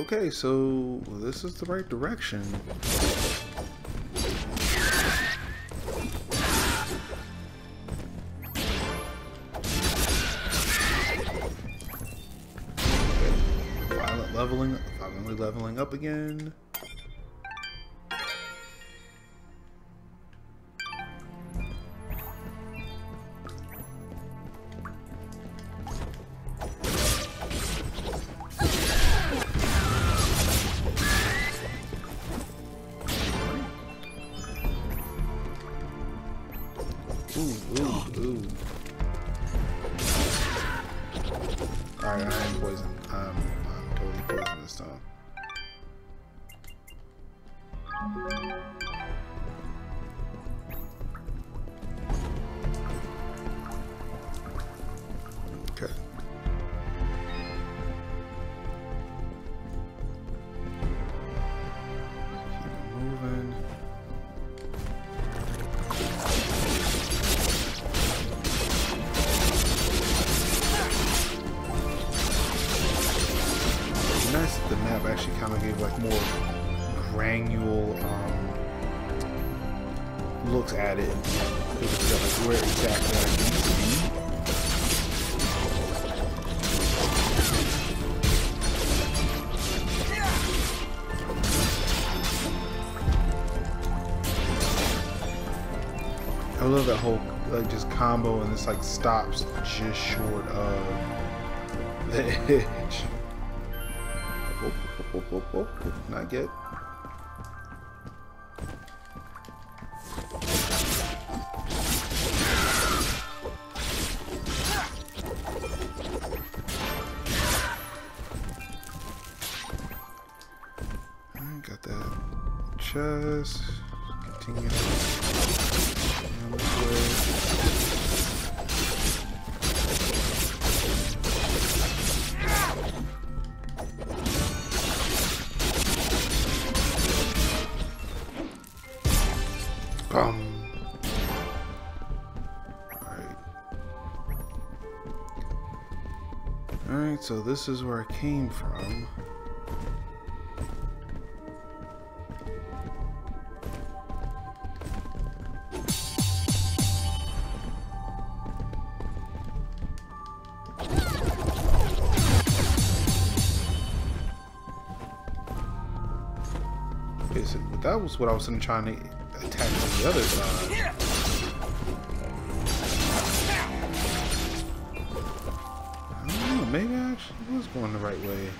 Okay, so this is the right direction. Violent leveling, finally leveling up again. That whole like just combo and this like stops just short of the *laughs* this is where I came from. Okay, so that was what I was trying to attack from the other side. Was going the right way.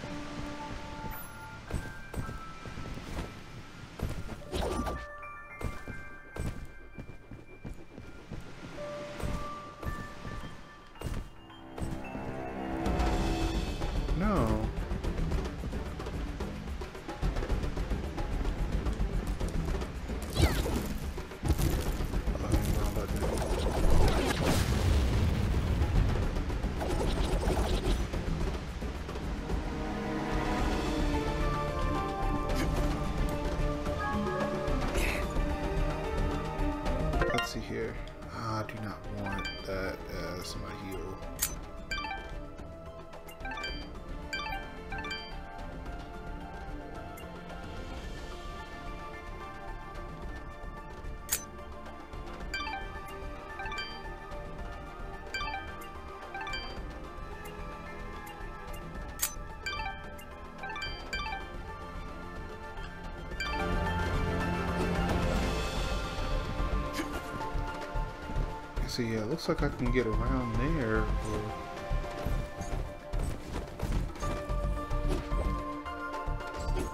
Looks like I can get around there.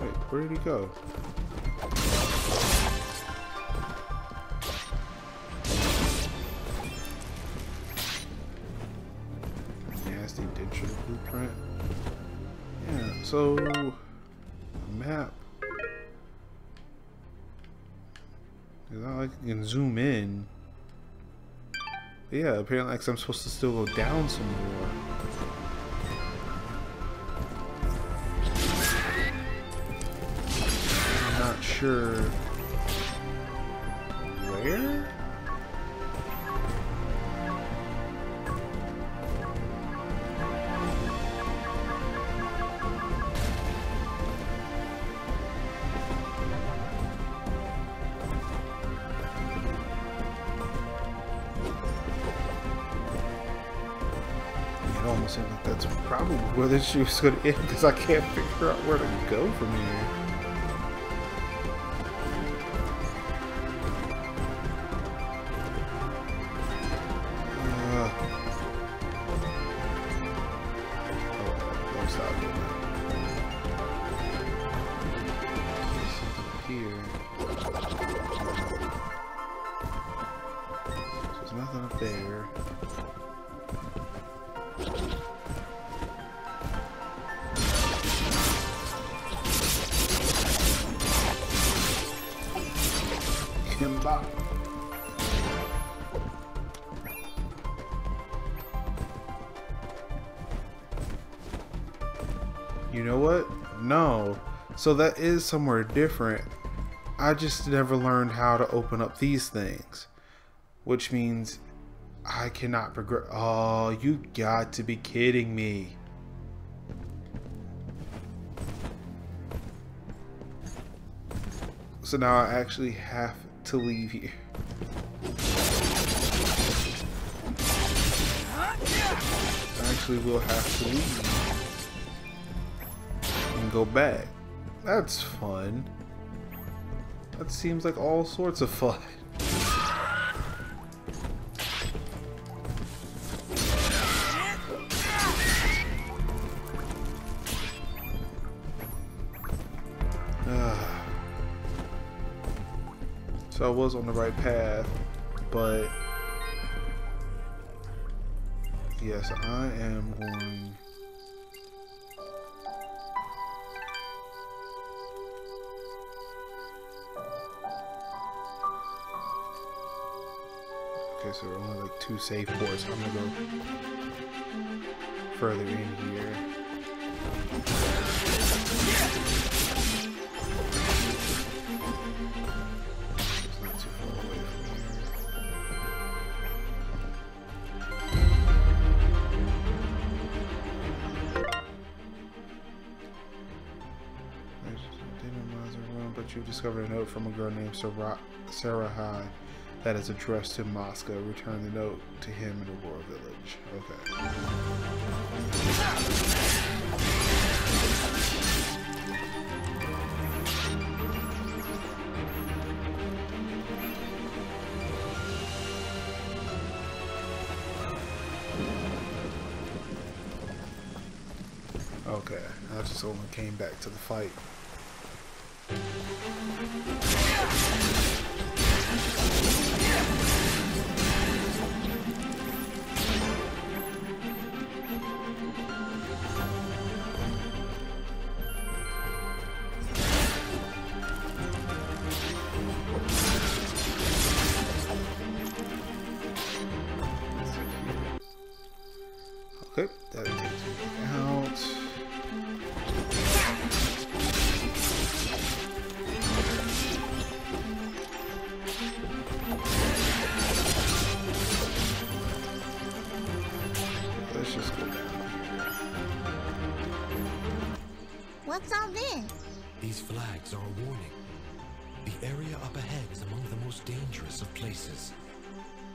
Wait, where did he go? Nasty digital blueprint. Yeah, so map. It's not like you can zoom in. Yeah, apparently like I'm supposed to still go down some more. I'm not sure where this shoot's gonna end because I can't figure out where to go from here. So that is somewhere different. I just never learned how to open up these things. Which means I cannot progress. Oh, you got to be kidding me. So now I actually have to leave here. I actually will have to leave and go back. That's fun. That seems like all sorts of fun. *sighs* so I was on the right path, but yes, I am going Okay, so only like two save ports. I'm gonna go further in here. Not too far away but you've discovered a note from a girl named Sarah, Sarah High that is addressed to Moska. Return the note to him in Aurora Village. Okay. Okay, I just only came back to the fight.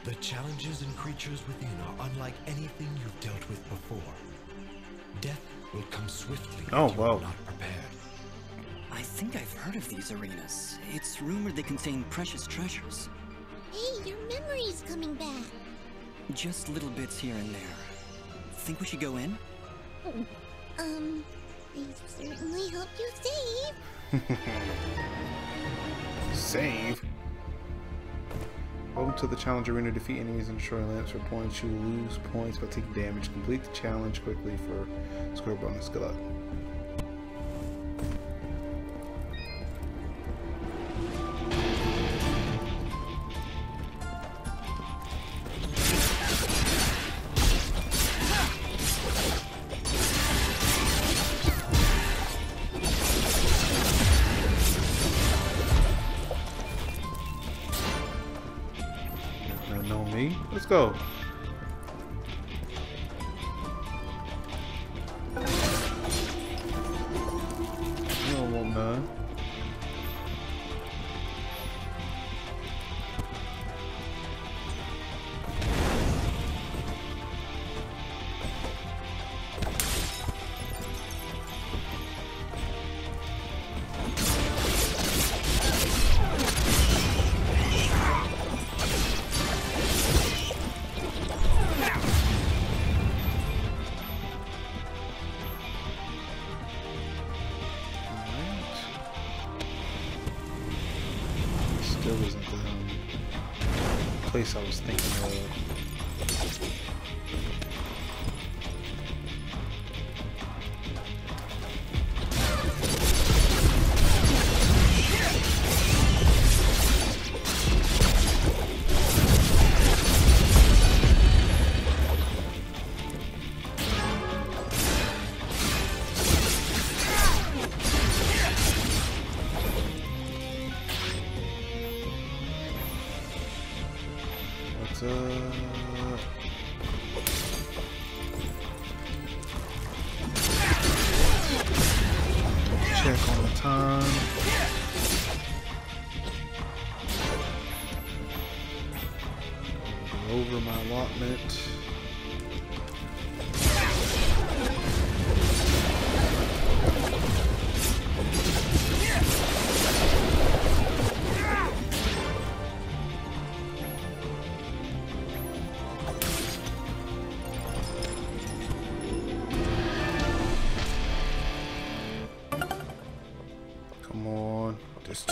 The challenges and creatures within are unlike anything you've dealt with before. Death will come swiftly Oh, if you wow. are not prepared. I think I've heard of these arenas. It's rumored they contain precious treasures. Hey, your memory's coming back. Just little bits here and there. Think we should go in? Um, I certainly hope you save. *laughs* Save. Welcome to the challenge arena. Defeat enemies and destroy lamps for points. You lose points by taking damage. Complete the challenge quickly for score bonus. Good luck. Go.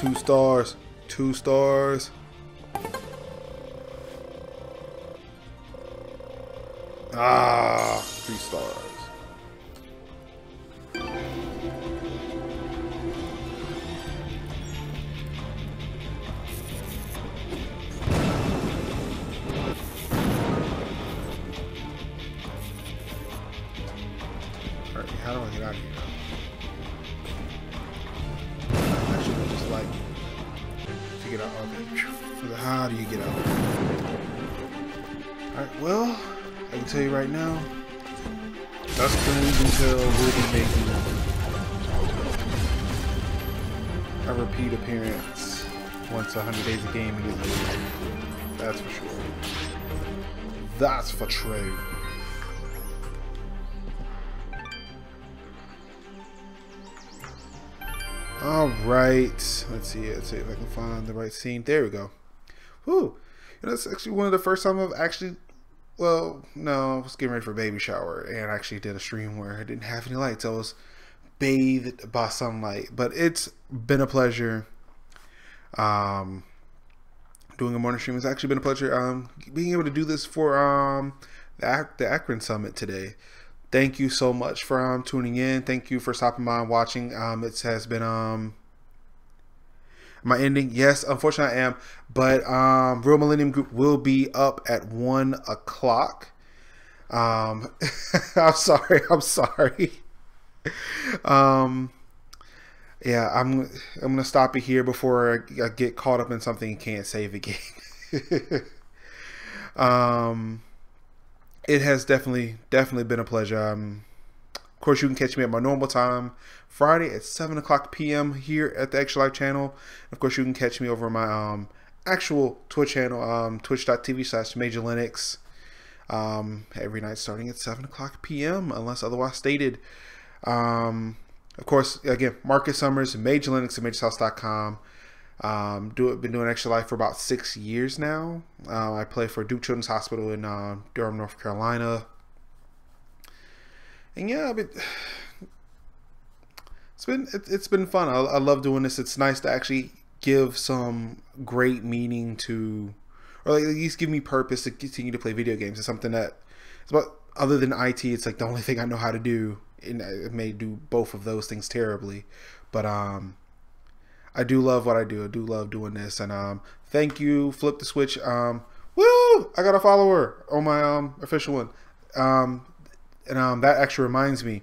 Two stars. Two stars. For true. All right, let's see. Let's see if I can find the right scene. There we go. Whoo! That's actually one of the first time I've actually, well, no, I was getting ready for a baby shower and actually did a stream where I didn't have any lights. I was bathed by sunlight, but it's been a pleasure. Um, doing a morning stream. It's actually been a pleasure. Um, being able to do this for um the, Ac the Akron Summit today thank you so much for um, tuning in. Thank you for stopping by and watching. Um, it has been um my ending. Yes, unfortunately I am, but um, Real Millennium Group will be up at one o'clock. Um, *laughs* I'm sorry. I'm sorry. *laughs* um, yeah, I'm I'm gonna stop it here before I get caught up in something and can't save again. *laughs* um it has definitely definitely been a pleasure. Um, of course, you can catch me at my normal time, Friday at 7 o'clock p.m. here at the Extra Life channel. Of course, you can catch me over my um, actual Twitch channel, um, twitch.tv slash Major Linux, um, every night starting at 7 o'clock p.m. unless otherwise stated. Um, of course, again, Marcus Summers, Major Linux at MajorsHouse.com. Um, do. Been doing Extra Life for about six years now. Uh, I play for Duke Children's Hospital in uh, Durham, North Carolina. And yeah, been, *sighs* it's been it, has been fun. I, I love doing this. It's nice to actually give some great meaning to, or like at least give me purpose to continue to play video games. It's something that it's about other than IT. It's like the only thing I know how to do, and I may do both of those things terribly, but um I do love what I do. I do love doing this. And um, thank you, Flip the Switch. Um, woo! I got a follower on my um official one. Um, and um, that actually reminds me.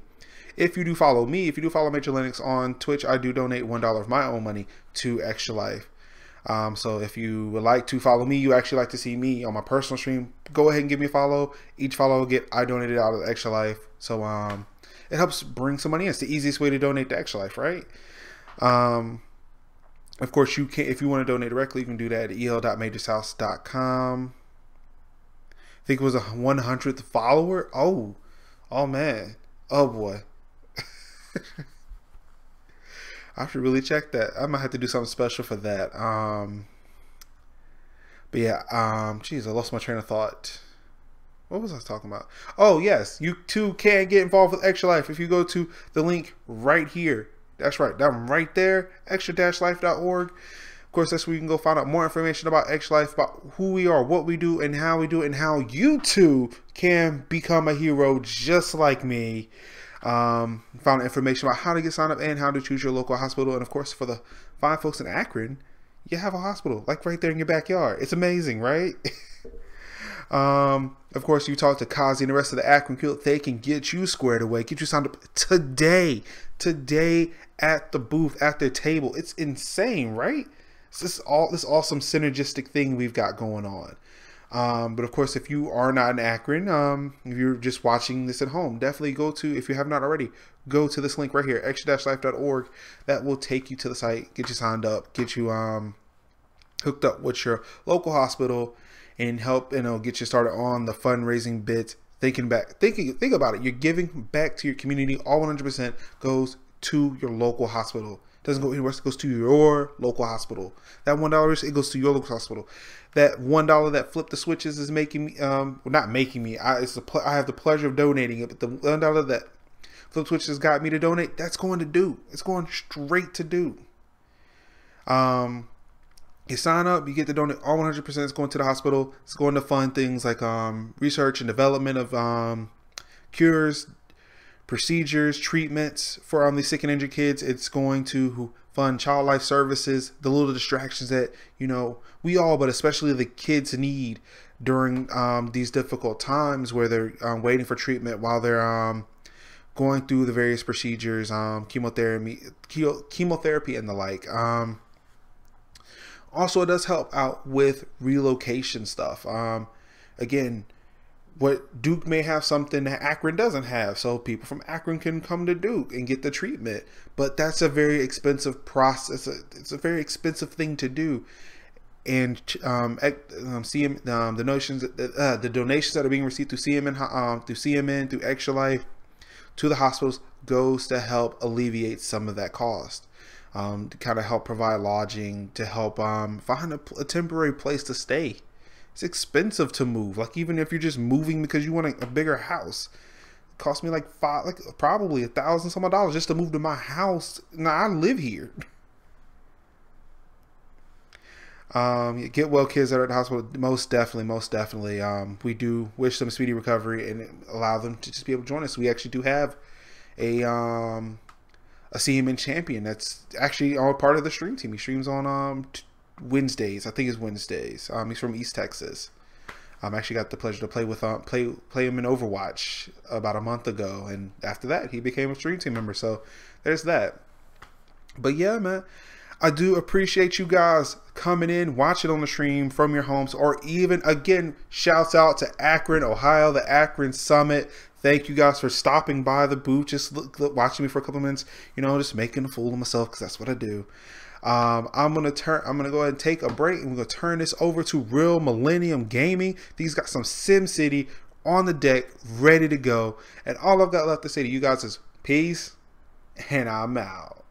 If you do follow me, if you do follow Major Linux on Twitch, I do donate one dollar of my own money to Extra Life. Um, so if you would like to follow me, you actually like to see me on my personal stream, go ahead and give me a follow. Each follow will get I donated out of Extra Life. So um, it helps bring some money in. It's the easiest way to donate to Extra Life, right? Um, of course, you can if you want to donate directly, you can do that at el.majorshouse.com. I think it was a 100th follower. Oh, oh man. Oh boy. *laughs* I should really check that. I might have to do something special for that. Um, but yeah, um, geez, I lost my train of thought. What was I talking about? Oh yes, you too can get involved with Extra Life if you go to the link right here that's right, one right there, extra-life.org. Of course, that's where you can go find out more information about Extra Life, about who we are, what we do, and how we do it, and how you too can become a hero just like me. Um, found information about how to get signed up and how to choose your local hospital. And of course, for the fine folks in Akron, you have a hospital like right there in your backyard. It's amazing, right? *laughs* Um, of course, you talk to Kazi and the rest of the Akron Guild. They can get you squared away, get you signed up today, today at the booth, at their table. It's insane, right? It's this all this awesome synergistic thing we've got going on. Um, but of course, if you are not in Akron, um, if you're just watching this at home, definitely go to, if you have not already, go to this link right here, extra-life.org. That will take you to the site, get you signed up, get you um, hooked up with your local hospital, and help you know get you started on the fundraising bit. Thinking back, thinking, think about it. You're giving back to your community. All 100% goes to your local hospital. Doesn't go anywhere else. It goes to your local hospital. That one dollar, it goes to your local hospital. That one dollar that flip the switches is making me, um, well, not making me. I, it's ple- I have the pleasure of donating it, but the one dollar that flip switches got me to donate, that's going to do. It's going straight to do. Um, you sign up, you get the donate. All 100% is going to the hospital. It's going to fund things like um, research and development of um, cures, procedures, treatments for um, these sick and injured kids. It's going to fund child life services, the little distractions that, you know, we all, but especially the kids need during um, these difficult times where they're um, waiting for treatment while they're um, going through the various procedures, um, chemotherapy, chemotherapy and the like. Also, it does help out with relocation stuff. Um, again, what Duke may have something that Akron doesn't have, so people from Akron can come to Duke and get the treatment. But that's a very expensive process. It's a very expensive thing to do. And um, um, CM, um, the notions, uh, the donations that are being received through CMN, um, through CMN, through Extra Life, to the hospitals goes to help alleviate some of that cost um, to kind of help provide lodging, to help um, find a, a, temporary place to stay. It's expensive to move. Like even if you're just moving because you want a, a bigger house, it cost me like five, like probably a thousand some dollars just to move to my house. Now I live here. Um, get well kids that are at the hospital. Most definitely, most definitely. Um, we do wish them speedy recovery and allow them to just be able to join us. We actually do have a um, a CMN champion that's actually all part of the stream team. He streams on um Wednesdays. I think it's Wednesdays. Um, he's from East Texas. I um, actually got the pleasure to play with um, play play him in Overwatch about a month ago, and after that, he became a stream team member. So there's that. But yeah, man, I do appreciate you guys coming in, watching on the stream from your homes, or even again, shouts out to Akron, Ohio, the Akron Summit. Thank you guys for stopping by the booth, just look, look, watching me for a couple minutes. You know, just making a fool of myself because that's what I do. Um, I'm gonna turn. I'm gonna go ahead and take a break, and we're gonna turn this over to Real Millennium Gaming. These got some Sim City on the deck, ready to go. And all I've got left to say to you guys is peace, and I'm out.